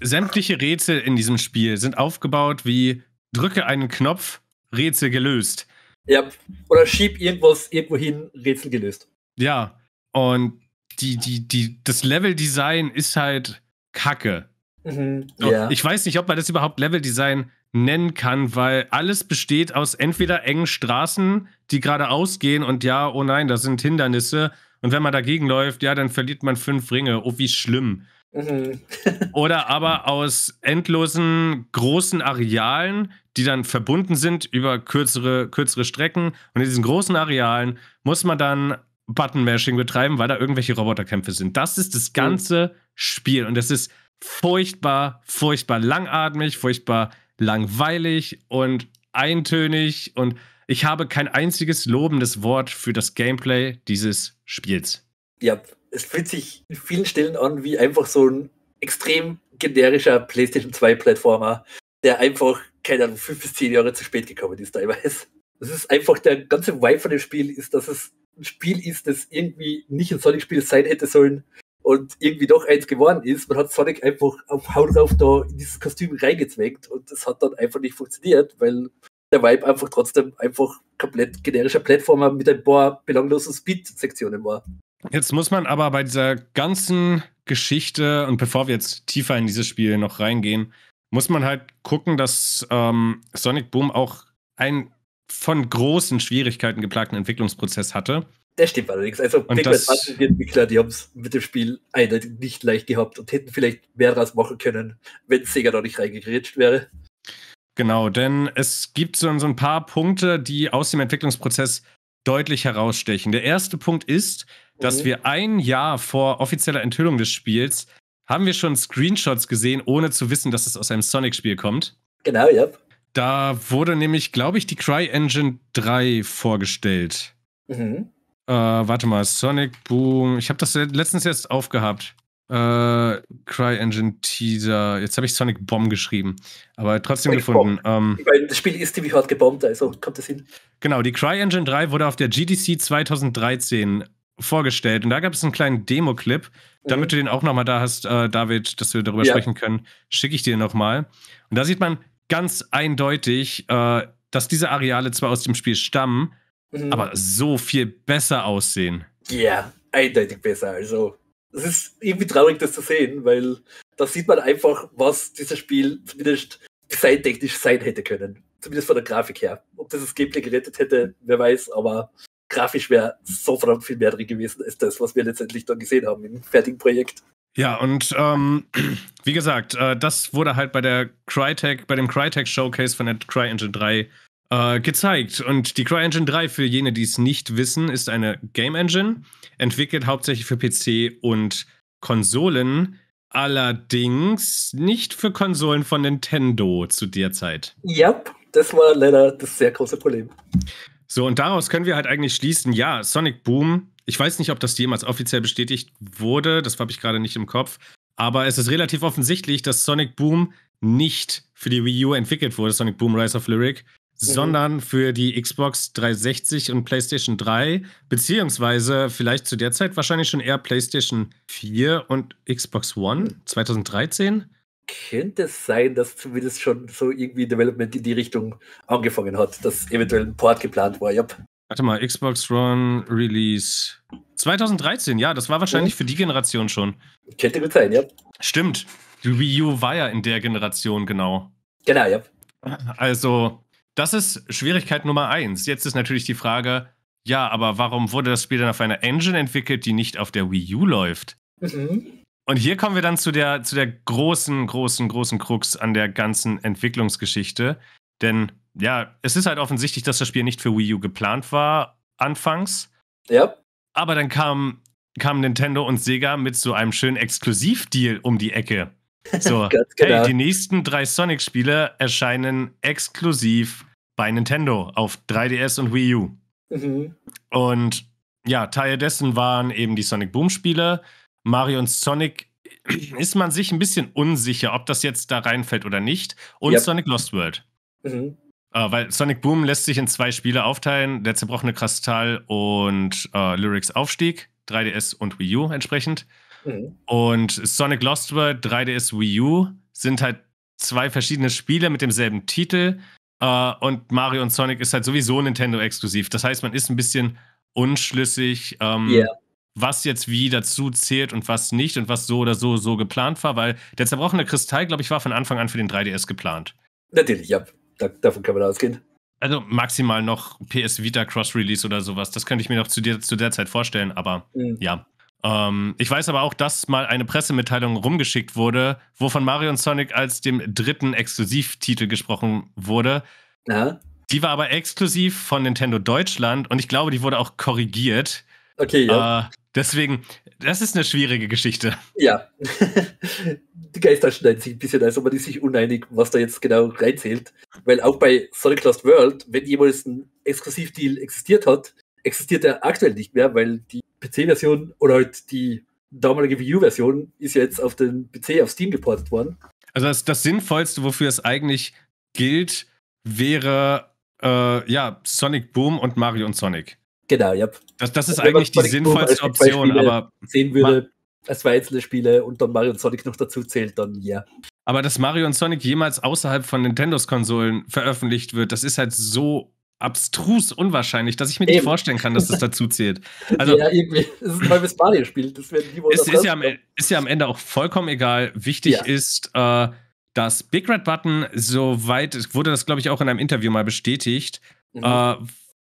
Sämtliche Rätsel in diesem Spiel sind aufgebaut wie drücke einen Knopf, Rätsel gelöst. Ja, oder schieb irgendwas irgendwo hin, Rätsel gelöst. Ja, und die, die, die, das Leveldesign ist halt kacke. Mhm, yeah. Ich weiß nicht, ob man das überhaupt Leveldesign nennen kann, weil alles besteht aus entweder engen Straßen, die geradeaus gehen und ja, oh nein, da sind Hindernisse. Und wenn man dagegen läuft, ja, dann verliert man fünf Ringe. Oh, wie schlimm. Mhm. Oder aber aus endlosen großen Arealen, die dann verbunden sind über kürzere, kürzere Strecken. Und in diesen großen Arealen muss man dann Button-Mashing betreiben, weil da irgendwelche Roboterkämpfe sind. Das ist das ganze mhm. Spiel. Und das ist furchtbar, furchtbar langatmig, furchtbar langweilig und eintönig. Und ich habe kein einziges lobendes Wort für das Gameplay dieses Spiels. Ja, es fühlt sich in vielen Stellen an wie einfach so ein extrem generischer PlayStation 2 Plattformer, der einfach, keine Ahnung, fünf bis zehn Jahre zu spät gekommen ist teilweise. Das ist einfach der ganze Vibe von dem Spiel, ist, dass es ein Spiel ist, das irgendwie nicht ein Sonic-Spiel sein hätte sollen und irgendwie doch eins geworden ist. Man hat Sonic einfach auf Haut drauf da in dieses Kostüm reingezwängt und das hat dann einfach nicht funktioniert, weil der Vibe einfach trotzdem einfach komplett generischer Plattformer mit ein paar belanglosen Speed-Sektionen war. Jetzt muss man aber bei dieser ganzen Geschichte und bevor wir jetzt tiefer in dieses Spiel noch reingehen, muss man halt gucken, dass ähm, Sonic Boom auch einen von großen Schwierigkeiten geplagten Entwicklungsprozess hatte. Das stimmt allerdings. Also, und das, die Entwickler, die haben es mit dem Spiel eindeutig nicht leicht gehabt und hätten vielleicht mehr daraus machen können, wenn Sega da nicht reingegritscht wäre. Genau, denn es gibt so, so ein paar Punkte, die aus dem Entwicklungsprozess deutlich herausstechen. Der erste Punkt ist, dass mhm. wir ein Jahr vor offizieller Enthüllung des Spiels haben wir schon Screenshots gesehen, ohne zu wissen, dass es aus einem Sonic-Spiel kommt. Genau, ja. Da wurde nämlich, glaube ich, die CryEngine 3 vorgestellt. Mhm. Äh, warte mal, Sonic Boom. Ich habe das letztens jetzt aufgehabt. Äh, CryEngine Teaser. Jetzt habe ich Sonic Bomb geschrieben, aber trotzdem Sonic gefunden. Ähm, das Spiel ist ziemlich hart gebombt, also kommt das hin. Genau, die CryEngine 3 wurde auf der GDC 2013 vorgestellt und da gab es einen kleinen Demo-Clip. Damit mhm. du den auch nochmal da hast, äh, David, dass wir darüber ja. sprechen können, schicke ich dir nochmal. Und da sieht man ganz eindeutig, äh, dass diese Areale zwar aus dem Spiel stammen, mhm. aber so viel besser aussehen. Ja, eindeutig besser. Also, es ist irgendwie traurig, das zu sehen, weil da sieht man einfach, was dieses Spiel zumindest designtechnisch sein hätte können. Zumindest von der Grafik her. Ob das das Gameplay gerettet hätte, wer weiß, aber grafisch wäre so verdammt viel mehr drin gewesen, als das, was wir letztendlich dann gesehen haben im fertigen Projekt. Ja, und ähm, *clears throat* wie gesagt, äh, das wurde halt bei der Crytek, bei dem Crytek Showcase von der CryEngine 3 äh, gezeigt. Und die CryEngine 3, für jene, die es nicht wissen, ist eine Game Engine, entwickelt hauptsächlich für PC und Konsolen, allerdings nicht für Konsolen von Nintendo zu der Zeit. Ja, das war leider das sehr große Problem. So, und daraus können wir halt eigentlich schließen, ja, Sonic Boom, ich weiß nicht, ob das jemals offiziell bestätigt wurde, das habe ich gerade nicht im Kopf, aber es ist relativ offensichtlich, dass Sonic Boom nicht für die Wii U entwickelt wurde, Sonic Boom Rise of Lyric, mhm. sondern für die Xbox 360 und PlayStation 3, beziehungsweise vielleicht zu der Zeit wahrscheinlich schon eher PlayStation 4 und Xbox One 2013 könnte es sein, dass zumindest schon so irgendwie Development in die Richtung angefangen hat, dass eventuell ein Port geplant war. Yep. Warte mal, Xbox One Release 2013, ja, das war wahrscheinlich für die Generation schon. Könnte gut sein, ja. Stimmt. Die Wii U war ja in der Generation, genau. Genau, ja. Also, das ist Schwierigkeit Nummer eins. Jetzt ist natürlich die Frage, ja, aber warum wurde das Spiel dann auf einer Engine entwickelt, die nicht auf der Wii U läuft? Mhm. Und hier kommen wir dann zu der, zu der großen, großen, großen Krux an der ganzen Entwicklungsgeschichte. Denn ja, es ist halt offensichtlich, dass das Spiel nicht für Wii U geplant war, anfangs. Ja. Aber dann kam, kam Nintendo und Sega mit so einem schönen Exklusivdeal um die Ecke. So, *laughs* genau. hey, die nächsten drei Sonic-Spiele erscheinen exklusiv bei Nintendo auf 3DS und Wii U. Mhm. Und ja, Teil dessen waren eben die Sonic Boom-Spiele. Mario und Sonic *clears throat* ist man sich ein bisschen unsicher, ob das jetzt da reinfällt oder nicht. Und yep. Sonic Lost World. Mhm. Äh, weil Sonic Boom lässt sich in zwei Spiele aufteilen: der zerbrochene Kristall und äh, Lyrics Aufstieg, 3DS und Wii U entsprechend. Mhm. Und Sonic Lost World, 3DS, Wii U sind halt zwei verschiedene Spiele mit demselben Titel. Uh, und Mario und Sonic ist halt sowieso Nintendo exklusiv. Das heißt, man ist ein bisschen unschlüssig. Ähm, yeah was jetzt wie dazu zählt und was nicht und was so oder so so geplant war, weil der zerbrochene Kristall, glaube ich, war von Anfang an für den 3DS geplant. Natürlich, ja. Da, davon kann man ausgehen. Also maximal noch PS Vita Cross-Release oder sowas. Das könnte ich mir noch zu, dir, zu der Zeit vorstellen, aber mhm. ja. Ähm, ich weiß aber auch, dass mal eine Pressemitteilung rumgeschickt wurde, wo von Mario und Sonic als dem dritten Exklusivtitel gesprochen wurde. Ja. Die war aber exklusiv von Nintendo Deutschland und ich glaube, die wurde auch korrigiert. Okay, ja. Äh, deswegen, das ist eine schwierige Geschichte. Ja. die *laughs* Geister schneiden sich ein bisschen, also man ist sich uneinig, was da jetzt genau reinzählt. Weil auch bei Sonic Lost World, wenn jemals ein Exklusivdeal existiert hat, existiert er aktuell nicht mehr, weil die PC-Version oder halt die damalige Wii U-Version ist ja jetzt auf den PC auf Steam geportet worden. Also das, das Sinnvollste, wofür es eigentlich gilt, wäre äh, ja Sonic Boom und Mario und Sonic. Genau, ja. Das, das ist eigentlich die sinnvollste Option, aber. Sehen würde, als zwei einzelne Spiele und dann Mario und Sonic noch dazu zählt, dann ja. Aber dass Mario und Sonic jemals außerhalb von Nintendos Konsolen veröffentlicht wird, das ist halt so abstrus unwahrscheinlich, dass ich mir Eben. nicht vorstellen kann, dass das dazu zählt. *laughs* Also, ja, irgendwie. Es ist ein neues Mario-Spiel. Das werden die wohl ist, ist, ja am, ist ja am Ende auch vollkommen egal. Wichtig ja. ist, äh, dass Big Red Button, soweit, wurde das, glaube ich, auch in einem Interview mal bestätigt, mhm. äh,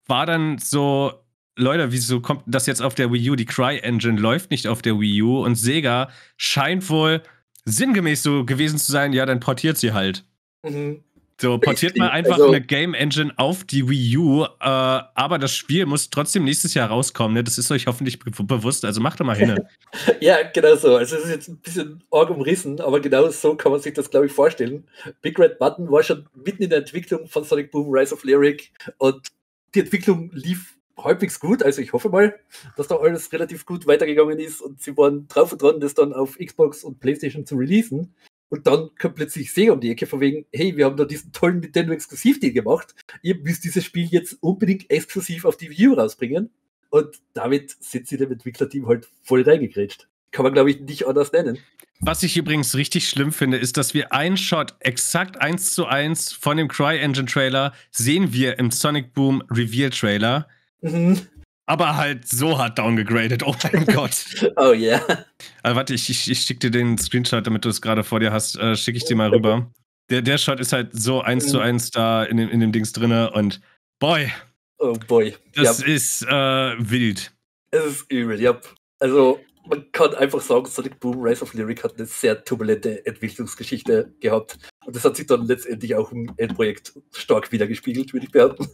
war dann so Leute, wieso kommt das jetzt auf der Wii U? Die Cry-Engine läuft nicht auf der Wii U und Sega scheint wohl sinngemäß so gewesen zu sein, ja, dann portiert sie halt. Mhm. So, portiert mal einfach also, eine Game Engine auf die Wii U, äh, aber das Spiel muss trotzdem nächstes Jahr rauskommen, ne? Das ist euch hoffentlich be bewusst, also macht doch mal hin. *laughs* ja, genau so. Also es ist jetzt ein bisschen arg umrissen, aber genau so kann man sich das, glaube ich, vorstellen. Big Red Button war schon mitten in der Entwicklung von Sonic Boom Rise of Lyric und die Entwicklung lief halbwegs gut. Also ich hoffe mal, dass da alles relativ gut weitergegangen ist und sie waren drauf und dran, das dann auf Xbox und PlayStation zu releasen. Und dann kommt plötzlich Sega um die Ecke von wegen, hey, wir haben da diesen tollen Nintendo Exklusivdeal gemacht. Ihr müsst dieses Spiel jetzt unbedingt exklusiv auf die Wii U rausbringen. Und damit sind sie dem Entwicklerteam halt voll reingegrätscht. Kann man, glaube ich, nicht anders nennen. Was ich übrigens richtig schlimm finde, ist, dass wir einen Shot exakt eins zu eins von dem CryEngine-Trailer sehen wir im Sonic Boom Reveal-Trailer. Mhm. Aber halt so hart downgegradet. Oh mein *laughs* Gott. oh yeah. Also warte, ich, ich, ich schicke dir den Screenshot, damit du es gerade vor dir hast. Äh, schicke ich dir mal rüber. Der, der Shot ist halt so eins zu mhm. eins da in dem, in dem Dings drinne und boy. Oh boy. Das yep. ist äh, wild. Es ist übel, ja. Also, man kann einfach sagen, Sonic Boom Rise of Lyric hat eine sehr turbulente Entwicklungsgeschichte gehabt. Und das hat sich dann letztendlich auch im Endprojekt stark wiedergespiegelt, würde ich behaupten.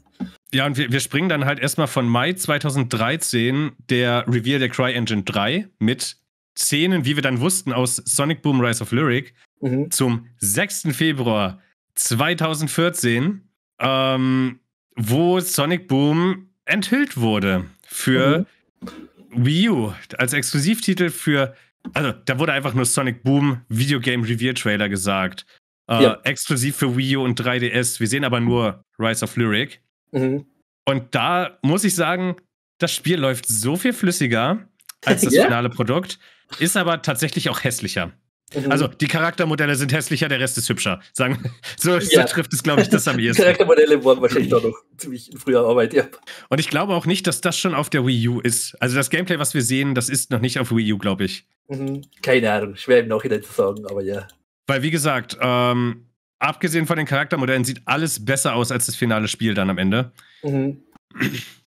Ja, und wir, wir springen dann halt erstmal von Mai 2013, der Reveal der CryEngine 3 mit Szenen, wie wir dann wussten, aus Sonic Boom Rise of Lyric, mhm. zum 6. Februar 2014, ähm, wo Sonic Boom enthüllt wurde für mhm. Wii U als Exklusivtitel für. Also, da wurde einfach nur Sonic Boom Videogame Reveal Trailer gesagt. Äh, ja. Exklusiv für Wii U und 3DS. Wir sehen aber nur Rise of Lyric. Mhm. Und da muss ich sagen, das Spiel läuft so viel flüssiger als das *laughs* yeah. finale Produkt, ist aber tatsächlich auch hässlicher. Mhm. Also die Charaktermodelle sind hässlicher, der Rest ist hübscher. Sagen, so, ja. so trifft es, glaube ich, das am *laughs* ehesten. Die Charaktermodelle waren wahrscheinlich auch noch ziemlich in früher Arbeit, ja. Und ich glaube auch nicht, dass das schon auf der Wii U ist. Also das Gameplay, was wir sehen, das ist noch nicht auf Wii U, glaube ich. Mhm. Keine Ahnung, schwer im Nachhinein zu sagen, aber ja. Weil, wie gesagt, ähm, abgesehen von den Charaktermodellen sieht alles besser aus als das finale Spiel dann am Ende. Mhm.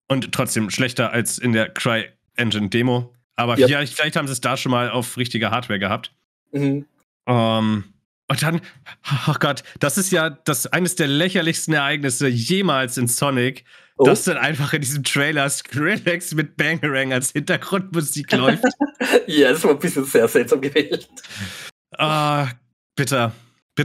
Und trotzdem schlechter als in der CryEngine-Demo. Aber yep. vielleicht, vielleicht, haben sie es da schon mal auf richtiger Hardware gehabt. Mhm. Um, und dann, oh Gott, das ist ja das eines der lächerlichsten Ereignisse jemals in Sonic, oh. dass dann einfach in diesem Trailer Skrillex mit Bangerang als Hintergrundmusik läuft. *laughs* ja, das war ein bisschen sehr seltsam gewählt. Ah, bitter.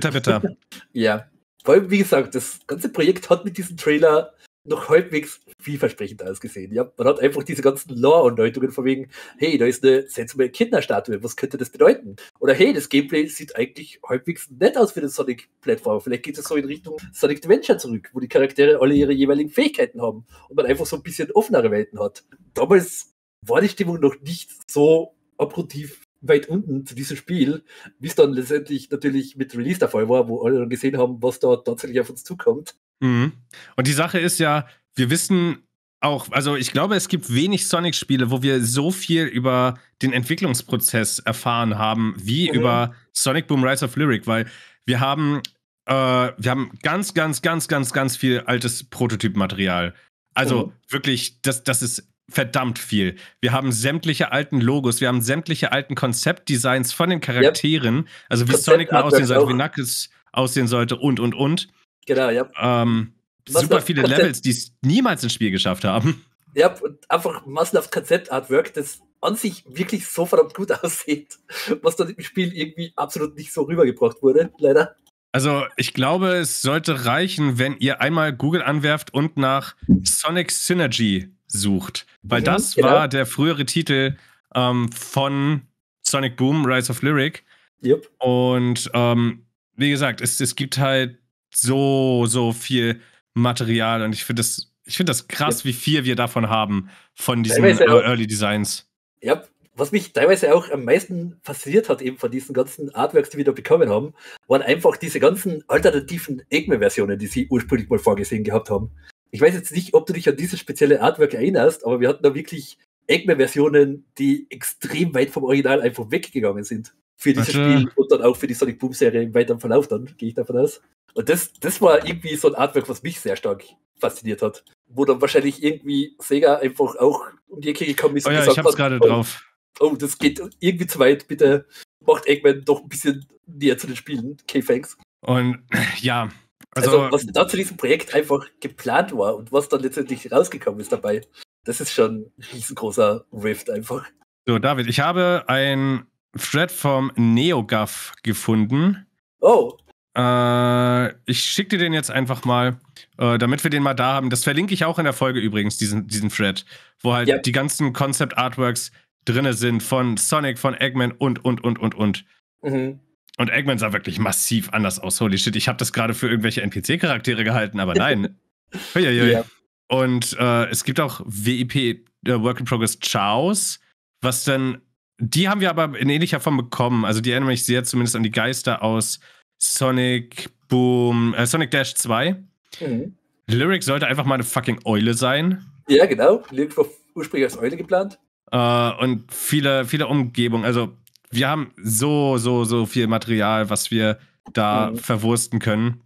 Bitter. *laughs* ja. Vor allem, wie gesagt, das ganze Projekt hat mit diesem Trailer noch halbwegs vielversprechend ausgesehen. Ja, man hat einfach diese ganzen Lore-Andeutungen von wegen, hey, da ist eine seltsame Kinderstatue, was könnte das bedeuten? Oder hey, das Gameplay sieht eigentlich halbwegs nett aus für den Sonic-Plattform. Vielleicht geht es so in Richtung Sonic Adventure zurück, wo die Charaktere alle ihre jeweiligen Fähigkeiten haben und man einfach so ein bisschen offenere Welten hat. Damals war die Stimmung noch nicht so abgrundtief weit unten zu diesem Spiel, es dann letztendlich natürlich mit Release der Fall war, wo alle dann gesehen haben, was da tatsächlich auf uns zukommt. Mhm. Und die Sache ist ja, wir wissen auch, also ich glaube, es gibt wenig Sonic-Spiele, wo wir so viel über den Entwicklungsprozess erfahren haben, wie mhm. über Sonic Boom Rise of Lyric, weil wir haben, äh, wir haben ganz, ganz, ganz, ganz, ganz viel altes Prototypmaterial. Also mhm. wirklich, das, das ist verdammt viel. Wir haben sämtliche alten Logos, wir haben sämtliche alten Konzeptdesigns von den Charakteren, yep. also wie Sonic mal aussehen sollte, wie Knuckles aussehen sollte und, und, und. Genau, ja. Ähm, super viele Konzept Levels, die es niemals ins Spiel geschafft haben. Ja, und einfach massenhaft Konzeptartwork, das an sich wirklich so verdammt gut *laughs* aussieht, was dann im Spiel irgendwie absolut nicht so rübergebracht wurde, leider. Also, ich glaube, es sollte reichen, wenn ihr einmal Google anwerft und nach Sonic Synergy sucht. Weil mhm, das genau. war der frühere Titel ähm, von Sonic Boom, Rise of Lyric. Yep. Und ähm, wie gesagt, es, es gibt halt so, so viel Material und ich finde das, ich finde das krass, ja. wie viel wir davon haben von diesen Early Designs. Ja, was mich teilweise auch am meisten fasziniert hat, eben von diesen ganzen Artworks, die wir da bekommen haben, waren einfach diese ganzen alternativen Eggman-Versionen, die sie ursprünglich mal vorgesehen gehabt haben. Ich weiß jetzt nicht, ob du dich an dieses spezielle Artwork erinnerst, aber wir hatten da wirklich Eggman-Versionen, die extrem weit vom Original einfach weggegangen sind. Für dieses Spiel und dann auch für die Sonic Boom-Serie im weiteren Verlauf dann, gehe ich davon aus. Und das, das war irgendwie so ein Artwork, was mich sehr stark fasziniert hat. Wo dann wahrscheinlich irgendwie Sega einfach auch um die Ecke gekommen ist oh ja, gesagt ich hab's gerade oh, drauf. Oh, das geht irgendwie zu weit, bitte macht Eggman doch ein bisschen näher zu den Spielen. Okay, thanks. Und *clears throat* ja, Also, also, was da zu diesem Projekt einfach geplant war und was dann letztendlich rausgekommen ist dabei, das ist schon ein riesengroßer Rift einfach. So, David, ich habe ein Thread vom NeoGAF gefunden. Oh. Äh, ich schicke dir den jetzt einfach mal, äh, damit wir den mal da haben. Das verlinke ich auch in der Folge übrigens, diesen, diesen Thread, wo halt ja. die ganzen Concept Artworks drinne sind von Sonic, von Eggman und, und, und, und, und. Mhm. Und Eggman sah wirklich massiv anders aus. Holy shit, ich habe das gerade für irgendwelche NPC-Charaktere gehalten, aber nein. *laughs* ja. Und äh, es gibt auch WIP, äh, Work in Progress Chaos, was dann, die haben wir aber in ähnlicher Form bekommen. Also die erinnern mich sehr zumindest an die Geister aus Sonic Boom, äh, Sonic Dash 2. Mhm. Lyric sollte einfach mal eine fucking Eule sein. Ja, genau. Lyric war ursprünglich als Eule geplant. Äh, und viele, viele Umgebungen. Also wir haben so, so, so viel Material, was wir da mhm. verwursten können.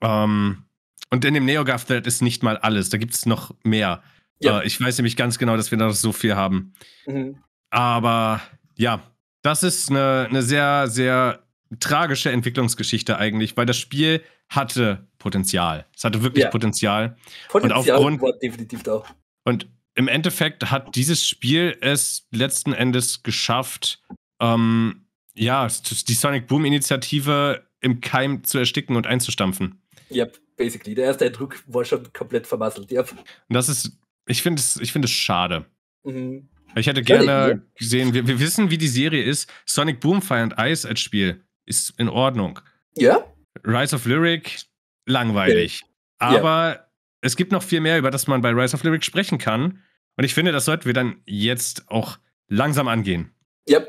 Ähm, und in dem NeoGAF-Thread ist nicht mal alles. Da gibt es noch mehr. Ja. Äh, ich weiß nämlich ganz genau, dass wir noch so viel haben. Mhm. Aber ja, das ist eine, eine sehr, sehr tragische Entwicklungsgeschichte eigentlich, weil das Spiel hatte Potenzial. Es hatte wirklich ja. Potenzial. Potenzial und aufgrund, war definitiv da. Und im Endeffekt hat dieses Spiel es letzten Endes geschafft, ähm, ja, die Sonic Boom Initiative im Keim zu ersticken und einzustampfen. Yep, basically. Der erste Eindruck war schon komplett vermasselt. Yep. Und das ist, ich finde es, es schade. Mhm. Ich hätte gerne gesehen, wir, wir, wissen, wie die Serie ist. Sonic Boom Fire and Ice als Spiel ist in Ordnung. Ja. Rise of Lyric, langweilig. Ja. Aber ja. es gibt noch viel mehr, über das man bei Rise of Lyric sprechen kann. Und ich finde, das sollten wir dann jetzt auch langsam angehen. Ja.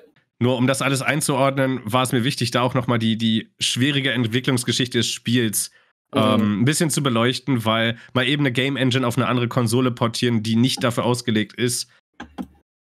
Nur um das alles einzuordnen, war es mir wichtig, da auch nochmal die, die schwierige Entwicklungsgeschichte des Spiels mhm. ähm, ein bisschen zu beleuchten, weil mal eben eine Game Engine auf eine andere Konsole portieren, die nicht dafür ausgelegt ist,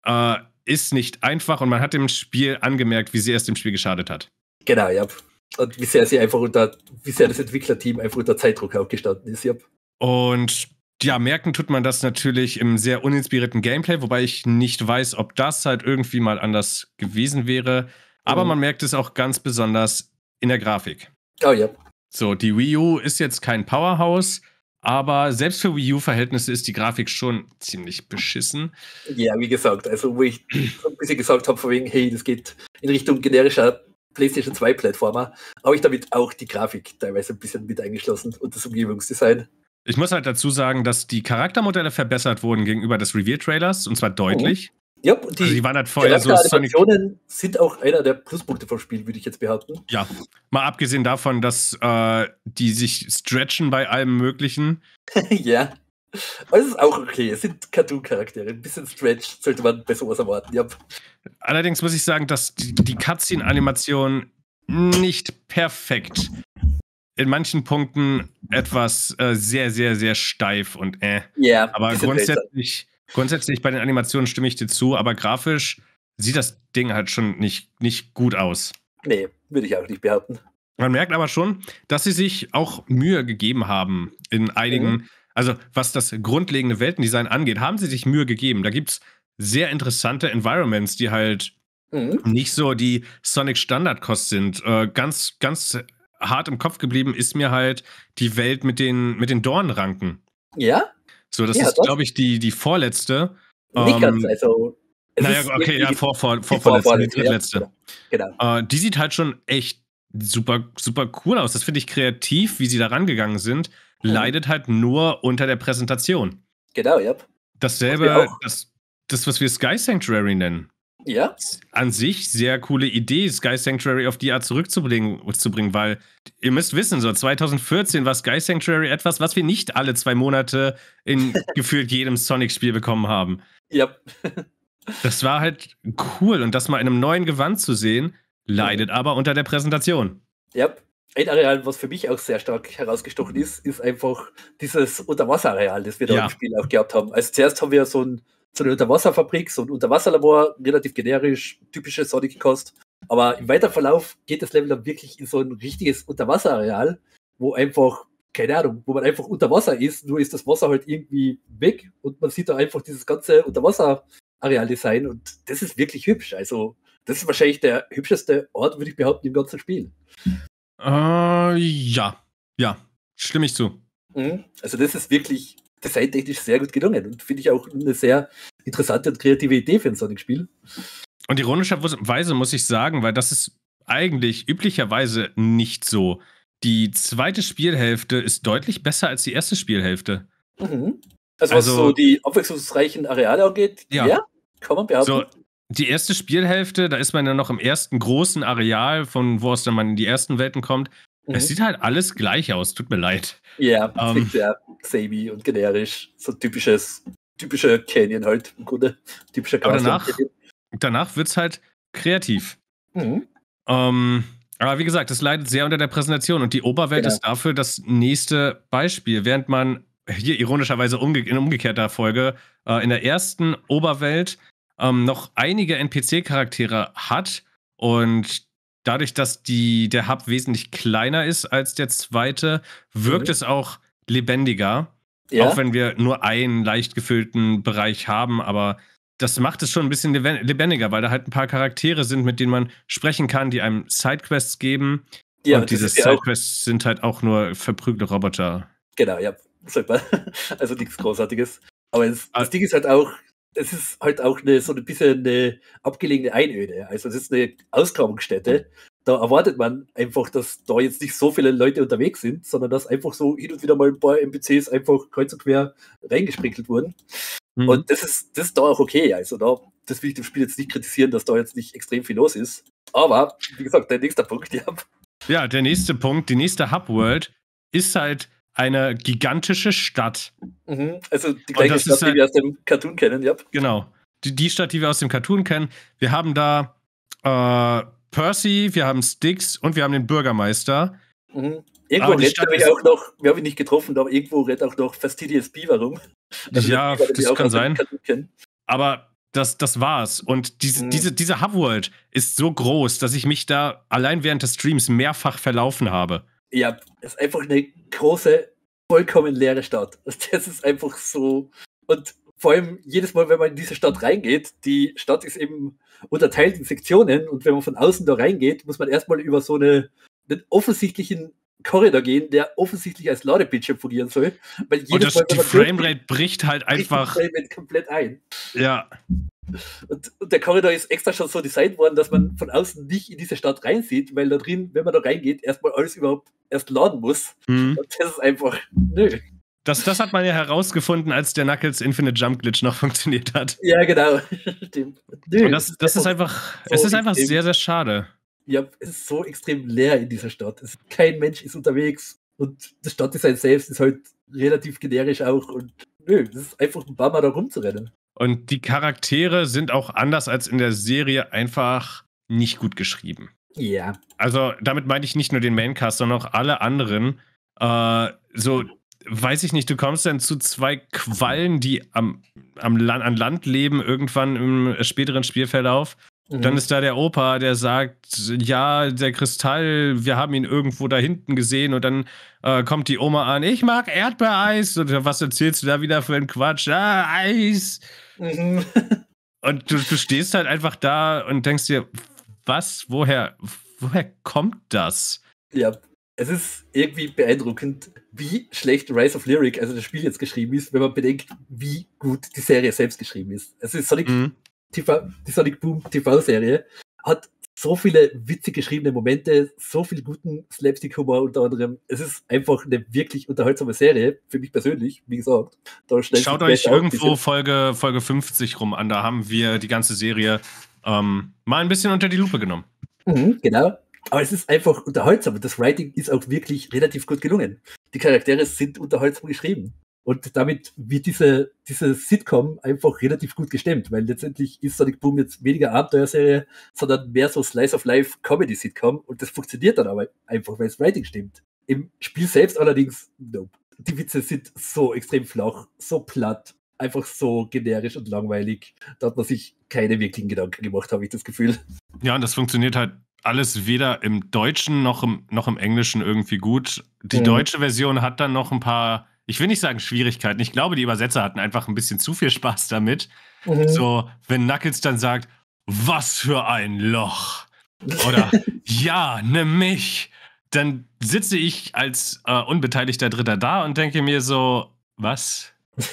äh, ist nicht einfach und man hat dem Spiel angemerkt, wie sehr es dem Spiel geschadet hat. Genau, ja. Und wie sehr sie einfach unter, wie sehr das Entwicklerteam einfach unter Zeitdruck auch gestanden ist, ja. Und ja, merken tut man das natürlich im sehr uninspirierten Gameplay, wobei ich nicht weiß, ob das halt irgendwie mal anders gewesen wäre. Aber mhm. man merkt es auch ganz besonders in der Grafik. Oh ja. So, die Wii U ist jetzt kein Powerhouse, aber selbst für Wii U-Verhältnisse ist die Grafik schon ziemlich beschissen. Ja, wie gesagt, also wo ich ein bisschen gesagt habe, von wegen, hey, das geht in Richtung generischer PlayStation 2 Plattformer, habe ich damit auch die Grafik teilweise ein bisschen mit eingeschlossen und das Umgebungsdesign. Ich muss halt dazu sagen, dass die Charaktermodelle verbessert wurden gegenüber des Reveal-Trailers und zwar deutlich. Mhm. Ja, die, also die waren halt vorher so Sonic sind auch einer der Pluspunkte vom Spiel, würde ich jetzt behaupten. Ja, mal abgesehen davon, dass äh, die sich stretchen bei allem Möglichen. *laughs* ja. Aber es ist auch okay. Es sind Cartoon-Charaktere. Ein bisschen Stretch sollte man bei sowas erwarten. Ja. Allerdings muss ich sagen, dass die, die Cutscene-Animation nicht perfekt in manchen Punkten etwas äh, sehr, sehr, sehr steif und äh. Ja, yeah, aber grundsätzlich, grundsätzlich bei den Animationen stimme ich dir zu, aber grafisch sieht das Ding halt schon nicht, nicht gut aus. Nee, würde ich auch nicht behaupten. Man merkt aber schon, dass sie sich auch Mühe gegeben haben in einigen, mhm. also was das grundlegende Weltendesign angeht, haben sie sich Mühe gegeben. Da gibt es sehr interessante Environments, die halt mhm. nicht so die Sonic Standardkost sind. Äh, ganz, ganz hart im Kopf geblieben ist mir halt die Welt mit den, mit den Dornranken. Ja? So, das ja, ist, glaube ich, die, die vorletzte. Nicht ähm, ganz, also. Naja, okay, ja, vor, vor, vor, vorletzte, die drittletzte. Ja, genau. Äh, die sieht halt schon echt super, super cool aus. Das finde ich kreativ, wie sie da rangegangen sind. Mhm. Leidet halt nur unter der Präsentation. Genau, ja. Dasselbe, das, das, was wir Sky Sanctuary nennen. Ja. An sich sehr coole Idee, Sky Sanctuary auf die Art zurückzubringen, zubringen, weil ihr müsst wissen, so 2014 war Sky Sanctuary etwas, was wir nicht alle zwei Monate in *laughs* gefühlt jedem Sonic-Spiel bekommen haben. Ja. *laughs* das war halt cool und das mal in einem neuen Gewand zu sehen, leidet aber unter der Präsentation. Ja. Ein Areal, was für mich auch sehr stark herausgestochen ist, ist einfach dieses Unterwasserareal, das wir da ja. im Spiel auch gehabt haben. Also zuerst haben wir so ein so eine Unterwasserfabrik, so ein Unterwasserlabor, relativ generisch, typische Sonic-Kost. Aber im weiteren Verlauf geht das Level dann wirklich in so ein richtiges Unterwasserareal, wo einfach, keine Ahnung, wo man einfach unter Wasser ist, nur ist das Wasser halt irgendwie weg und man sieht da einfach dieses ganze Unterwasserareal-Design und das ist wirklich hübsch. Also, das ist wahrscheinlich der hübscheste Ort, würde ich behaupten, im ganzen Spiel. Äh, ja. Ja. stimme ich zu. Mhm. Also das ist wirklich designtechnisch sehr gut gelungen und finde ich auch eine sehr interessante und kreative Idee für ein Sonic-Spiel. Und ironischerweise muss ich sagen, weil das ist eigentlich üblicherweise nicht so. Die zweite Spielhälfte ist deutlich besser als die erste Spielhälfte. Mhm. Also, was also, so die abwechslungsreichen Areale angeht, ja, ja kann man behaupten. So, die erste Spielhälfte, da ist man ja noch im ersten großen Areal, von wo aus dann man in die ersten Welten kommt. Mhm. Es sieht halt alles gleich aus, tut mir leid. Ja, yeah, um, sehr samey und generisch. So typisches, typischer Canyon halt im Grunde. Typischer Aber danach, danach wird es halt kreativ. Mhm. Um, aber wie gesagt, es leidet sehr unter der Präsentation und die Oberwelt genau. ist dafür das nächste Beispiel. Während man hier ironischerweise umge in umgekehrter Folge äh, in der ersten Oberwelt ähm, noch einige NPC-Charaktere hat und dadurch, dass die, der Hub wesentlich kleiner ist als der zweite, wirkt mhm. es auch lebendiger. Ja? Auch wenn wir nur einen leicht gefüllten Bereich haben, aber das macht es schon ein bisschen lebendiger, weil da halt ein paar Charaktere sind, mit denen man sprechen kann, die einem Sidequests geben. Ja, und diese Sidequests sind halt auch nur verprügelte Roboter. Genau, ja. *laughs* Also nichts Großartiges. Aber es, ah. das Ding ist halt auch, es ist halt auch eine, so ein bisschen eine abgelegene Einöde. Also es ist eine Ausgrabungsstätte. Da erwartet man einfach, dass da jetzt nicht so viele Leute unterwegs sind, sondern dass einfach so hin und wieder mal ein paar NPCs einfach kreuz und quer reingesprinkelt wurden. Mhm. Und das ist, das ist da auch okay. Also da, das will ich dem Spiel jetzt nicht kritisieren, dass da jetzt nicht extrem viel los ist. Aber, wie gesagt, der nächste Punkt, *laughs* ja. Ja, der nächste Punkt, die nächste Hub-World ist halt eine gigantische Stadt. Mhm. Also die gleiche Stadt, halt, die wir aus dem Cartoon kennen, ja. Genau. Die, die Stadt, die wir aus dem Cartoon kennen. Wir haben da äh, Percy, wir haben Styx und wir haben den Bürgermeister. Mhm. Irgendwo rennt ich auch noch, wir haben ihn nicht getroffen, aber irgendwo rennt auch noch Fastidious Beaver rum. Also ja, Beaver, das kann sein. Aber das, das war's. Und diese, mhm. diese, diese Hubworld ist so groß, dass ich mich da allein während des Streams mehrfach verlaufen habe. Ja, es ist einfach eine große, vollkommen leere Stadt. *laughs* Das ist einfach so. Und vor allem jedes Mal, wenn man in diese Stadt reingeht, die Stadt ist eben unterteilt in Sektionen und wenn man von außen da reingeht, muss man erstmal über so eine, einen offensichtlichen Korridor gehen, der offensichtlich als Ladebildschirm fungieren soll. Weil jedes und das, Mal, die Framerate bricht halt einfach. Die Framerate komplett ein. Ja. Und, und, der Korridor ist extra schon so designt worden, dass man von außen nicht in diese Stadt reinsieht, weil da drin, wenn man da reingeht, erstmal alles überhaupt erst laden muss. Mhm. Und das ist einfach, nö. Das, das hat man ja herausgefunden, als der Knuckles Infinite Jump Glitch noch *laughs* funktioniert hat. Ja, genau. *laughs* Nö, und das, das ist einfach, so es ist einfach sehr, sehr schade. Ja, es ist so extrem leer in dieser Stadt. Es, kein Mensch ist unterwegs und das Stadtdesign selbst ist halt relativ generisch auch und nö, das ist einfach ein Bummer, da rumzurennen. Und die Charaktere sind auch anders als in der Serie einfach nicht gut geschrieben. Ja. Also damit meine ich nicht nur den Maincast, sondern auch alle anderen. Äh, so, weiß ich nicht, du kommst dann zu zwei Quallen, die am, am Land, an Land leben, irgendwann im späteren Spielverlauf. Mhm. Dann ist da der Opa, der sagt, ja, der Kristall, wir haben ihn irgendwo da hinten gesehen und dann äh, kommt die Oma an, ich mag Erdbeereis und was erzählst du da wieder für einen Quatsch? Ah, Eis. Mhm. *laughs* und du, du stehst halt einfach da und denkst dir, was, woher, woher kommt das? Ja, es ist irgendwie beeindruckend, wie schlecht Rise of Lyric, also das Spiel jetzt geschrieben ist, wenn man bedenkt, wie gut die Serie selbst geschrieben ist. Es ist Sonic mhm. TV, die Sonic Boom TV-Serie hat so viele witzig geschriebene Momente, so viel guten Slapstick-Humor unter anderem. Es ist einfach eine wirklich unterhaltsame Serie, für mich persönlich, wie gesagt. Schaut euch irgendwo Folge, Folge 50 rum an, da haben wir die ganze Serie ähm, mal ein bisschen unter die Lupe genommen. Mhm, genau. Aber es ist einfach unterhaltsam und das Writing ist auch wirklich relativ gut gelungen. Die Charaktere sind unterhaltsam geschrieben. Und damit wird diese, diese Sitcom einfach relativ gut gestemmt, weil letztendlich ist Sonic Boom jetzt weniger Abenteuerserie, sondern mehr so Slice of Life Comedy Sitcom und das funktioniert dann aber einfach, weil das Writing stimmt. Im Spiel selbst allerdings, nope. Die Witze sind so extrem flach, so platt, einfach so generisch und langweilig. Da hat man sich keine wirklichen Gedanken gemacht, habe ich das Gefühl. Ja, und das funktioniert halt alles weder im Deutschen noch im, noch im Englischen irgendwie gut. Die mhm. deutsche Version hat dann noch ein paar ich will nicht sagen Schwierigkeiten. Ich glaube, die Übersetzer hatten einfach ein bisschen zu viel Spaß damit. Mhm. So, wenn Knuckles dann sagt, was für ein Loch. Oder *laughs* ja, nimm mich. dann sitze ich als äh, unbeteiligter Dritter da und denke mir so, was? *laughs*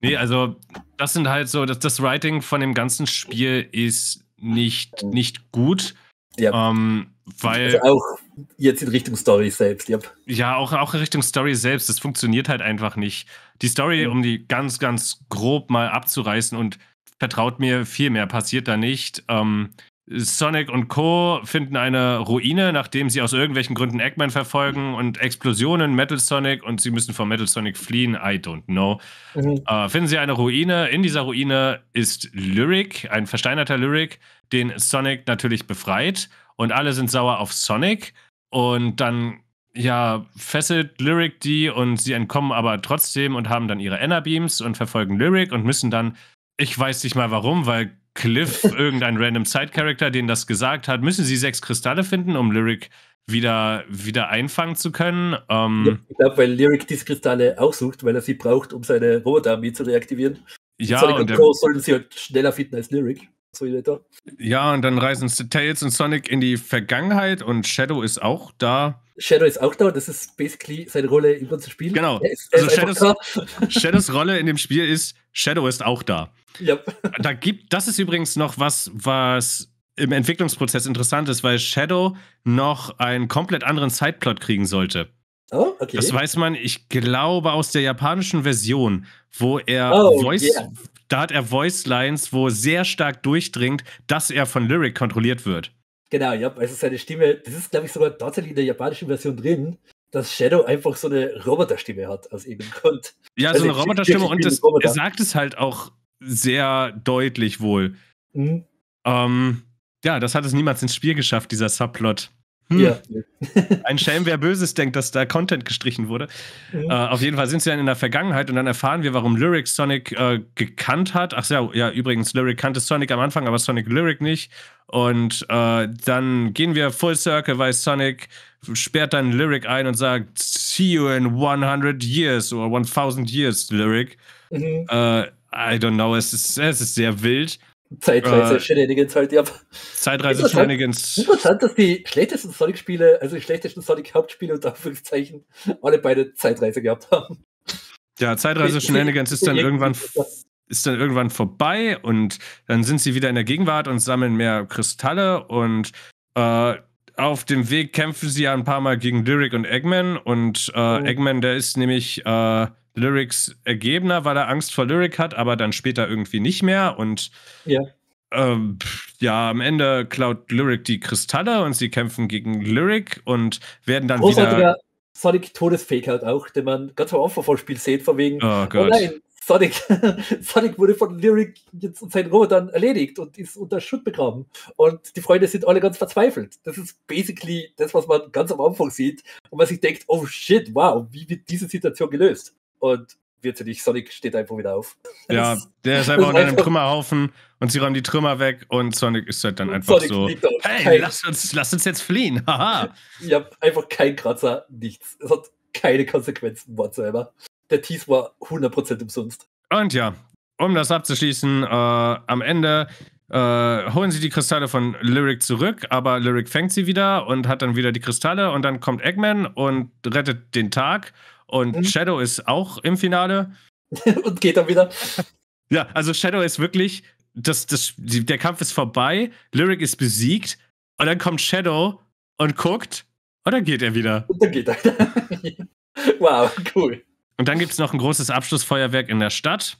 nee, also das sind halt so, das, das Writing von dem ganzen Spiel ist nicht, nicht gut. Ja. Ähm, weil, Also auch jetzt in Richtung Story selbst, ja. ja, auch, auch in Richtung Story selbst, das funktioniert halt einfach nicht. Die Story, Mhm. um die ganz, ganz grob mal abzureißen und vertraut mir, viel mehr passiert da nicht. Ähm, Sonic und Co. finden eine Ruine, nachdem sie aus irgendwelchen Gründen Eggman verfolgen und Explosionen, Metal Sonic und sie müssen vor Metal Sonic fliehen. I don't know. Mhm. Äh, finden sie eine Ruine. In dieser Ruine ist Lyric, ein versteinerter Lyric, den Sonic natürlich befreit. Und alle sind sauer auf Sonic. Und dann, ja, fesselt Lyric die und sie entkommen aber trotzdem und haben dann ihre Enerbeams und verfolgen Lyric und müssen dann, ich weiß nicht mal warum, weil Cliff, *laughs* irgendein random Side-Character, den das gesagt hat, müssen sie sechs Kristalle finden, um Lyric wieder, wieder einfangen zu können. Ähm, Ja, ich glaube, weil Lyric diese Kristalle auch sucht, weil er sie braucht, um seine Roboterarmee zu reaktivieren. ja, Sonic und und Co. sollen sie halt schneller finden als Lyric. So. Ja, und dann reisen Tails und Sonic in die Vergangenheit und Shadow ist auch da. Shadow ist auch da, das ist basically seine Rolle im ganzen Spiel. Genau. Er ist, er Also da. Shadows Rolle in dem Spiel ist, Shadow ist auch da. Ja. *laughs* Da gibt, das ist übrigens noch was, was im Entwicklungsprozess interessant ist, weil Shadow noch einen komplett anderen Sideplot kriegen sollte. Oh, okay. Das weiß man, ich glaube, aus der japanischen Version, wo er Oh, Voice, yeah. da hat er Voice Lines, wo sehr stark durchdringt, dass er von Lyric kontrolliert wird. Genau, ja, also seine Stimme, das ist, glaube ich, sogar tatsächlich in der japanischen Version drin, dass Shadow einfach so eine Roboterstimme hat, aus irgendeinem Grund. Ja, Also so eine Roboterstimme und das, Roboter. er sagt es halt auch sehr deutlich wohl. Mhm. Ähm, ja, das hat es niemals ins Spiel geschafft, dieser Subplot. Hm, Ja. *laughs* Ein Schelm, wer Böses denkt, dass da Content gestrichen wurde. Mhm. Äh, auf jeden Fall sind sie dann in der Vergangenheit und dann erfahren wir, warum Lyric Sonic äh, gekannt hat. Ach ja, ja, übrigens, Lyric kannte Sonic am Anfang, aber Sonic Lyric nicht. Und äh, dann gehen wir Full Circle, weil Sonic sperrt dann Lyric ein und sagt, see you in 100 years oder 1000 years, Lyric. Mhm. I don't know, es ist, es ist sehr wild. Zeitweise Äh, halt, ja. Zeitreise-Shenanigans. Interessant, dass die schlechtesten Sonic-Spiele, also die schlechtesten Sonic-Hauptspiele unter Anführungszeichen, alle beide Zeitreise gehabt haben. Ja, Zeitreise-Shenanigans ist dann irgendwann ist dann irgendwann vorbei und dann sind sie wieder in der Gegenwart und sammeln mehr Kristalle und äh, auf dem Weg kämpfen sie ja ein paar Mal gegen Lyric und Eggman und äh, Mhm. Eggman, der ist nämlich äh, Lyrics Ergebener, weil er Angst vor Lyric hat, aber dann später irgendwie nicht mehr und Ja. ähm, ja, am Ende klaut Lyric die Kristalle und sie kämpfen gegen Lyric und werden dann wieder. Großartiger Sonic-Todesfake-Out auch, den man ganz am Anfang vom Spiel sieht, von wegen, Oh oh Gott. nein, Sonic, *laughs* Sonic wurde von Lyric jetzt und seinen Robotern erledigt und ist unter Schutt begraben. Und die Freunde sind alle ganz verzweifelt. Das ist basically das, was man ganz am Anfang sieht und man sich denkt, oh shit, wow, wie wird diese Situation gelöst? Und wird nicht, Sonic steht einfach wieder auf. Ja, der ist *laughs* einfach unter einem Trümmerhaufen und sie räumen die Trümmer weg und Sonic ist halt dann einfach Sonic so. Hey, Kein- lass uns, lass uns jetzt fliehen. Haha. Ich habe einfach kein Kratzer, nichts. Es hat keine Konsequenzen whatsoever. Der Tease war 100% umsonst. Und ja, um das abzuschließen, äh, am Ende äh, holen sie die Kristalle von Lyric zurück, aber Lyric fängt sie wieder und hat dann wieder die Kristalle und dann kommt Eggman und rettet den Tag und Mhm. Shadow ist auch im Finale. *laughs* und geht dann wieder. Ja, also Shadow ist wirklich, das, das, der Kampf ist vorbei, Lyric ist besiegt und dann kommt Shadow und guckt und dann geht er wieder. Und dann geht er. *laughs* wow, cool. Und dann gibt es noch ein großes Abschlussfeuerwerk in der Stadt.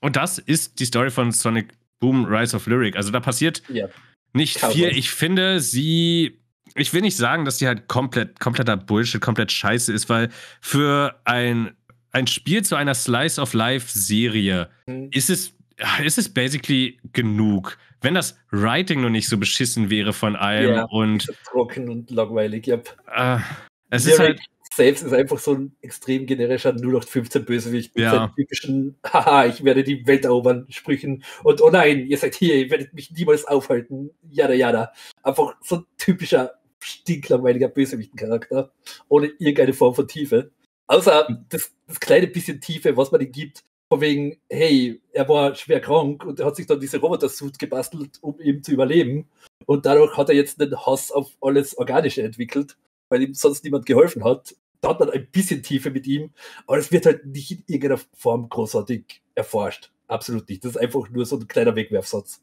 Und das ist die Story von Sonic Boom Rise of Lyric. Also da passiert Ja. nicht Kaum viel. Ich finde, sie. Ich will nicht sagen, dass die halt komplett, kompletter Bullshit, komplett scheiße ist, weil für ein, ein Spiel zu einer Slice of Life-Serie Hm. ist es, ist es basically genug. Wenn das Writing nur nicht so beschissen wäre von allem Ja. und *laughs* Trocken und langweilig. Yep. äh, es ist Lyric halt. selbst ist einfach so ein extrem generischer 0815 Bösewicht mit Ja. seinen typischen *laughs* Haha, ich werde die Welt erobern Sprüchen und oh nein, ihr seid hier, ihr werdet mich niemals aufhalten. Jada jada. Einfach so ein typischer stinklangweiliger Bösewichtencharakter ohne irgendeine Form von Tiefe. Außer das, das kleine bisschen Tiefe, was man ihm gibt, von wegen, hey, er war schwer krank und er hat sich dann diese Roboter-Suit gebastelt, um ihm zu überleben. Und dadurch hat er jetzt einen Hass auf alles Organische entwickelt, weil ihm sonst niemand geholfen hat. Da hat man ein bisschen Tiefe mit ihm, aber es wird halt nicht in irgendeiner Form großartig erforscht. Absolut nicht. Das ist einfach nur so ein kleiner Wegwerfsatz.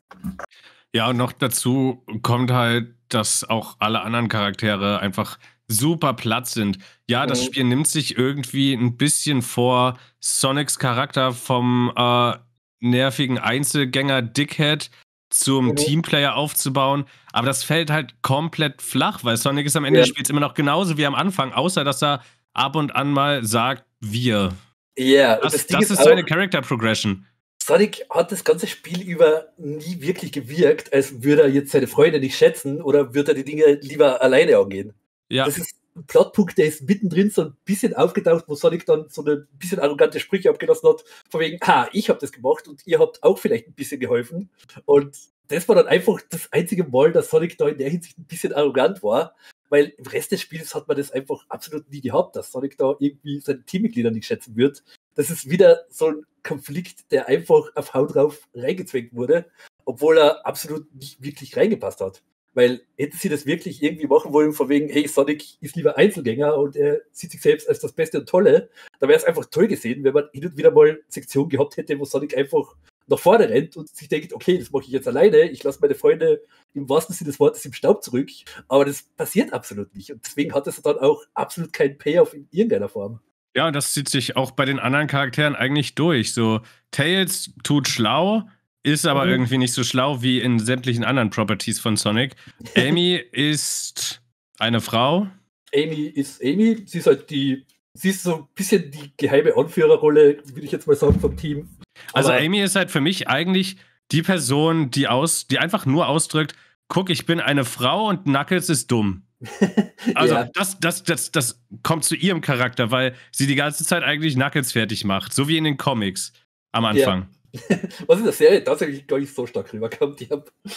Ja, und noch dazu kommt halt, dass auch alle anderen Charaktere einfach super platt sind. Ja, das Mhm. Spiel nimmt sich irgendwie ein bisschen vor, Sonics Charakter vom äh, nervigen Einzelgänger Dickhead zum Mhm. Teamplayer aufzubauen, aber das fällt halt komplett flach, weil Sonic ist am Ende Ja. des Spiels immer noch genauso wie am Anfang, außer dass er ab und an mal sagt, wir. Ja, und Das, das das ist ist seine Character Progression. Sonic hat das ganze Spiel über nie wirklich gewirkt, als würde er jetzt seine Freunde nicht schätzen oder würde er die Dinge lieber alleine angehen. Ja, Das ist ein Plotpunkt, der ist mittendrin so ein bisschen aufgetaucht, wo Sonic dann so eine bisschen arrogante Sprüche abgelassen hat, von wegen, ah, ich habe das gemacht und ihr habt auch vielleicht ein bisschen geholfen. Und das war dann einfach das einzige Mal, dass Sonic da in der Hinsicht ein bisschen arrogant war, weil im Rest des Spiels hat man das einfach absolut nie gehabt, dass Sonic da irgendwie seine Teammitglieder nicht schätzen wird. Das ist wieder so ein Konflikt, der einfach auf Haut drauf reingezwängt wurde, obwohl er absolut nicht wirklich reingepasst hat. Weil hätten sie das wirklich irgendwie machen wollen, von wegen, hey, Sonic ist lieber Einzelgänger und er sieht sich selbst als das Beste und Tolle, da wäre es einfach toll gesehen, wenn man hin und wieder mal Sektion gehabt hätte, wo Sonic einfach nach vorne rennt und sich denkt, okay, das mache ich jetzt alleine, ich lasse meine Freunde im wahrsten Sinne des Wortes im Staub zurück. Aber das passiert absolut nicht. Und deswegen hat es dann auch absolut keinen Payoff in irgendeiner Form. Ja, das zieht sich auch bei den anderen Charakteren eigentlich durch. So, Tails tut schlau, ist aber Mhm. irgendwie nicht so schlau wie in sämtlichen anderen Properties von Sonic. *laughs* Amy ist eine Frau. Amy ist Amy, sie ist halt die, sie ist so ein bisschen die geheime Anführerrolle, würde ich jetzt mal sagen, vom Team. Also Aber- Amy ist halt für mich eigentlich die Person, die aus, die einfach nur ausdrückt, guck, ich bin eine Frau und Knuckles ist dumm. *laughs* Also Ja. das, das, das, das kommt zu ihrem Charakter, weil sie die ganze Zeit eigentlich Knuckles fertig macht, so wie in den Comics am Anfang. *laughs* Was in der Serie tatsächlich gar nicht so stark rüberkommt.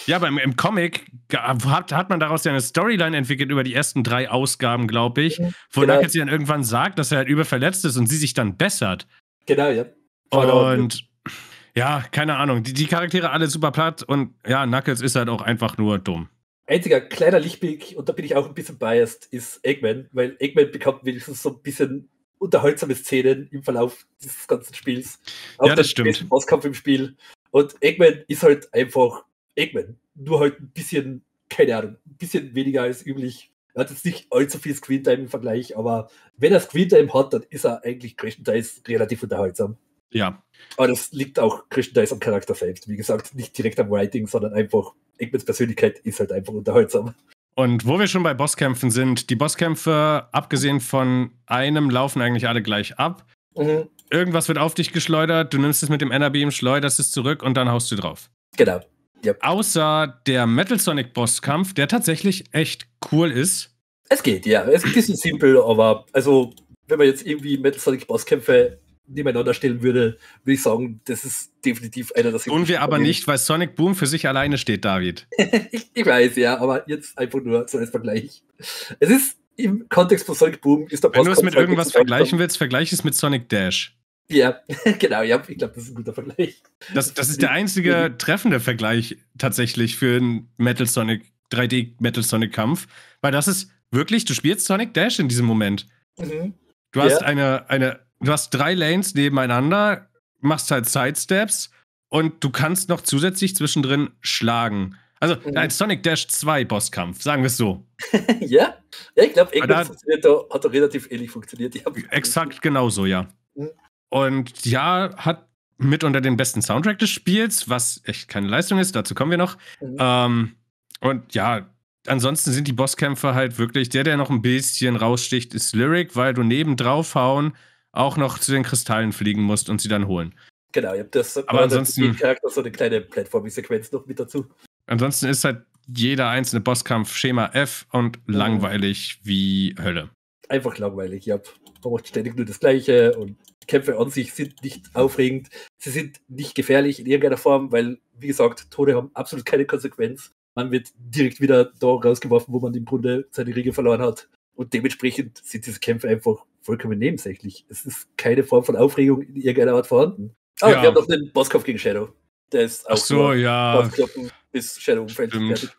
Ja, aber im, im Comic hat, hat man daraus ja eine Storyline entwickelt über die ersten drei Ausgaben, glaube ich, wo Genau. Knuckles sie dann irgendwann sagt, dass er halt überverletzt ist und sie sich dann bessert. genau, ja. Und ja, keine Ahnung, die, die Charaktere alle super platt und ja, Knuckles ist halt auch einfach nur dumm. Einziger kleiner Lichtblick, und da bin ich auch ein bisschen biased, ist Eggman, weil Eggman bekommt wenigstens so ein bisschen unterhaltsame Szenen im Verlauf dieses ganzen Spiels. Ja, das stimmt. Bosskampf im Spiel. Und Eggman ist halt einfach Eggman. Nur halt ein bisschen, keine Ahnung, ein bisschen weniger als üblich. Er hat jetzt nicht allzu viel Screentime im Vergleich, aber wenn er Screentime hat, dann ist er eigentlich größtenteils relativ unterhaltsam. Ja, Aber das liegt auch größtenteils am Charakter selbst. Wie gesagt, nicht direkt am Writing, sondern einfach, Eggmans Persönlichkeit ist halt einfach unterhaltsam. und wo wir schon bei Bosskämpfen sind, die Bosskämpfe, abgesehen von einem, laufen eigentlich alle gleich ab. Mhm, Irgendwas wird auf dich geschleudert, du nimmst es mit dem Enerbeam, schleuderst es zurück und dann haust du drauf. genau. Außer der Metal Sonic Bosskampf, der tatsächlich echt cool ist. Es geht, ja. Es ist ein bisschen simpel, aber also, wenn man jetzt irgendwie Metal Sonic Bosskämpfe nebeneinander stellen würde, würde ich sagen, das ist definitiv einer der Tun wir aber nicht, weil Sonic Boom für sich alleine steht, David. *laughs* ich, ich weiß, ja, aber jetzt einfach nur so als Vergleich. Es ist im Kontext von Sonic Boom ist der Wenn du es mit irgendwas vergleichen willst, vergleich es mit Sonic Dash. Ja, *laughs* genau, ja, ich glaube, das ist ein guter Vergleich. Das, das ist der einzige treffende Vergleich tatsächlich für einen Metal Sonic, 3D Metal Sonic Kampf, weil das ist wirklich, du spielst Sonic Dash in diesem Moment. Mhm. Du hast Ja. eine, eine, du hast drei Lanes nebeneinander, machst halt Sidesteps und du kannst noch zusätzlich zwischendrin schlagen. Also Mhm. ein Sonic Dash 2 Bosskampf, sagen wir es so. *laughs* ja? ja, ich glaube, Eggman hat da relativ ähnlich funktioniert. Exakt genauso, ja. Mhm. Und ja, hat mit unter den besten Soundtrack des Spiels, was echt keine Leistung ist, dazu kommen wir noch. Mhm. Ähm, und ja, ansonsten sind die Bosskämpfe halt wirklich, der, der noch ein bisschen raussticht, ist Lyric, weil du neben draufhauen auch noch zu den Kristallen fliegen musst und sie dann holen. Genau, ich habe das Aber ansonsten- Charakter so eine kleine Plattforming-Sequenz noch mit dazu. Ansonsten ist halt jeder einzelne Bosskampf Schema F und Mhm. langweilig wie Hölle. Einfach langweilig. Ja, man macht ständig nur das Gleiche und Kämpfe an sich sind nicht aufregend. Sie sind nicht gefährlich in irgendeiner Form, weil, wie gesagt, Tode haben absolut keine Konsequenz. Man wird direkt wieder da rausgeworfen, wo man im Grunde seine Ringe verloren hat. Und dementsprechend sind diese Kämpfe einfach vollkommen nebensächlich. Es ist keine Form von Aufregung in irgendeiner Art vorhanden. Ah, Ja. wir haben noch den Bosskampf gegen Shadow. Der ist auch Ach so, ja. Bis Shadow umfällt. Fertig.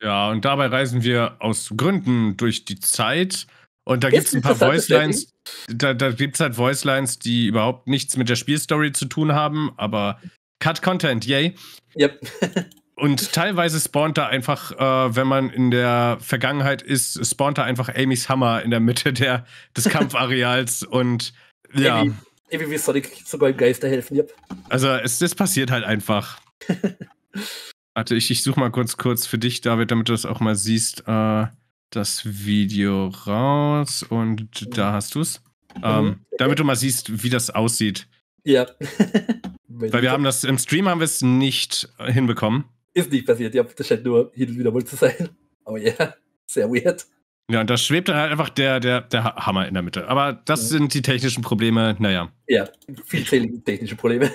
Ja, und dabei reisen wir aus Gründen durch die Zeit. Und da gibt es ein paar Voicelines. Da, da gibt es halt Voicelines, die überhaupt nichts mit der Spielstory zu tun haben, aber Cut Content, yay. Ja, *laughs* Und teilweise spawnt da einfach, äh, wenn man in der Vergangenheit ist, spawnt da einfach Amy's Hammer in der Mitte der, des Kampfareals. *laughs* und ja, Amy, Amy will Sonic sogar im Geister helfen. Ja. also es, es passiert halt einfach. *laughs* Warte, ich, ich suche mal kurz kurz für dich, David, damit du das auch mal siehst, äh, das Video raus und da hast du es. Ähm, Mhm. damit du mal siehst, wie das aussieht. ja. *laughs* Weil wir haben das im Stream haben wir es nicht hinbekommen. Ist nicht passiert, ja. Das scheint nur hin und wieder mal zu sein. Aber ja, sehr weird. Ja, und da schwebt dann halt einfach der, der, der Ha- Hammer in der Mitte. Aber das Mhm. sind die technischen Probleme, naja. Ja, vielzählige technische Probleme.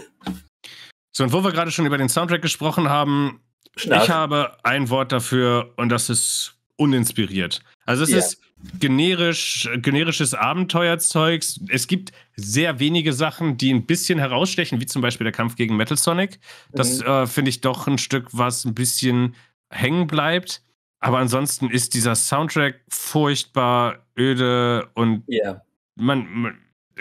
So, und wo wir gerade schon über den Soundtrack gesprochen haben, Schnarch. ich habe ein Wort dafür und das ist uninspiriert. Also es Ja. ist generisch, generisches Abenteuerzeugs. Es gibt sehr wenige Sachen, die ein bisschen herausstechen, wie zum Beispiel der Kampf gegen Metal Sonic. Das Mhm. äh, finde ich doch ein Stück, was ein bisschen hängen bleibt. Aber ansonsten ist dieser Soundtrack furchtbar öde und Ja, man, man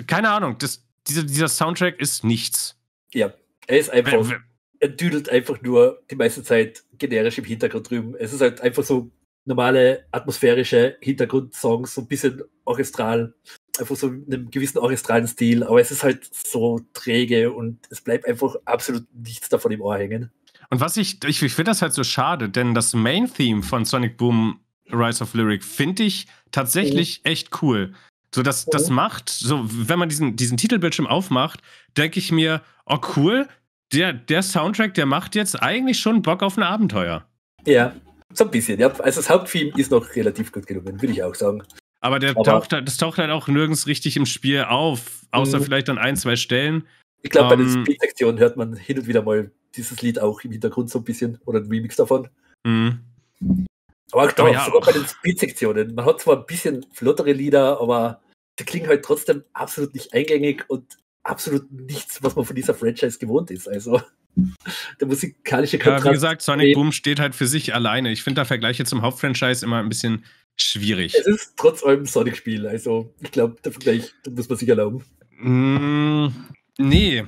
keine Ahnung, das, dieser, dieser Soundtrack ist nichts. ja. Er ist einfach, er düdelt einfach nur die meiste Zeit generisch im Hintergrund drüben. Es ist halt einfach so normale atmosphärische Hintergrundsongs, so ein bisschen orchestral, einfach so in einem gewissen orchestralen Stil, aber es ist halt so träge und es bleibt einfach absolut nichts davon im Ohr hängen. Und was ich, ich, ich finde das halt so schade, denn das Main-Theme von Sonic Boom Rise of Lyric finde ich tatsächlich echt cool. So, das, das Mhm. macht, so, wenn man diesen, diesen Titelbildschirm aufmacht, denke ich mir, oh cool, der, der Soundtrack, der macht jetzt eigentlich schon Bock auf ein Abenteuer. Ja, so ein bisschen, ja. Also das Haupttheme ist noch relativ gut gelungen, würde ich auch sagen. Aber, der Aber- taucht, halt- das taucht halt auch nirgends richtig im Spiel auf, außer Mhm. vielleicht an ein, zwei Stellen. Ich glaube, bei den Ähm, Speed-Sektionen hört man hin und wieder mal dieses Lied auch im Hintergrund so ein bisschen oder ein Remix davon. Mhm. Aber auch da, Aber ja, sogar bei den Speed-Sektionen. Man hat zwar ein bisschen flottere Lieder, aber die klingen halt trotzdem absolut nicht eingängig und absolut nichts, was man von dieser Franchise gewohnt ist. Also *laughs* der musikalische Ja, wie Kontrast. gesagt, Sonic. Boom steht halt für sich alleine. Ich finde da Vergleiche zum Hauptfranchise immer ein bisschen schwierig. es ist trotz allem ein Sonic-Spiel. Also ich glaube, der Vergleich muss man sich erlauben. Mm, nee.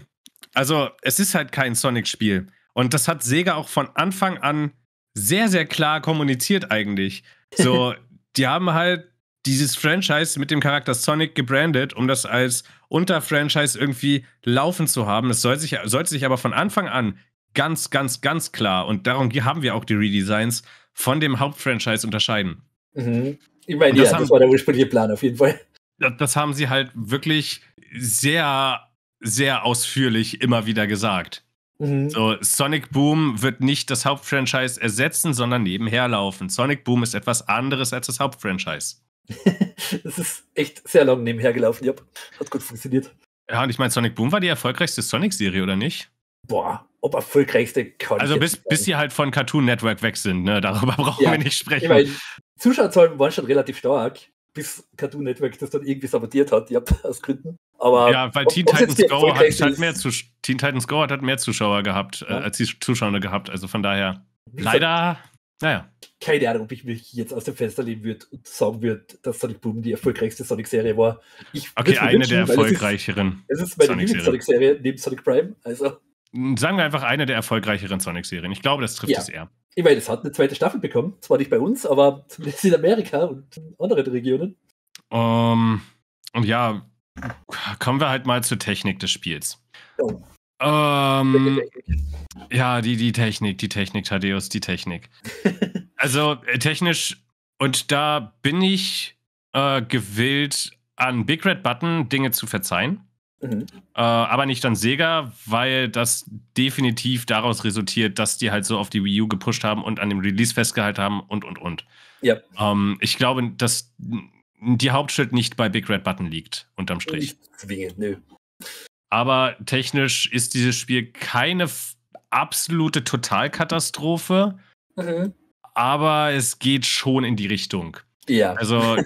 Also, es ist halt kein Sonic-Spiel. Und das hat Sega auch von Anfang an sehr, sehr klar kommuniziert, eigentlich. So, *laughs* die haben halt dieses Franchise mit dem Charakter Sonic gebrandet, um das als Unterfranchise irgendwie laufen zu haben. Es soll sich, sollte sich aber von Anfang an ganz, ganz, ganz klar, und darum haben wir auch die Redesigns, von dem Hauptfranchise unterscheiden. Mhm. Ich meine, das ja, haben- das war der ursprüngliche Plan auf jeden Fall. das das haben sie halt wirklich sehr, sehr ausführlich immer wieder gesagt. Mhm. So, Sonic Boom wird nicht das Hauptfranchise ersetzen, sondern nebenher laufen. Sonic Boom ist etwas anderes als das Hauptfranchise. *laughs* Das ist echt sehr lang nebenher gelaufen. Ja, hat gut funktioniert. Ja, und ich meine, Sonic Boom war die erfolgreichste Sonic-Serie, oder nicht? Boah, ob erfolgreichste kann Also bis, bis sie halt von Cartoon Network weg sind, ne? Darüber *laughs* brauchen Ja, wir nicht sprechen. Ich meine, Zuschauerzahlen waren schon relativ stark, bis Cartoon Network das dann irgendwie sabotiert hat, ja, *laughs* aus Gründen. Aber ja, weil ob- Teen Titans Go hat halt mehr Teen Titans Go hat halt mehr Zuschauer gehabt, äh, Ja. als die Zuschauer gehabt. Also von daher, leider, naja. keine Ahnung, ob ich mich jetzt aus dem Fenster lehnen würde und sagen würde, dass Sonic Boom die erfolgreichste Sonic-Serie war. Ich Okay, eine der weil es ist- erfolgreicheren. Es ist meine Sonic-Serie. Lieblings-Sonic-Serie neben Sonic Prime. Also, Sagen wir einfach eine der erfolgreicheren Sonic-Serien. Ich glaube, das trifft Ja. es eher. ich meine, es hat eine zweite Staffel bekommen. Zwar nicht bei uns, aber zumindest in Amerika und in anderen Regionen. Ähm, und ja, kommen wir halt mal zur Technik des Spiels. Oh. Ähm, ja, die, die Technik, die Technik, Thaddeus, die Technik. *laughs* Also äh, technisch, und da bin ich äh, gewillt, an Big Red Button Dinge zu verzeihen. Mhm. Äh, aber nicht an Sega, weil das definitiv daraus resultiert, dass die halt so auf die Wii U gepusht haben und an dem Release festgehalten haben und und und. Ja. Ähm, ich glaube, dass die Hauptschuld nicht bei Big Red Button liegt, unterm Strich. Nicht zwingend, nö. Aber technisch ist dieses Spiel keine absolute Totalkatastrophe, Mhm. aber es geht schon in die Richtung. Ja, Also,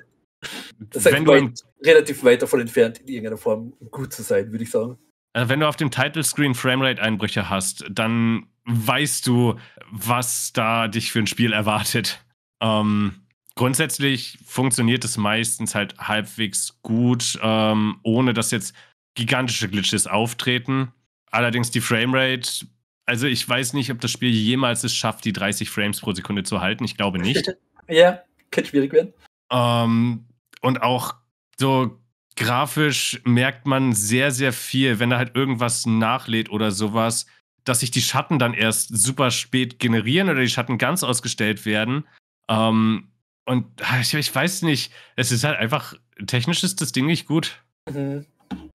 *laughs* das ist wenn du weit, relativ weit davon entfernt, in irgendeiner Form gut zu sein, würde ich sagen. Also wenn du auf dem Title Screen Framerate-Einbrüche hast, dann weißt du, was da dich für ein Spiel erwartet. Ähm, grundsätzlich funktioniert es meistens halt halbwegs gut, ähm, ohne dass jetzt gigantische Glitches auftreten. Allerdings die Framerate, also ich weiß nicht, ob das Spiel jemals es schafft, die 30 Frames pro Sekunde zu halten. Ich glaube nicht. *laughs* ja, könnte schwierig werden. Ähm, und auch so grafisch merkt man sehr, sehr viel, wenn da halt irgendwas nachlädt oder sowas, dass sich die Schatten dann erst super spät generieren oder die Schatten ganz ausgestellt werden. Ähm, und ah, ich, ich, weiß nicht, es ist halt einfach, technisch ist das Ding nicht gut. Mhm.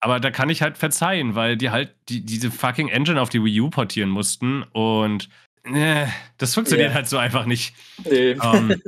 Aber da kann ich halt verzeihen, weil die halt die, diese fucking Engine auf die Wii U portieren mussten und äh, das funktioniert yeah. halt so einfach nicht. Nee. Um, ähm,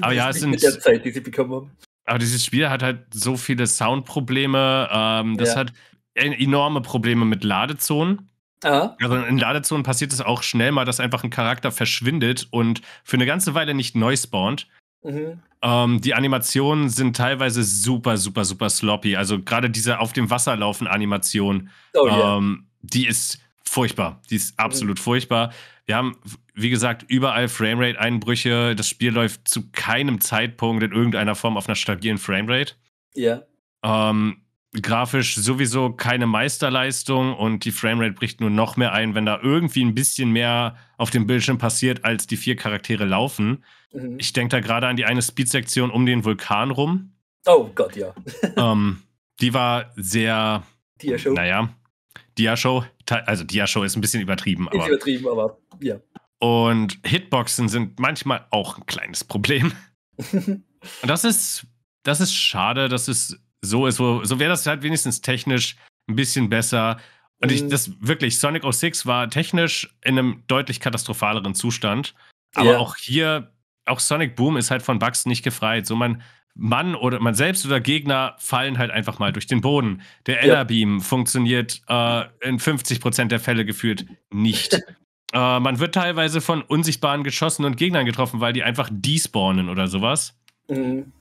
aber *laughs* ja, es sind. Mit der Zeit, die sie bekommen haben. Aber dieses Spiel hat halt so viele Soundprobleme. Ähm, das ja. hat enorme Probleme mit Ladezonen. Aha. Also in Ladezonen passiert es auch schnell mal, dass einfach ein Charakter verschwindet und für eine ganze Weile nicht neu spawnt. Mhm. Ähm, die Animationen sind teilweise super, super, super sloppy. Also gerade diese auf dem Wasser laufen Animation, oh, yeah. ähm, die ist furchtbar. Die ist mhm. absolut mhm. furchtbar. Wir haben, wie gesagt, überall Framerate-Einbrüche. Das Spiel läuft zu keinem Zeitpunkt in irgendeiner Form auf einer stabilen Framerate. Ja. Ähm, grafisch sowieso keine Meisterleistung und die Framerate bricht nur noch mehr ein, wenn da irgendwie ein bisschen mehr auf dem Bildschirm passiert, als die vier Charaktere laufen. Mhm. Ich denke da gerade an die eine Speedsektion um den Vulkan rum. Oh Gott, ja. *laughs* ähm, die war sehr. Dia-Show. Naja. Dia-Show. Also Dia-Show ist ein bisschen übertrieben. Ist aber, übertrieben, aber ja. Und Hitboxen sind manchmal auch ein kleines Problem. *laughs* und das ist, das ist schade, dass es so ist. So, so wäre das halt wenigstens technisch ein bisschen besser. Und ich, mhm. das wirklich, Sonic 06 war technisch in einem deutlich katastrophaleren Zustand. Aber ja. auch hier auch Sonic Boom ist halt von Bugs nicht gefreit. So man, Mann oder man selbst oder Gegner fallen halt einfach mal durch den Boden. Der Ella Beam ja. funktioniert äh, in 50% der Fälle gefühlt nicht. *laughs* äh, man wird teilweise von unsichtbaren geschossen und Gegnern getroffen, weil die einfach despawnen oder sowas. Mhm.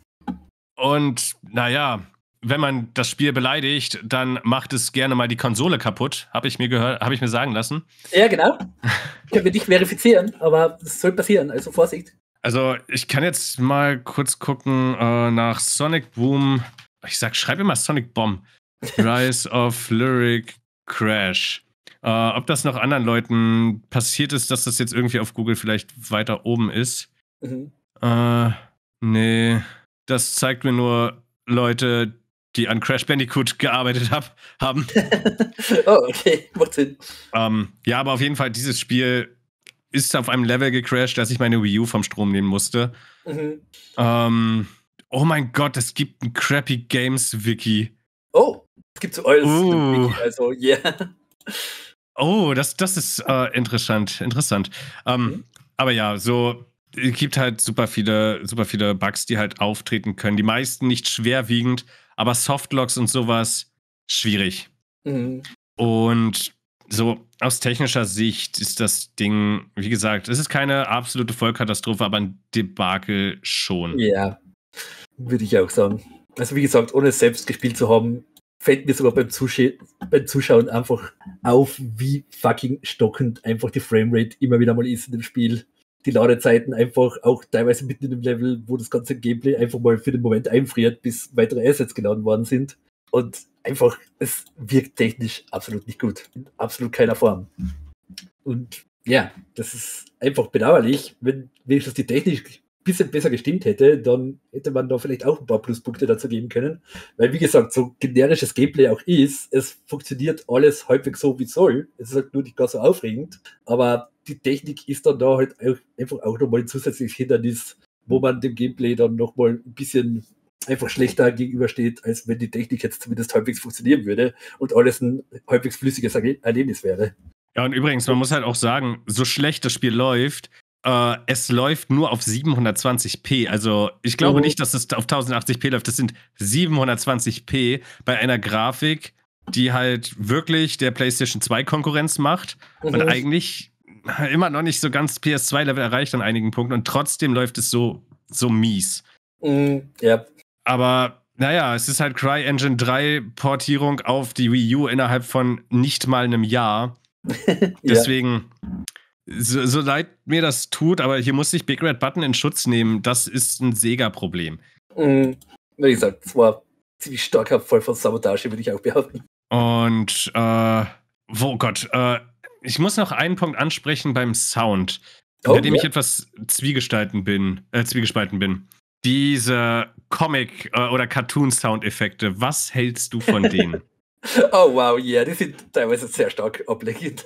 Und naja, wenn man das Spiel beleidigt, dann macht es gerne mal die Konsole kaputt, habe ich mir gehört, habe ich mir sagen lassen. Ja, genau. Können wir nicht verifizieren, aber es soll passieren, also Vorsicht. Also, ich kann jetzt mal kurz gucken äh, nach Sonic Boom. Ich sag, schreib immer Sonic Bomb. *laughs* Rise of Lyric Crash. Äh, ob das noch anderen Leuten passiert ist, dass das jetzt irgendwie auf Google vielleicht weiter oben ist. Mhm. Äh, nee. Das zeigt mir nur Leute, die an Crash Bandicoot gearbeitet hab, haben. *laughs* oh, okay, macht Sinn. Ähm, ja, aber auf jeden Fall, dieses Spiel ist auf einem Level gecrashed, dass ich meine Wii U vom Strom nehmen musste. Mhm. Ähm, oh mein Gott, es gibt ein Crappy Games Wiki. Oh, es gibt so alles uh. Wiki, also yeah. Oh, das, das ist äh, interessant, interessant. Ähm, mhm. Aber ja, so es gibt halt super viele, super viele Bugs, die halt auftreten können. Die meisten nicht schwerwiegend, aber Softlocks und sowas schwierig. Mhm. Und so aus technischer Sicht ist das Ding, wie gesagt, es ist keine absolute Vollkatastrophe, aber ein Debakel schon. Ja, würde ich auch sagen. Also wie gesagt, ohne es selbst gespielt zu haben, fällt mir sogar beim, Zuscha beim Zuschauen einfach auf, wie fucking stockend einfach die Framerate immer wieder mal ist in dem Spiel. Die Ladezeiten einfach auch teilweise mitten in dem Level, wo das ganze Gameplay einfach mal für den Moment einfriert, bis weitere Assets geladen worden sind. Und einfach, es wirkt technisch absolut nicht gut. In absolut keiner Form. Und ja, das ist einfach bedauerlich. Wenn wenigstens die Technik ein bisschen besser gestimmt hätte, dann hätte man da vielleicht auch ein paar Pluspunkte dazu geben können. Weil, wie gesagt, so generisches Gameplay auch ist, es funktioniert alles häufig so, wie es soll. Es ist halt nur nicht ganz so aufregend. Aber die Technik ist dann da halt einfach auch nochmal ein zusätzliches Hindernis, wo man dem Gameplay dann nochmal ein bisschen einfach schlechter gegenübersteht, als wenn die Technik jetzt zumindest halbwegs funktionieren würde und alles ein halbwegs flüssiges Erlebnis wäre. Ja, und übrigens, man muss halt auch sagen, so schlecht das Spiel läuft, äh, es läuft nur auf 720p. Also ich glaube mhm. nicht, dass es auf 1080p läuft. Das sind 720p bei einer Grafik, die halt wirklich der PlayStation 2 Konkurrenz macht mhm. und eigentlich immer noch nicht so ganz PS2-Level erreicht an einigen Punkten und trotzdem läuft es so, so mies. Mhm, ja. Aber Naja, es ist halt CryEngine 3 Portierung auf die Wii U innerhalb von nicht mal einem Jahr. *laughs* Deswegen, so, so, leid mir das tut, aber hier muss sich Big Red Button in Schutz nehmen. Das ist ein Sega-Problem. Mhm. Wie gesagt, es war ziemlich starker Fall von Sabotage, würde ich auch behaupten. Und, äh, oh Gott, äh, ich muss noch einen Punkt ansprechen beim Sound, oh, bei dem ja. ich etwas zwiegespalten bin, äh, zwiegespalten bin. Diese Comic- äh, oder Cartoon-Soundeffekte, was hältst du von *laughs* denen? oh wow, ja, yeah, die sind teilweise sehr stark ablenkend.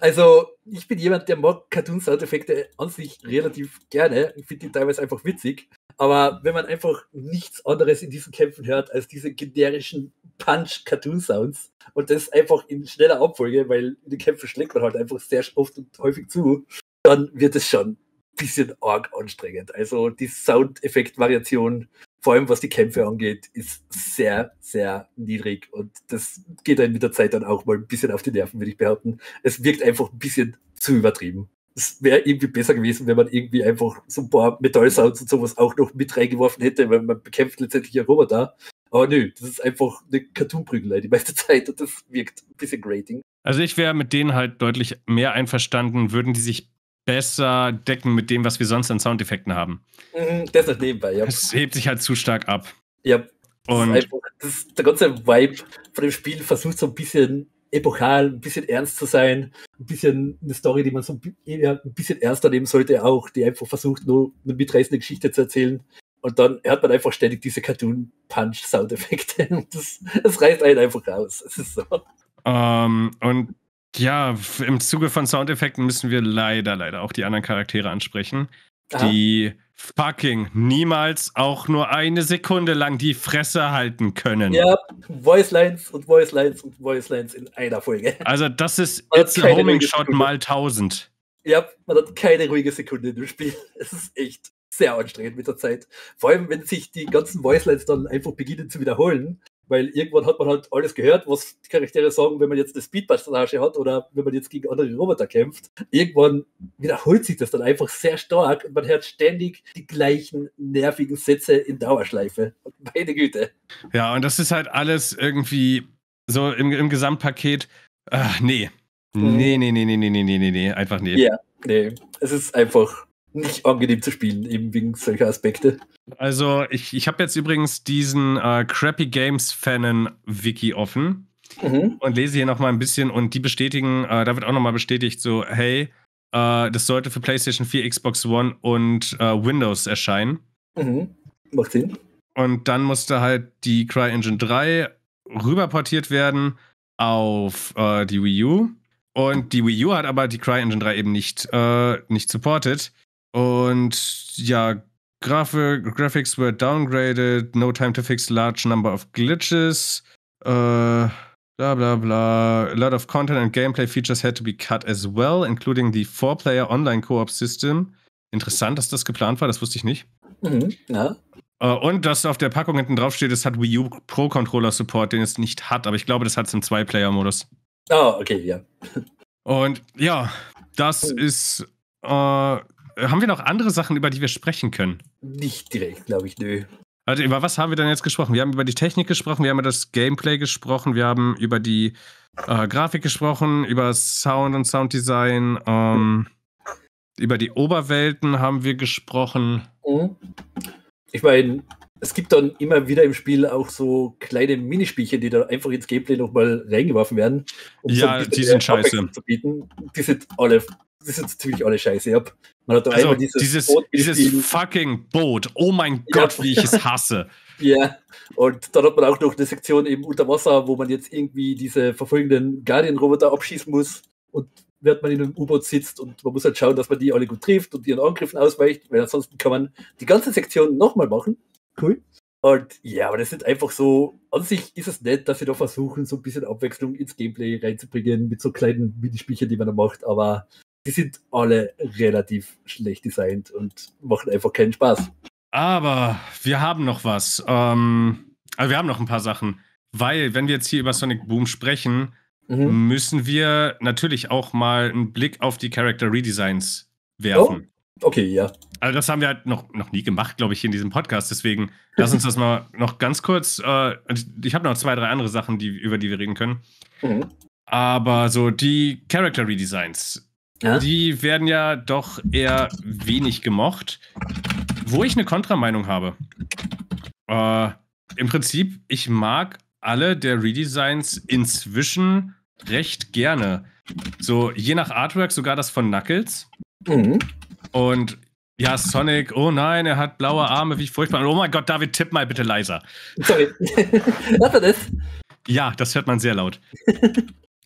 Also, ich bin jemand, der mag Cartoon-Soundeffekte an sich relativ gerne und finde die teilweise einfach witzig. Aber wenn man einfach nichts anderes in diesen Kämpfen hört als diese generischen Punch-Cartoon-Sounds und das einfach in schneller Abfolge, weil in den Kämpfen schlägt man halt einfach sehr oft und häufig zu, dann wird es schon bisschen arg anstrengend. Also die Soundeffekt-Variation vor allem was die Kämpfe angeht, ist sehr, sehr niedrig. Und das geht einem mit der Zeit dann auch mal ein bisschen auf die Nerven, würde ich behaupten. Es wirkt einfach ein bisschen zu übertrieben. Es wäre irgendwie besser gewesen, wenn man irgendwie einfach so ein paar Metallsounds und sowas auch noch mit reingeworfen hätte, weil man bekämpft letztendlich einen Roboter. Aber nö, das ist einfach eine Cartoon-Prügelei die meiste *laughs* Zeit und das wirkt ein bisschen grating. Also ich wäre mit denen halt deutlich mehr einverstanden, würden die sich besser decken mit dem, was wir sonst an Soundeffekten haben. Mhm, das ist nebenbei, ja. Es hebt sich halt zu stark ab. Ja. Und das einfach, das, der ganze Vibe von dem Spiel versucht so ein bisschen epochal, ein bisschen ernst zu sein, ein bisschen eine Story, die man so eher ein bisschen ernster nehmen sollte, auch, die einfach versucht, nur eine mitreißende Geschichte zu erzählen. Und dann hört man einfach ständig diese Cartoon-Punch-Soundeffekte. *laughs* Das, das reißt einen einfach raus. Es ist so. Um, ähm, und ja, im Zuge von Soundeffekten müssen wir leider, leider auch die anderen Charaktere ansprechen, Aha. die fucking niemals auch nur eine Sekunde lang die Fresse halten können. Ja, Voicelines und Voicelines und Voicelines in einer Folge. Also das ist jetzt ein Homing Shot mal 1000. Ja, man hat keine ruhige Sekunde in dem Spiel. *laughs* Es ist echt sehr anstrengend mit der Zeit. Vor allem, wenn sich die ganzen Voicelines dann einfach beginnen zu wiederholen weil irgendwann hat man halt alles gehört, was die Charaktere sagen, wenn man jetzt eine Speed-Passage hat oder wenn man jetzt gegen andere Roboter kämpft. Irgendwann wiederholt sich das dann einfach sehr stark und man hört ständig die gleichen nervigen Sätze in Dauerschleife. meine Güte. Ja, und das ist halt alles irgendwie so im, im Gesamtpaket. Ach, nee. Mhm. Nee, nee, nee, nee, nee, nee, nee, nee, einfach nee. Ja, nee. Es ist einfach nicht angenehm zu spielen, eben wegen solcher Aspekte. Also, ich, ich habe jetzt übrigens diesen äh, Crappy Games Fanen Wiki offen mhm. und lese hier nochmal ein bisschen und die bestätigen, äh, da wird auch nochmal bestätigt, so, hey, äh, das sollte für PlayStation 4, Xbox One und äh, Windows erscheinen. Mhm. Macht Sinn. Und dann musste halt die CryEngine 3 rüberportiert werden auf äh, die Wii U. Und die Wii U hat aber die CryEngine 3 eben nicht, äh, nicht supported. Und ja, Graf Graphics were downgraded, no time to fix large number of glitches. Uh, blah blah blah. A lot of content and gameplay features had to be cut as well, including the four-player online co-op system. Interessant, dass das geplant war, das wusste ich nicht. Mhm, ja. Uh, und dass auf der Packung hinten drauf steht, es hat Wii U Pro Controller Support, den es nicht hat, aber ich glaube, das hat es im Zwei-Player-Modus. Oh, okay, ja. Und ja, das ist uh, haben wir noch andere Sachen, über die wir sprechen können? Nicht direkt, glaube ich, nö. Also über was haben wir denn jetzt gesprochen? Wir haben über die Technik gesprochen, wir haben über das Gameplay gesprochen, wir haben über die äh, Grafik gesprochen, über Sound und Sounddesign, ähm, über die Oberwelten haben wir gesprochen. Mhm. Ich meine, es gibt dann immer wieder im Spiel auch so kleine Minispielchen, die dann einfach ins Gameplay nochmal reingeworfen werden. Um ja, so die sind scheiße. Die sind alle die sind ziemlich alle scheiße ab. Man hat also, dieses, dieses, Boot dieses fucking Boot. Oh mein Gott, wie ich es hasse. *laughs* Ja, und dann hat man auch noch eine Sektion eben unter Wasser, wo man jetzt irgendwie diese verfolgenden Guardian-Roboter abschießen muss. Und während man in einem U-Boot sitzt und man muss halt schauen, dass man die alle gut trifft und ihren Angriffen ausweicht, weil ansonsten kann man die ganze Sektion nochmal machen. Cool. Und ja, aber das sind einfach so, an sich ist es nett, dass sie da versuchen, so ein bisschen Abwechslung ins Gameplay reinzubringen mit so kleinen Minispielchen, die man da macht, aber die sind alle relativ schlecht designt und machen einfach keinen Spaß. Aber wir haben noch was. Ähm, also wir haben noch ein paar Sachen. Weil, wenn wir jetzt hier über Sonic Boom sprechen, mhm. müssen wir natürlich auch mal einen Blick auf die Character Redesigns werfen. Okay, ja. Also das haben wir halt noch, noch nie gemacht, glaube ich, in diesem Podcast. Deswegen lass uns das mal noch ganz kurz. Äh, ich habe noch zwei, drei andere Sachen, die, über die wir reden können. Mhm. Aber so die Character Redesigns, ja? die werden ja doch eher wenig gemocht. Wo ich eine Kontrameinung habe. Äh, Im Prinzip, ich mag alle der Redesigns inzwischen recht gerne. So, je nach Artwork sogar das von Knuckles. Mhm. Und ja, Sonic, oh nein, er hat blaue Arme, wie furchtbar. Oh mein Gott, David, tipp mal bitte leiser. Sorry. *laughs* Hört er das? Ja, das hört man sehr laut.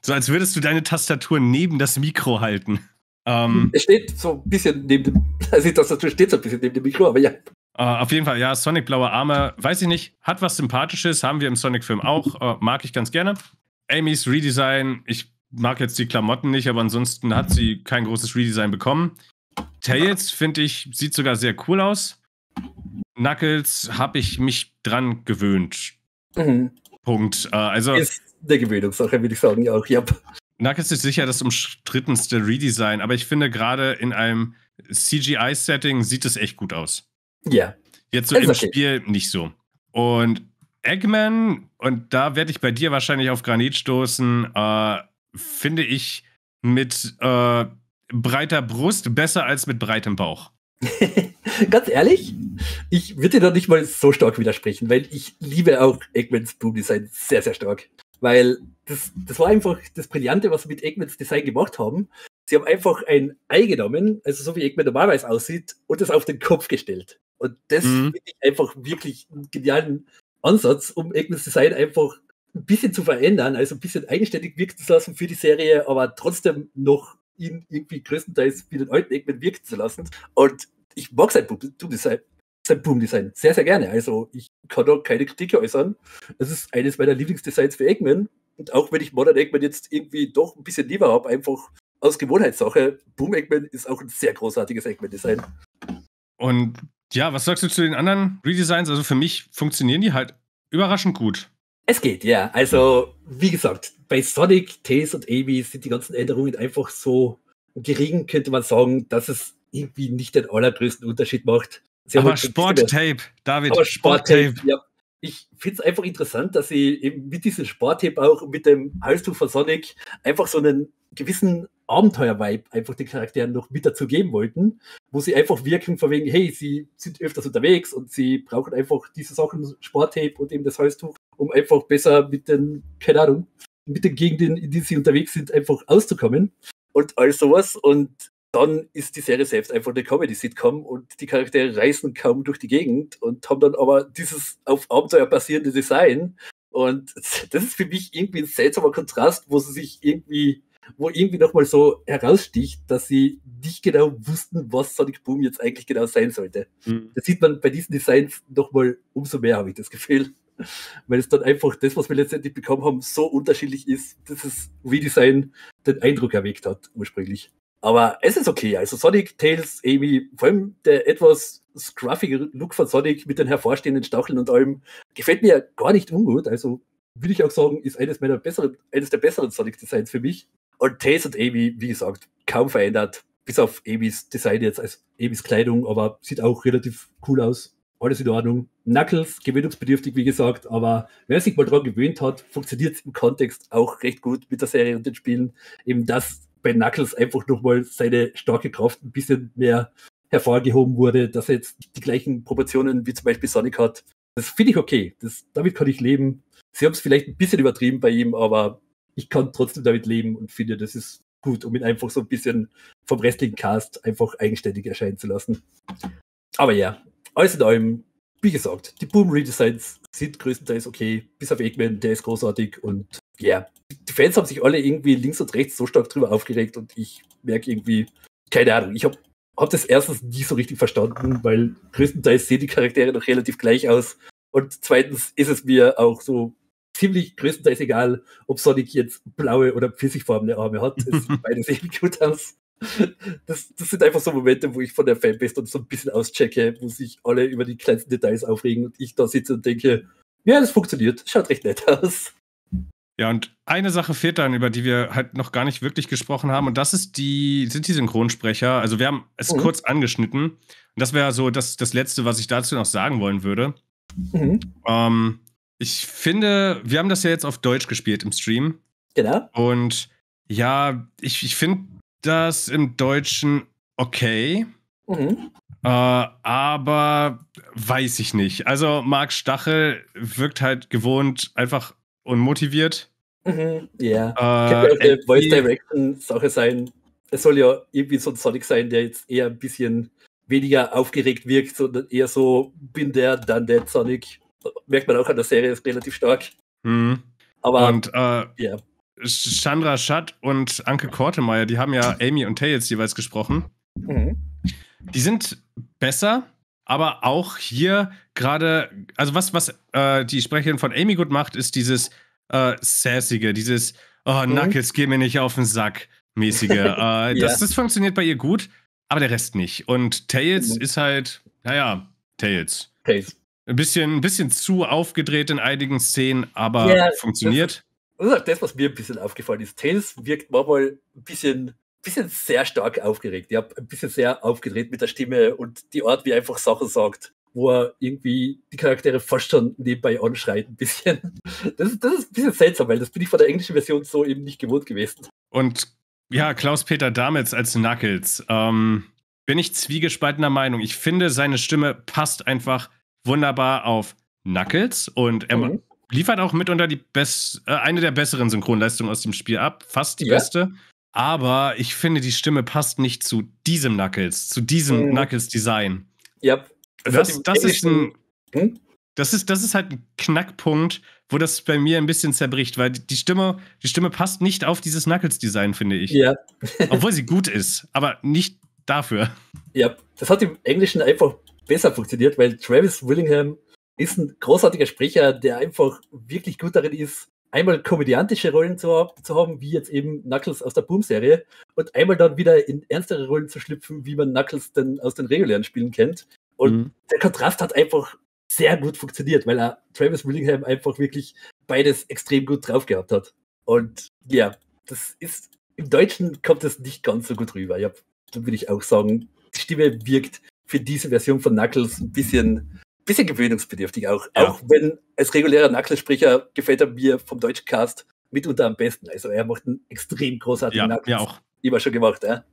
So als würdest du deine Tastatur neben das Mikro halten. Ähm, *laughs* es steht so ein bisschen neben dem, also die Tastatur steht so ein bisschen neben dem Mikro, aber ja. Uh, auf jeden Fall, ja, Sonic blaue Arme, weiß ich nicht, hat was Sympathisches, haben wir im Sonic-Film auch, uh, mag ich ganz gerne. Amy's Redesign, ich mag jetzt die Klamotten nicht, aber ansonsten hat sie kein großes Redesign bekommen. Tails, finde ich, sieht sogar sehr cool aus. Knuckles habe ich mich dran gewöhnt. Mhm. Punkt. Uh, also, ist eine Gewöhnungssache, würde ich sagen, ja auch, ja. Knuckles ist sicher das umstrittenste Redesign, aber ich finde gerade in einem CGI-Setting sieht es echt gut aus. Ja. Jetzt so im okay. Spiel nicht so. Und Eggman, und da werde ich bei dir wahrscheinlich auf Granit stoßen, äh, finde ich mit äh, breiter Brust besser als mit breitem Bauch. *laughs* Ganz ehrlich, ich würde dir doch nicht mal so stark widersprechen, weil ich liebe auch Eggmans Boom Design sehr, sehr stark. Weil das, das war einfach das Brillante, was sie mit Eggmans Design gemacht haben. Sie haben einfach ein Ei genommen, also so wie Eggman normalerweise aussieht, und es auf den Kopf gestellt. Und das mhm. finde ich einfach wirklich einen genialen Ansatz, um Eggmans Design einfach ein bisschen zu verändern, also ein bisschen eigenständig wirken zu lassen für die Serie, aber trotzdem noch ihn irgendwie größtenteils wie den alten Eggman wirken zu lassen. Und ich mag sein Boom-Design sein Boom-Design sehr, sehr gerne. Also ich kann da keine Kritik äußern. Es ist eines meiner Lieblingsdesigns für Eggman. Und auch wenn ich Modern Eggman jetzt irgendwie doch ein bisschen lieber habe, einfach aus Gewohnheitssache, Boom Eggman ist auch ein sehr großartiges Eggman-Design. Und ja, was sagst du zu den anderen Redesigns? Also für mich funktionieren die halt überraschend gut. Es geht, ja. Also, wie gesagt, bei Sonic, Tails und Amy sind die ganzen Änderungen einfach so gering, könnte man sagen, dass es irgendwie nicht den allergrößten Unterschied macht. Sie aber Sporttape, David, aber Sporttape. Sport ja. Ich finde es einfach interessant, dass sie eben mit diesem Sporttape auch mit dem Halstuch von Sonic einfach so einen gewissen Abenteuer-Vibe einfach den Charakteren noch mit dazu geben wollten, wo sie einfach wirken von wegen, hey, sie sind öfters unterwegs und sie brauchen einfach diese Sachen, Sporttape und eben das Halstuch, um einfach besser mit den, keine Ahnung, mit den Gegenden, in denen sie unterwegs sind, einfach auszukommen und all sowas. Und dann ist die Serie selbst einfach eine Comedy-Sitcom und die Charaktere reisen kaum durch die Gegend und haben dann aber dieses auf Abenteuer basierende Design. Und *laughs* das ist für mich irgendwie ein seltsamer Kontrast, wo sie sich irgendwie wo irgendwie nochmal so heraussticht, dass sie nicht genau wussten, was Sonic Boom jetzt eigentlich genau sein sollte. Mhm. Das sieht man bei diesen Designs nochmal umso mehr, habe ich das Gefühl. Weil es dann einfach das, was wir letztendlich bekommen haben, so unterschiedlich ist, dass das Redesign den Eindruck erweckt hat, ursprünglich. Aber es ist okay. Also Sonic, Tails, Amy, vor allem der etwas scruffige Look von Sonic mit den hervorstehenden Stacheln und allem, gefällt mir gar nicht ungut. Also würde ich auch sagen, ist eines meiner besseren, eines der besseren Sonic-Designs für mich. Und Taze und Amy, wie gesagt, kaum verändert. Bis auf Amy's Design jetzt als Amy's Kleidung, aber sieht auch relativ cool aus. Alles in Ordnung. Knuckles, gewöhnungsbedürftig, wie gesagt, aber wer sich mal daran gewöhnt hat, funktioniert es im Kontext auch recht gut mit der Serie und den Spielen. Eben, dass bei Knuckles einfach nochmal seine starke Kraft ein bisschen mehr hervorgehoben wurde, dass er jetzt die gleichen Proportionen wie zum Beispiel Sonic hat. Das finde ich okay. Das, damit kann ich leben. Sie haben es vielleicht ein bisschen übertrieben bei ihm, aber ich kann trotzdem damit leben und finde, das ist gut, um ihn einfach so ein bisschen vom restlichen Cast einfach eigenständig erscheinen zu lassen. Aber ja, alles in allem, wie gesagt, die Boom Redesigns sind größtenteils okay, bis auf Eggman, der ist großartig und ja, yeah. die Fans haben sich alle irgendwie links und rechts so stark drüber aufgeregt und ich merke irgendwie, keine Ahnung, ich habe hab das erstens nie so richtig verstanden, weil größtenteils sehen die Charaktere noch relativ gleich aus und zweitens ist es mir auch so ziemlich größtenteils egal, ob Sonic jetzt blaue oder pfirsichfarbene Arme hat. Es sieht *laughs* beides ähnlich gut aus. Das, das, sind einfach so Momente, wo ich von der Fanbase dann so ein bisschen auschecke, wo sich alle über die kleinsten Details aufregen und ich da sitze und denke, ja, das funktioniert, schaut recht nett aus. Ja, und eine Sache fehlt dann, über die wir halt noch gar nicht wirklich gesprochen haben, und das ist die, sind die Synchronsprecher. Also wir haben es mhm. kurz angeschnitten. Und das wäre so das, das Letzte, was ich dazu noch sagen wollen würde. Mhm. Ähm, ich finde, wir haben das ja jetzt auf Deutsch gespielt im Stream. Genau. Und ja, ich, ich finde das im Deutschen okay. Mhm. Äh, aber weiß ich nicht. Also Marc Stachel wirkt halt gewohnt einfach unmotiviert. Mhm, ja. Äh, Könnte auch eine Voice Direction Sache sein. Es soll ja irgendwie so ein Sonic sein, der jetzt eher ein bisschen weniger aufgeregt wirkt, sondern eher so bin der, dann der Sonic. Merkt man auch an der Serie, ist relativ stark. Mhm. Aber und äh, ja. Chandra Schatt und Anke Kortemeyer, die haben ja Amy und Tails jeweils gesprochen. Mhm. Die sind besser, aber auch hier gerade, also was, was äh, die Sprecherin von Amy gut macht, ist dieses äh, Sassige, dieses Oh, mhm. Knuckles, geh mir nicht auf den Sack mäßige. *laughs* äh, ja. das, das funktioniert bei ihr gut, aber der Rest nicht. Und Tails mhm. ist halt, naja, Tails. Tails. Ein bisschen, ein bisschen zu aufgedreht in einigen Szenen, aber ja, funktioniert. Das, das ist das, was mir ein bisschen aufgefallen ist. Tails wirkt manchmal ein bisschen bisschen sehr stark aufgeregt. Ich habe ein bisschen sehr aufgedreht mit der Stimme und die Art, wie er einfach Sachen sagt, wo er irgendwie die Charaktere fast schon nebenbei anschreit, ein bisschen. *laughs* Das ist, das ist ein bisschen seltsam, weil das bin ich von der englischen Version so eben nicht gewohnt gewesen. Und ja, Klaus-Peter Damitz als Knuckles. Ähm, bin ich zwiegespaltener Meinung. Ich finde, seine Stimme passt einfach wunderbar auf Knuckles und er mhm. liefert auch mitunter die best, äh, eine der besseren Synchronleistungen aus dem Spiel ab, fast die ja. beste. Aber ich finde, die Stimme passt nicht zu diesem Knuckles, zu diesem mhm. Knuckles-Design. Ja. Das, das ist ein. Hm? Das ist, das ist halt ein Knackpunkt, wo das bei mir ein bisschen zerbricht, weil die Stimme, die Stimme passt nicht auf dieses Knuckles-Design, finde ich. Ja. Obwohl sie gut ist, aber nicht dafür. Ja, das hat im Englischen einfach besser funktioniert, weil Travis Willingham ist ein großartiger Sprecher, der einfach wirklich gut darin ist, einmal komödiantische Rollen zu, zu, haben, wie jetzt eben Knuckles aus der Boom-Serie, und einmal dann wieder in ernstere Rollen zu schlüpfen, wie man Knuckles denn aus den regulären Spielen kennt. Und mhm. der Kontrast hat einfach sehr gut funktioniert, weil er Travis Willingham einfach wirklich beides extrem gut drauf gehabt hat. Und ja, das ist im Deutschen kommt das nicht ganz so gut rüber. Ja, da würde ich auch sagen, die Stimme wirkt für diese Version von Knuckles ein bisschen bisschen gewöhnungsbedürftig auch. Ja. Auch wenn als regulärer Knuckles-Sprecher gefällt er mir vom deutschen Cast mitunter am besten. Also er macht einen extrem großartigen ja, Knuckles. Ja, auch. Immer schon gemacht, ja.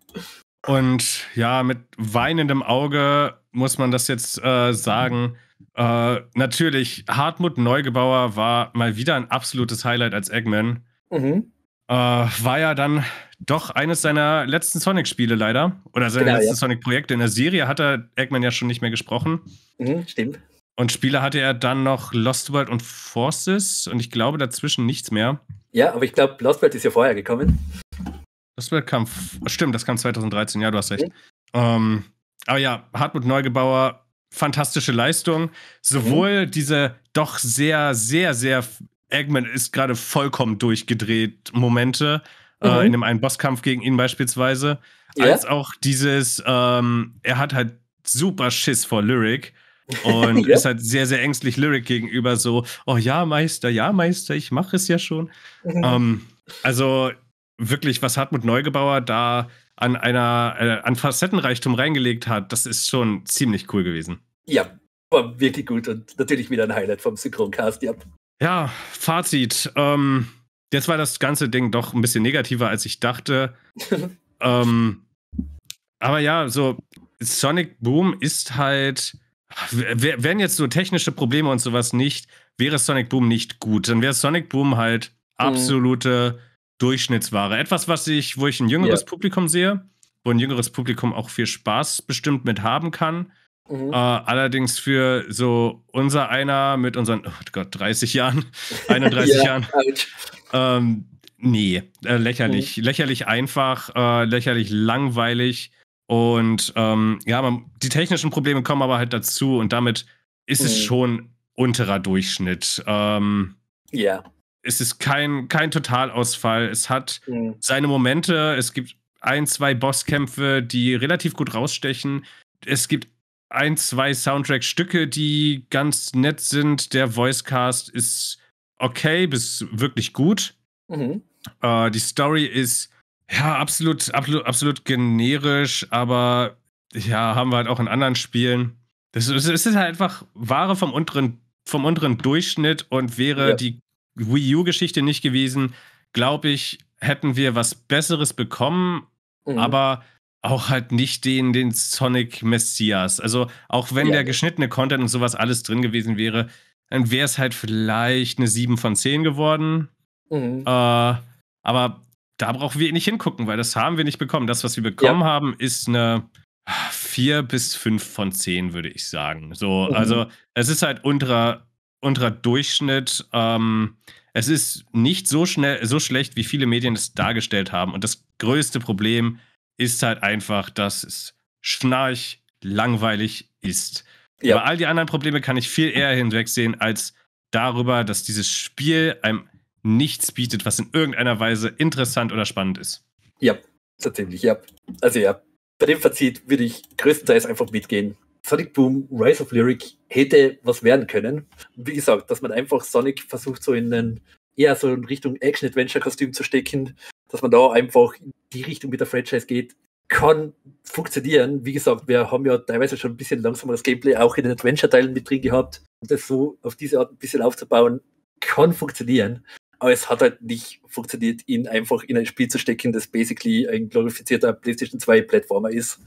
Und ja, mit weinendem Auge muss man das jetzt äh, sagen. Äh, natürlich, Hartmut Neugebauer war mal wieder ein absolutes Highlight als Eggman. Mhm. Äh, war ja dann doch eines seiner letzten Sonic-Spiele leider. Oder seine genau, letzten ja. Sonic-Projekte. In der Serie hat er Eggman ja schon nicht mehr gesprochen. Mhm, stimmt. Und Spiele hatte er dann noch Lost World und Forces und ich glaube dazwischen nichts mehr. Ja, aber ich glaube, Lost World ist ja vorher gekommen. Lost World kam, stimmt, das kam 2013, ja, du hast recht. Mhm. Ähm, aber ja, Hartmut Neugebauer, fantastische Leistung. Sowohl mhm. diese doch sehr, sehr, sehr, Eggman ist gerade vollkommen durchgedreht Momente, äh, mhm. äh, in dem einen Bosskampf gegen ihn beispielsweise, ja. als auch dieses, ähm, er hat halt super Schiss vor Lyric *laughs* und ja. ist halt sehr, sehr ängstlich Lyric gegenüber, so, oh ja, Meister, ja, Meister, ich mache es ja schon. Mhm. Ähm, also wirklich, was Hartmut Neugebauer da an einer, äh, an Facettenreichtum reingelegt hat, das ist schon ziemlich cool gewesen. Ja, war wirklich gut und natürlich wieder ein Highlight vom Synchroncast, ja. Ja, Fazit. Ähm, jetzt war das ganze Ding doch ein bisschen negativer, als ich dachte. *laughs* ähm, aber ja, so Sonic Boom ist halt Wären jetzt so technische Probleme und sowas nicht, wäre Sonic Boom nicht gut. Dann wäre Sonic Boom halt mhm. absolute mhm. Durchschnittsware. Etwas, was ich, wo ich ein jüngeres ja. Publikum sehe, wo ein jüngeres Publikum auch viel Spaß bestimmt mit haben kann. Mhm. Äh, allerdings für so unser einer mit unseren, oh Gott, 30 Jahren, *laughs* 31 ja, Jahren. Ähm, nee, äh, lächerlich. Mhm. Lächerlich einfach, äh, lächerlich langweilig. Und ähm, ja, man, die technischen Probleme kommen aber halt dazu und damit ist mhm. es schon unterer Durchschnitt. Ähm, ja. Es ist kein, kein Totalausfall. Es hat mhm. seine Momente. Es gibt ein, zwei Bosskämpfe, die relativ gut rausstechen. Es gibt ein, zwei Soundtrack-Stücke, die ganz nett sind. Der Voicecast ist okay bis wirklich gut. Mhm. Äh, die Story ist ja absolut, absolut, absolut generisch, aber ja, haben wir halt auch in anderen Spielen. Das, das ist halt einfach Ware vom unteren, vom unteren Durchschnitt und wäre ja. die Wii U-Geschichte nicht gewesen, glaube ich, hätten wir was Besseres bekommen, mhm. aber auch halt nicht den, den Sonic Messias. Also auch wenn ja. der geschnittene Content und sowas alles drin gewesen wäre, dann wäre es halt vielleicht eine 7 von 10 geworden. Mhm. Äh, aber da brauchen wir nicht hingucken, weil das haben wir nicht bekommen. Das, was wir bekommen ja. haben, ist eine 4 bis 5 von 10, würde ich sagen. So, mhm. also es ist halt unterer, unterer Durchschnitt. Ähm, es ist nicht so schnell, so schlecht, wie viele Medien es dargestellt haben. Und das größte Problem ist halt einfach, dass es schnarch langweilig ist. Ja. Über all die anderen Probleme kann ich viel eher hinwegsehen, als darüber, dass dieses Spiel einem nichts bietet, was in irgendeiner Weise interessant oder spannend ist. Ja, tatsächlich, ja. Also ja, bei dem Fazit würde ich größtenteils einfach mitgehen. Sonic Boom Rise of Lyric hätte was werden können. Wie gesagt, dass man einfach Sonic versucht, so in einen eher so in Richtung Action-Adventure-Kostüm zu stecken, dass man da einfach in die Richtung mit der Franchise geht, kann funktionieren. Wie gesagt, wir haben ja teilweise schon ein bisschen langsameres Gameplay auch in den Adventure-Teilen mit drin gehabt. Und das so auf diese Art ein bisschen aufzubauen, kann funktionieren. Aber es hat halt nicht funktioniert, ihn einfach in ein Spiel zu stecken, das basically ein glorifizierter PlayStation 2 Plattformer ist,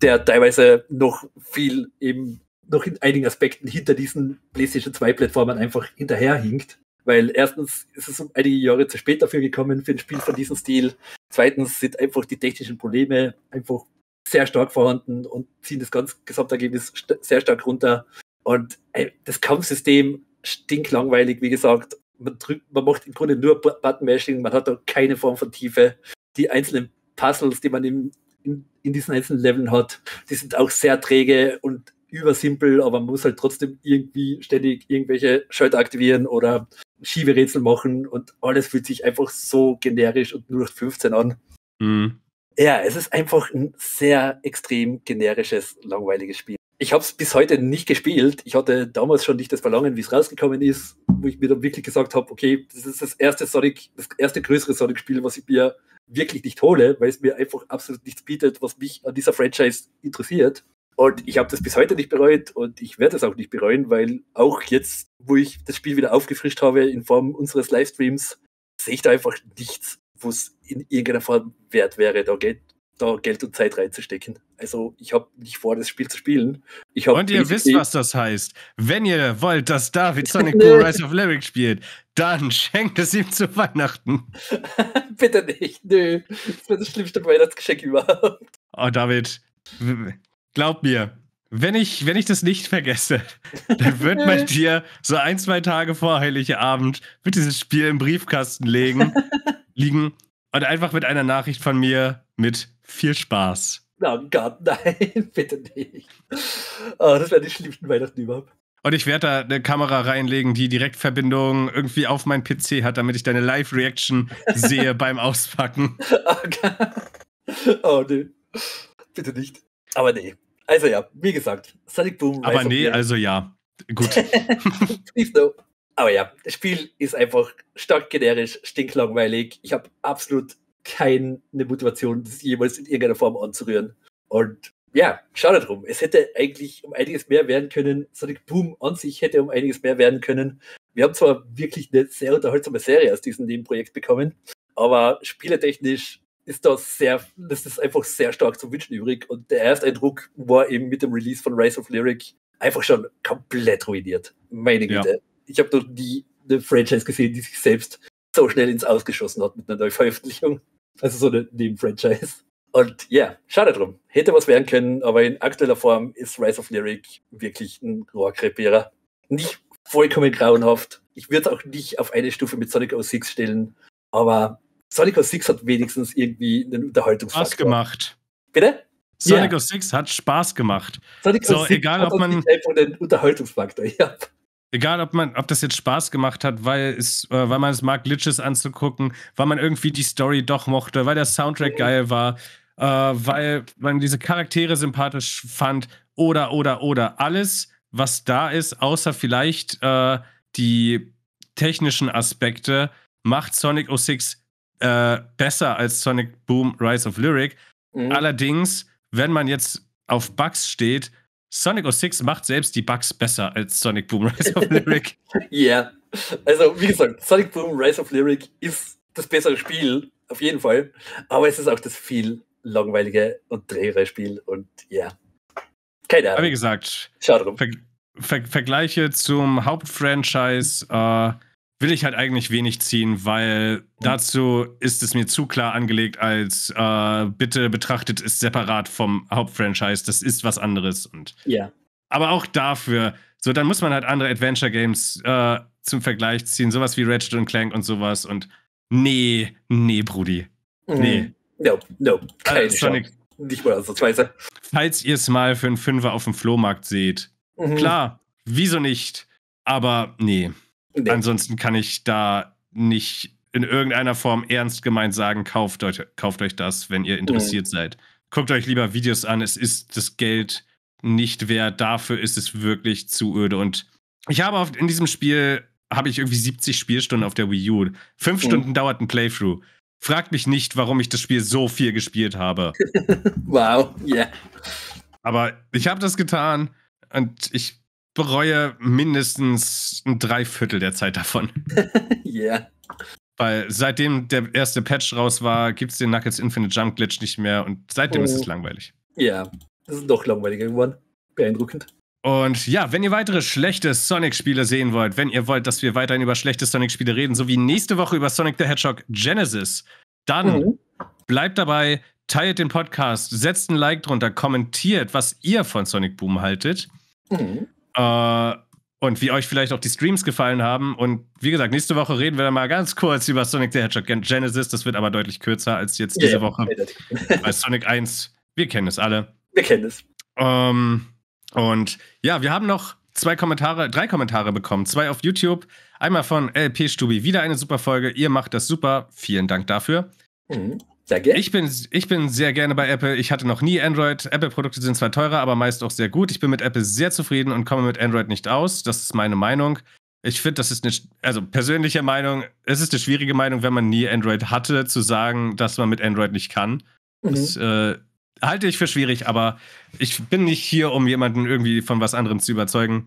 der teilweise noch viel eben noch in einigen Aspekten hinter diesen PlayStation 2 Plattformen einfach hinterherhinkt. Weil erstens ist es um einige Jahre zu spät dafür gekommen für ein Spiel von diesem Stil. Zweitens sind einfach die technischen Probleme einfach sehr stark vorhanden und ziehen das ganze Gesamtergebnis st sehr stark runter. Und das Kampfsystem stinklangweilig, wie gesagt. Man drückt, man macht im Grunde nur Button-Mashing, man hat da keine Form von Tiefe. Die einzelnen Puzzles, die man im, in, in diesen einzelnen Leveln hat, die sind auch sehr träge und übersimpel, aber man muss halt trotzdem irgendwie ständig irgendwelche Schalter aktivieren oder Schieberätsel machen und alles fühlt sich einfach so generisch und nur 15 an. Mhm. Ja, es ist einfach ein sehr extrem generisches, langweiliges Spiel. Ich habe es bis heute nicht gespielt. Ich hatte damals schon nicht das Verlangen, wie es rausgekommen ist, wo ich mir dann wirklich gesagt habe, okay, das ist das erste Sonic, das erste größere Sonic-Spiel, was ich mir wirklich nicht hole, weil es mir einfach absolut nichts bietet, was mich an dieser Franchise interessiert. Und ich habe das bis heute nicht bereut und ich werde es auch nicht bereuen, weil auch jetzt, wo ich das Spiel wieder aufgefrischt habe in Form unseres Livestreams, sehe ich da einfach nichts, wo es in irgendeiner Form wert wäre, da Geld, da Geld und Zeit reinzustecken. Also ich habe nicht vor, das Spiel zu spielen. und ihr wisst, was das heißt. Wenn ihr wollt, dass David Sonic *laughs* Boom Rise of Lyric spielt, dann *laughs* schenkt es ihm zu Weihnachten. *laughs* Bitte nicht, nö. Das wäre das schlimmste Weihnachtsgeschenk überhaupt. Oh, David, glaub mir, wenn ich, wenn ich das nicht vergesse, *laughs* dann wird man *laughs* dir so ein, zwei Tage vor Heiligabend wird dieses Spiel im Briefkasten legen, *laughs* liegen und einfach mit einer Nachricht von mir mit viel Spaß. Oh Gott, nein, bitte nicht. Oh, das wäre die schlimmsten Weihnachten überhaupt. Und ich werde da eine Kamera reinlegen, die Direktverbindung irgendwie auf meinen PC hat, damit ich deine Live-Reaction sehe beim Auspacken. Oh, Gott. oh nee. Bitte nicht. Aber nee. Also ja, wie gesagt, Sonic Boom. Aber nee, also ja. Gut. *laughs* Please no. Aber ja, das Spiel ist einfach stark generisch, stinklangweilig. Ich habe absolut keine Motivation, das jemals in irgendeiner Form anzurühren. Und ja, schade drum. Es hätte eigentlich um einiges mehr werden können. Sonic Boom an sich hätte um einiges mehr werden können. Wir haben zwar wirklich eine sehr unterhaltsame Serie aus diesem Nebenprojekt bekommen, aber spieletechnisch ist das sehr, das ist einfach sehr stark zu wünschen übrig. Und der erste Eindruck war eben mit dem Release von Rise of Lyric einfach schon komplett ruiniert. Meine Güte. Ja. Ich habe noch nie eine Franchise gesehen, die sich selbst so schnell ins Ausgeschossen hat mit einer Neuveröffentlichung. Also so eine Nebenfranchise. Und ja, schade drum. Hätte was werden können, aber in aktueller Form ist Rise of Lyric wirklich ein Rohrkrepierer. Nicht vollkommen grauenhaft. Ich würde es auch nicht auf eine Stufe mit Sonic 06 stellen, aber Sonic 06 hat wenigstens irgendwie einen Unterhaltungsfaktor. Spaß gemacht. Bitte? Sonic ja. 06 hat Spaß gemacht. Sonic so, 06 egal, hat ob man einfach einen Unterhaltungsfaktor, *laughs* ja. Egal, ob man, ob das jetzt Spaß gemacht hat, weil es, äh, weil man es mag, Glitches anzugucken, weil man irgendwie die Story doch mochte, weil der Soundtrack mhm. geil war, äh, weil man diese Charaktere sympathisch fand oder oder oder alles, was da ist, außer vielleicht äh, die technischen Aspekte, macht Sonic 06 äh, besser als Sonic Boom Rise of Lyric. Mhm. Allerdings, wenn man jetzt auf Bugs steht, Sonic 06 macht selbst die Bugs besser als Sonic Boom Rise of *laughs* Lyric. Ja, yeah. also wie gesagt, Sonic Boom Rise of Lyric ist das bessere Spiel, auf jeden Fall. Aber es ist auch das viel langweilige und drehre Spiel und ja. Keine Ahnung. Aber wie gesagt, Ver Ver Vergleiche zum Hauptfranchise äh, will ich halt eigentlich wenig ziehen, weil dazu ist es mir zu klar angelegt, als äh, bitte betrachtet es separat vom Hauptfranchise. Das ist was anderes. Und ja. Aber auch dafür, so dann muss man halt andere Adventure Games äh, zum Vergleich ziehen, sowas wie Ratchet und Clank und sowas. Und nee, nee, Brudi. Mhm. Nee. No, no, keine also, Sonic, Nicht mal ansatzweise. Falls ihr es mal für einen Fünfer auf dem Flohmarkt seht, mhm. klar, wieso nicht? Aber nee. Nee. Ansonsten kann ich da nicht in irgendeiner Form ernst gemeint sagen, kauft euch, kauft euch das, wenn ihr interessiert mhm. seid. Guckt euch lieber Videos an, es ist das Geld nicht wert. Dafür ist es wirklich zu öde. Und ich habe oft in diesem Spiel habe ich irgendwie 70 Spielstunden auf der Wii U. Fünf mhm. Stunden dauert ein Playthrough. Fragt mich nicht, warum ich das Spiel so viel gespielt habe. *laughs* wow, ja. Yeah. Aber ich habe das getan und ich bereue mindestens ein Dreiviertel der Zeit davon. *laughs* Ja. yeah. Weil seitdem der erste Patch raus war, gibt es den Nuggets Infinite Jump Glitch nicht mehr und seitdem oh. ist es oh. langweilig. Ja, das ist doch langweiliger geworden. Beeindruckend. Und ja, wenn ihr weitere schlechte Sonic-Spiele sehen wollt, wenn ihr wollt, dass wir weiterhin über schlechte Sonic-Spiele reden, so wie nächste Woche über Sonic the Hedgehog Genesis, dann mhm. bleibt dabei, teilt den Podcast, setzt ein Like drunter, kommentiert, was ihr von Sonic Boom haltet. Mhm. Äh, und wie euch vielleicht auch die Streams gefallen haben. Und wie gesagt, nächste Woche reden wir dann mal ganz kurz über Sonic the Hedgehog Genesis. Das wird aber deutlich kürzer als jetzt diese yeah, Woche. Bei Sonic 1, wir kennen es alle. Wir kennen es. Ähm, und ja, wir haben noch zwei Kommentare, drei Kommentare bekommen. Zwei auf YouTube. Einmal von LP Stubi. Wieder eine super Folge. Ihr macht das super. Vielen Dank dafür. Mhm. Sehr gerne. Ich bin, ich bin sehr gerne bei Apple. Ich hatte noch nie Android. Apple-Produkte sind zwar teurer, aber meist auch sehr gut. Ich bin mit Apple sehr zufrieden und komme mit Android nicht aus. Das ist meine Meinung. Ich finde, das ist eine, also persönliche Meinung, es ist eine schwierige Meinung, wenn man nie Android hatte, zu sagen, dass man mit Android nicht kann. Mhm. Das äh, halte ich für schwierig, aber ich bin nicht hier, um jemanden irgendwie von was anderem zu überzeugen.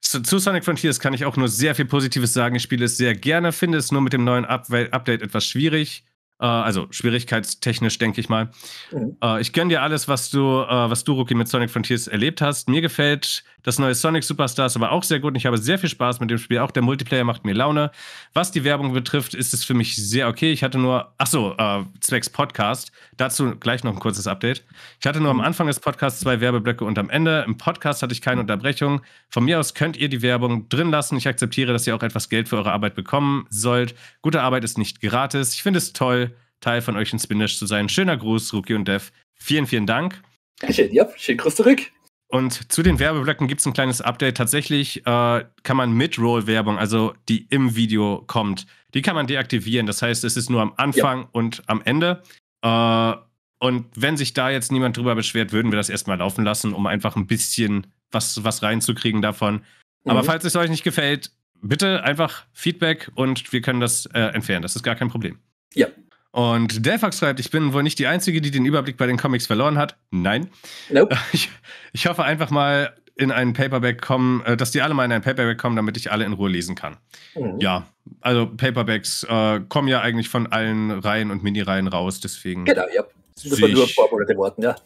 Zu, zu Sonic Frontiers kann ich auch nur sehr viel Positives sagen. Ich spiele es sehr gerne, finde es nur mit dem neuen Up Update etwas schwierig. Äh, also schwierigkeitstechnisch, denke ich mal. Mhm. Äh, ich gönne dir alles, was du, äh, was du, Rookie, mit Sonic Frontiers erlebt hast. Mir gefällt das neue Sonic Superstars aber auch sehr gut und ich habe sehr viel Spaß mit dem Spiel. Auch der Multiplayer macht mir Laune. Was die Werbung betrifft, ist es für mich sehr okay. Ich hatte nur, achso, äh, zwecks Podcast. Dazu gleich noch ein kurzes Update. Ich hatte nur am mhm. Anfang des Podcasts zwei Werbeblöcke und am Ende. Im Podcast hatte ich keine Unterbrechung. Von mir aus könnt ihr die Werbung drin lassen. Ich akzeptiere, dass ihr auch etwas Geld für eure Arbeit bekommen sollt. Gute Arbeit ist nicht gratis. Ich finde es toll, Teil von euch in Spindash zu sein. Schöner Gruß, Rookie und Dev. Vielen, vielen Dank. Schön, ja, schön Gruß zurück. Und zu den Werbeblöcken gibt es ein kleines Update. Tatsächlich äh, kann man Mid-Roll-Werbung, also die im Video kommt, die kann man deaktivieren. Das heißt, es ist nur am Anfang ja. und am Ende. Äh, und wenn sich da jetzt niemand drüber beschwert, würden wir das erstmal laufen lassen, um einfach ein bisschen was, was reinzukriegen davon. Mhm. Aber falls es euch nicht gefällt, bitte einfach Feedback und wir können das äh, entfernen. Das ist gar kein Problem. Ja. Und Delphax schreibt, ich bin wohl nicht die Einzige, die den Überblick bei den Comics verloren hat. Nein. Nope. *laughs* Ich, ich hoffe einfach mal in einen Paperback kommen, äh, dass die alle mal in ein Paperback kommen, damit ich alle in Ruhe lesen kann. Mhm. Ja, also Paperbacks äh, kommen ja eigentlich von allen Reihen und Mini-Reihen raus, deswegen. Genau, ja. Das muss man nur ein paar Monate warten, ja.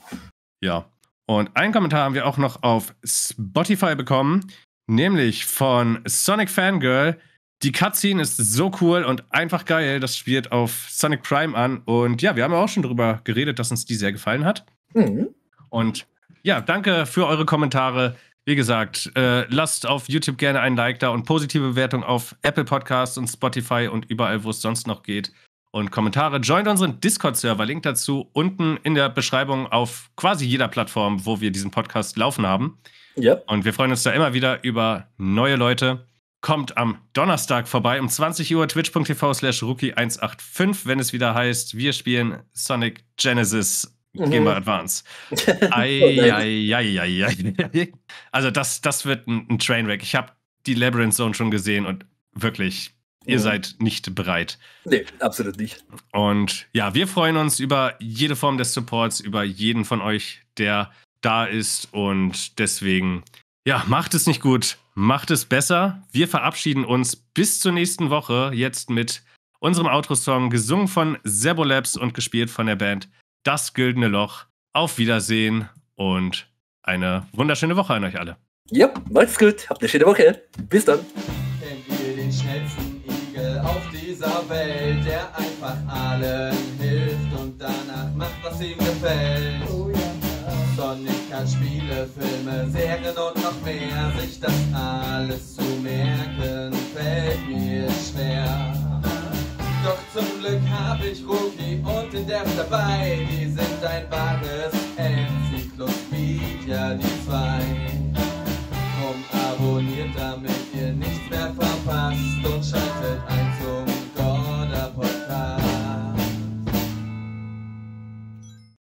Ja. Und einen Kommentar haben wir auch noch auf Spotify bekommen, nämlich von Sonic Fangirl. Die Cutscene ist so cool und einfach geil. Das spielt auf Sonic Prime an. Und ja, wir haben ja auch schon darüber geredet, dass uns die sehr gefallen hat. Mhm. Und ja, danke für eure Kommentare. Wie gesagt, äh, lasst auf YouTube gerne ein Like da und positive Bewertung auf Apple Podcasts und Spotify und überall, wo es sonst noch geht. Und Kommentare. Joint unseren Discord-Server. Link dazu unten in der Beschreibung auf quasi jeder Plattform, wo wir diesen Podcast laufen haben. Ja. Und wir freuen uns da immer wieder über neue Leute kommt am Donnerstag vorbei um 20 Uhr twitch.tv slash rookie185, wenn es wieder heißt, wir spielen Sonic Genesis mhm. Game Boy Advance. ei, ei, ei, ei. Also das, das wird ein, ein Trainwreck. Ich habe die Labyrinth Zone schon gesehen und wirklich, Ihr mhm. seid nicht bereit. Nee, absolut nicht. Und ja, wir freuen uns über jede Form des Supports, über jeden von euch, der da ist. Und deswegen, ja, macht es nicht gut, macht es besser. Wir verabschieden uns bis zur nächsten Woche jetzt mit unserem Outro-Song, gesungen von Sebo Labs und gespielt von der Band Das Güldene Loch. Auf Wiedersehen und eine wunderschöne Woche an euch alle. Ja, macht's gut. Habt eine schöne Woche. Bis dann. Kennt ihr den schnellsten Igel auf dieser Welt, der einfach allen hilft und danach macht, was ihm gefällt? Oh ja. Sonic kann Spiele, Filme, Serien und noch mehr. Sich das alles zu merken, fällt mir schwer. Doch zum Glück hab ich Rookie und den Dev dabei. Die sind ein wahres Enzyklopädia, die zwei. Drum abonniert, damit ihr nichts mehr verpasst und schreibt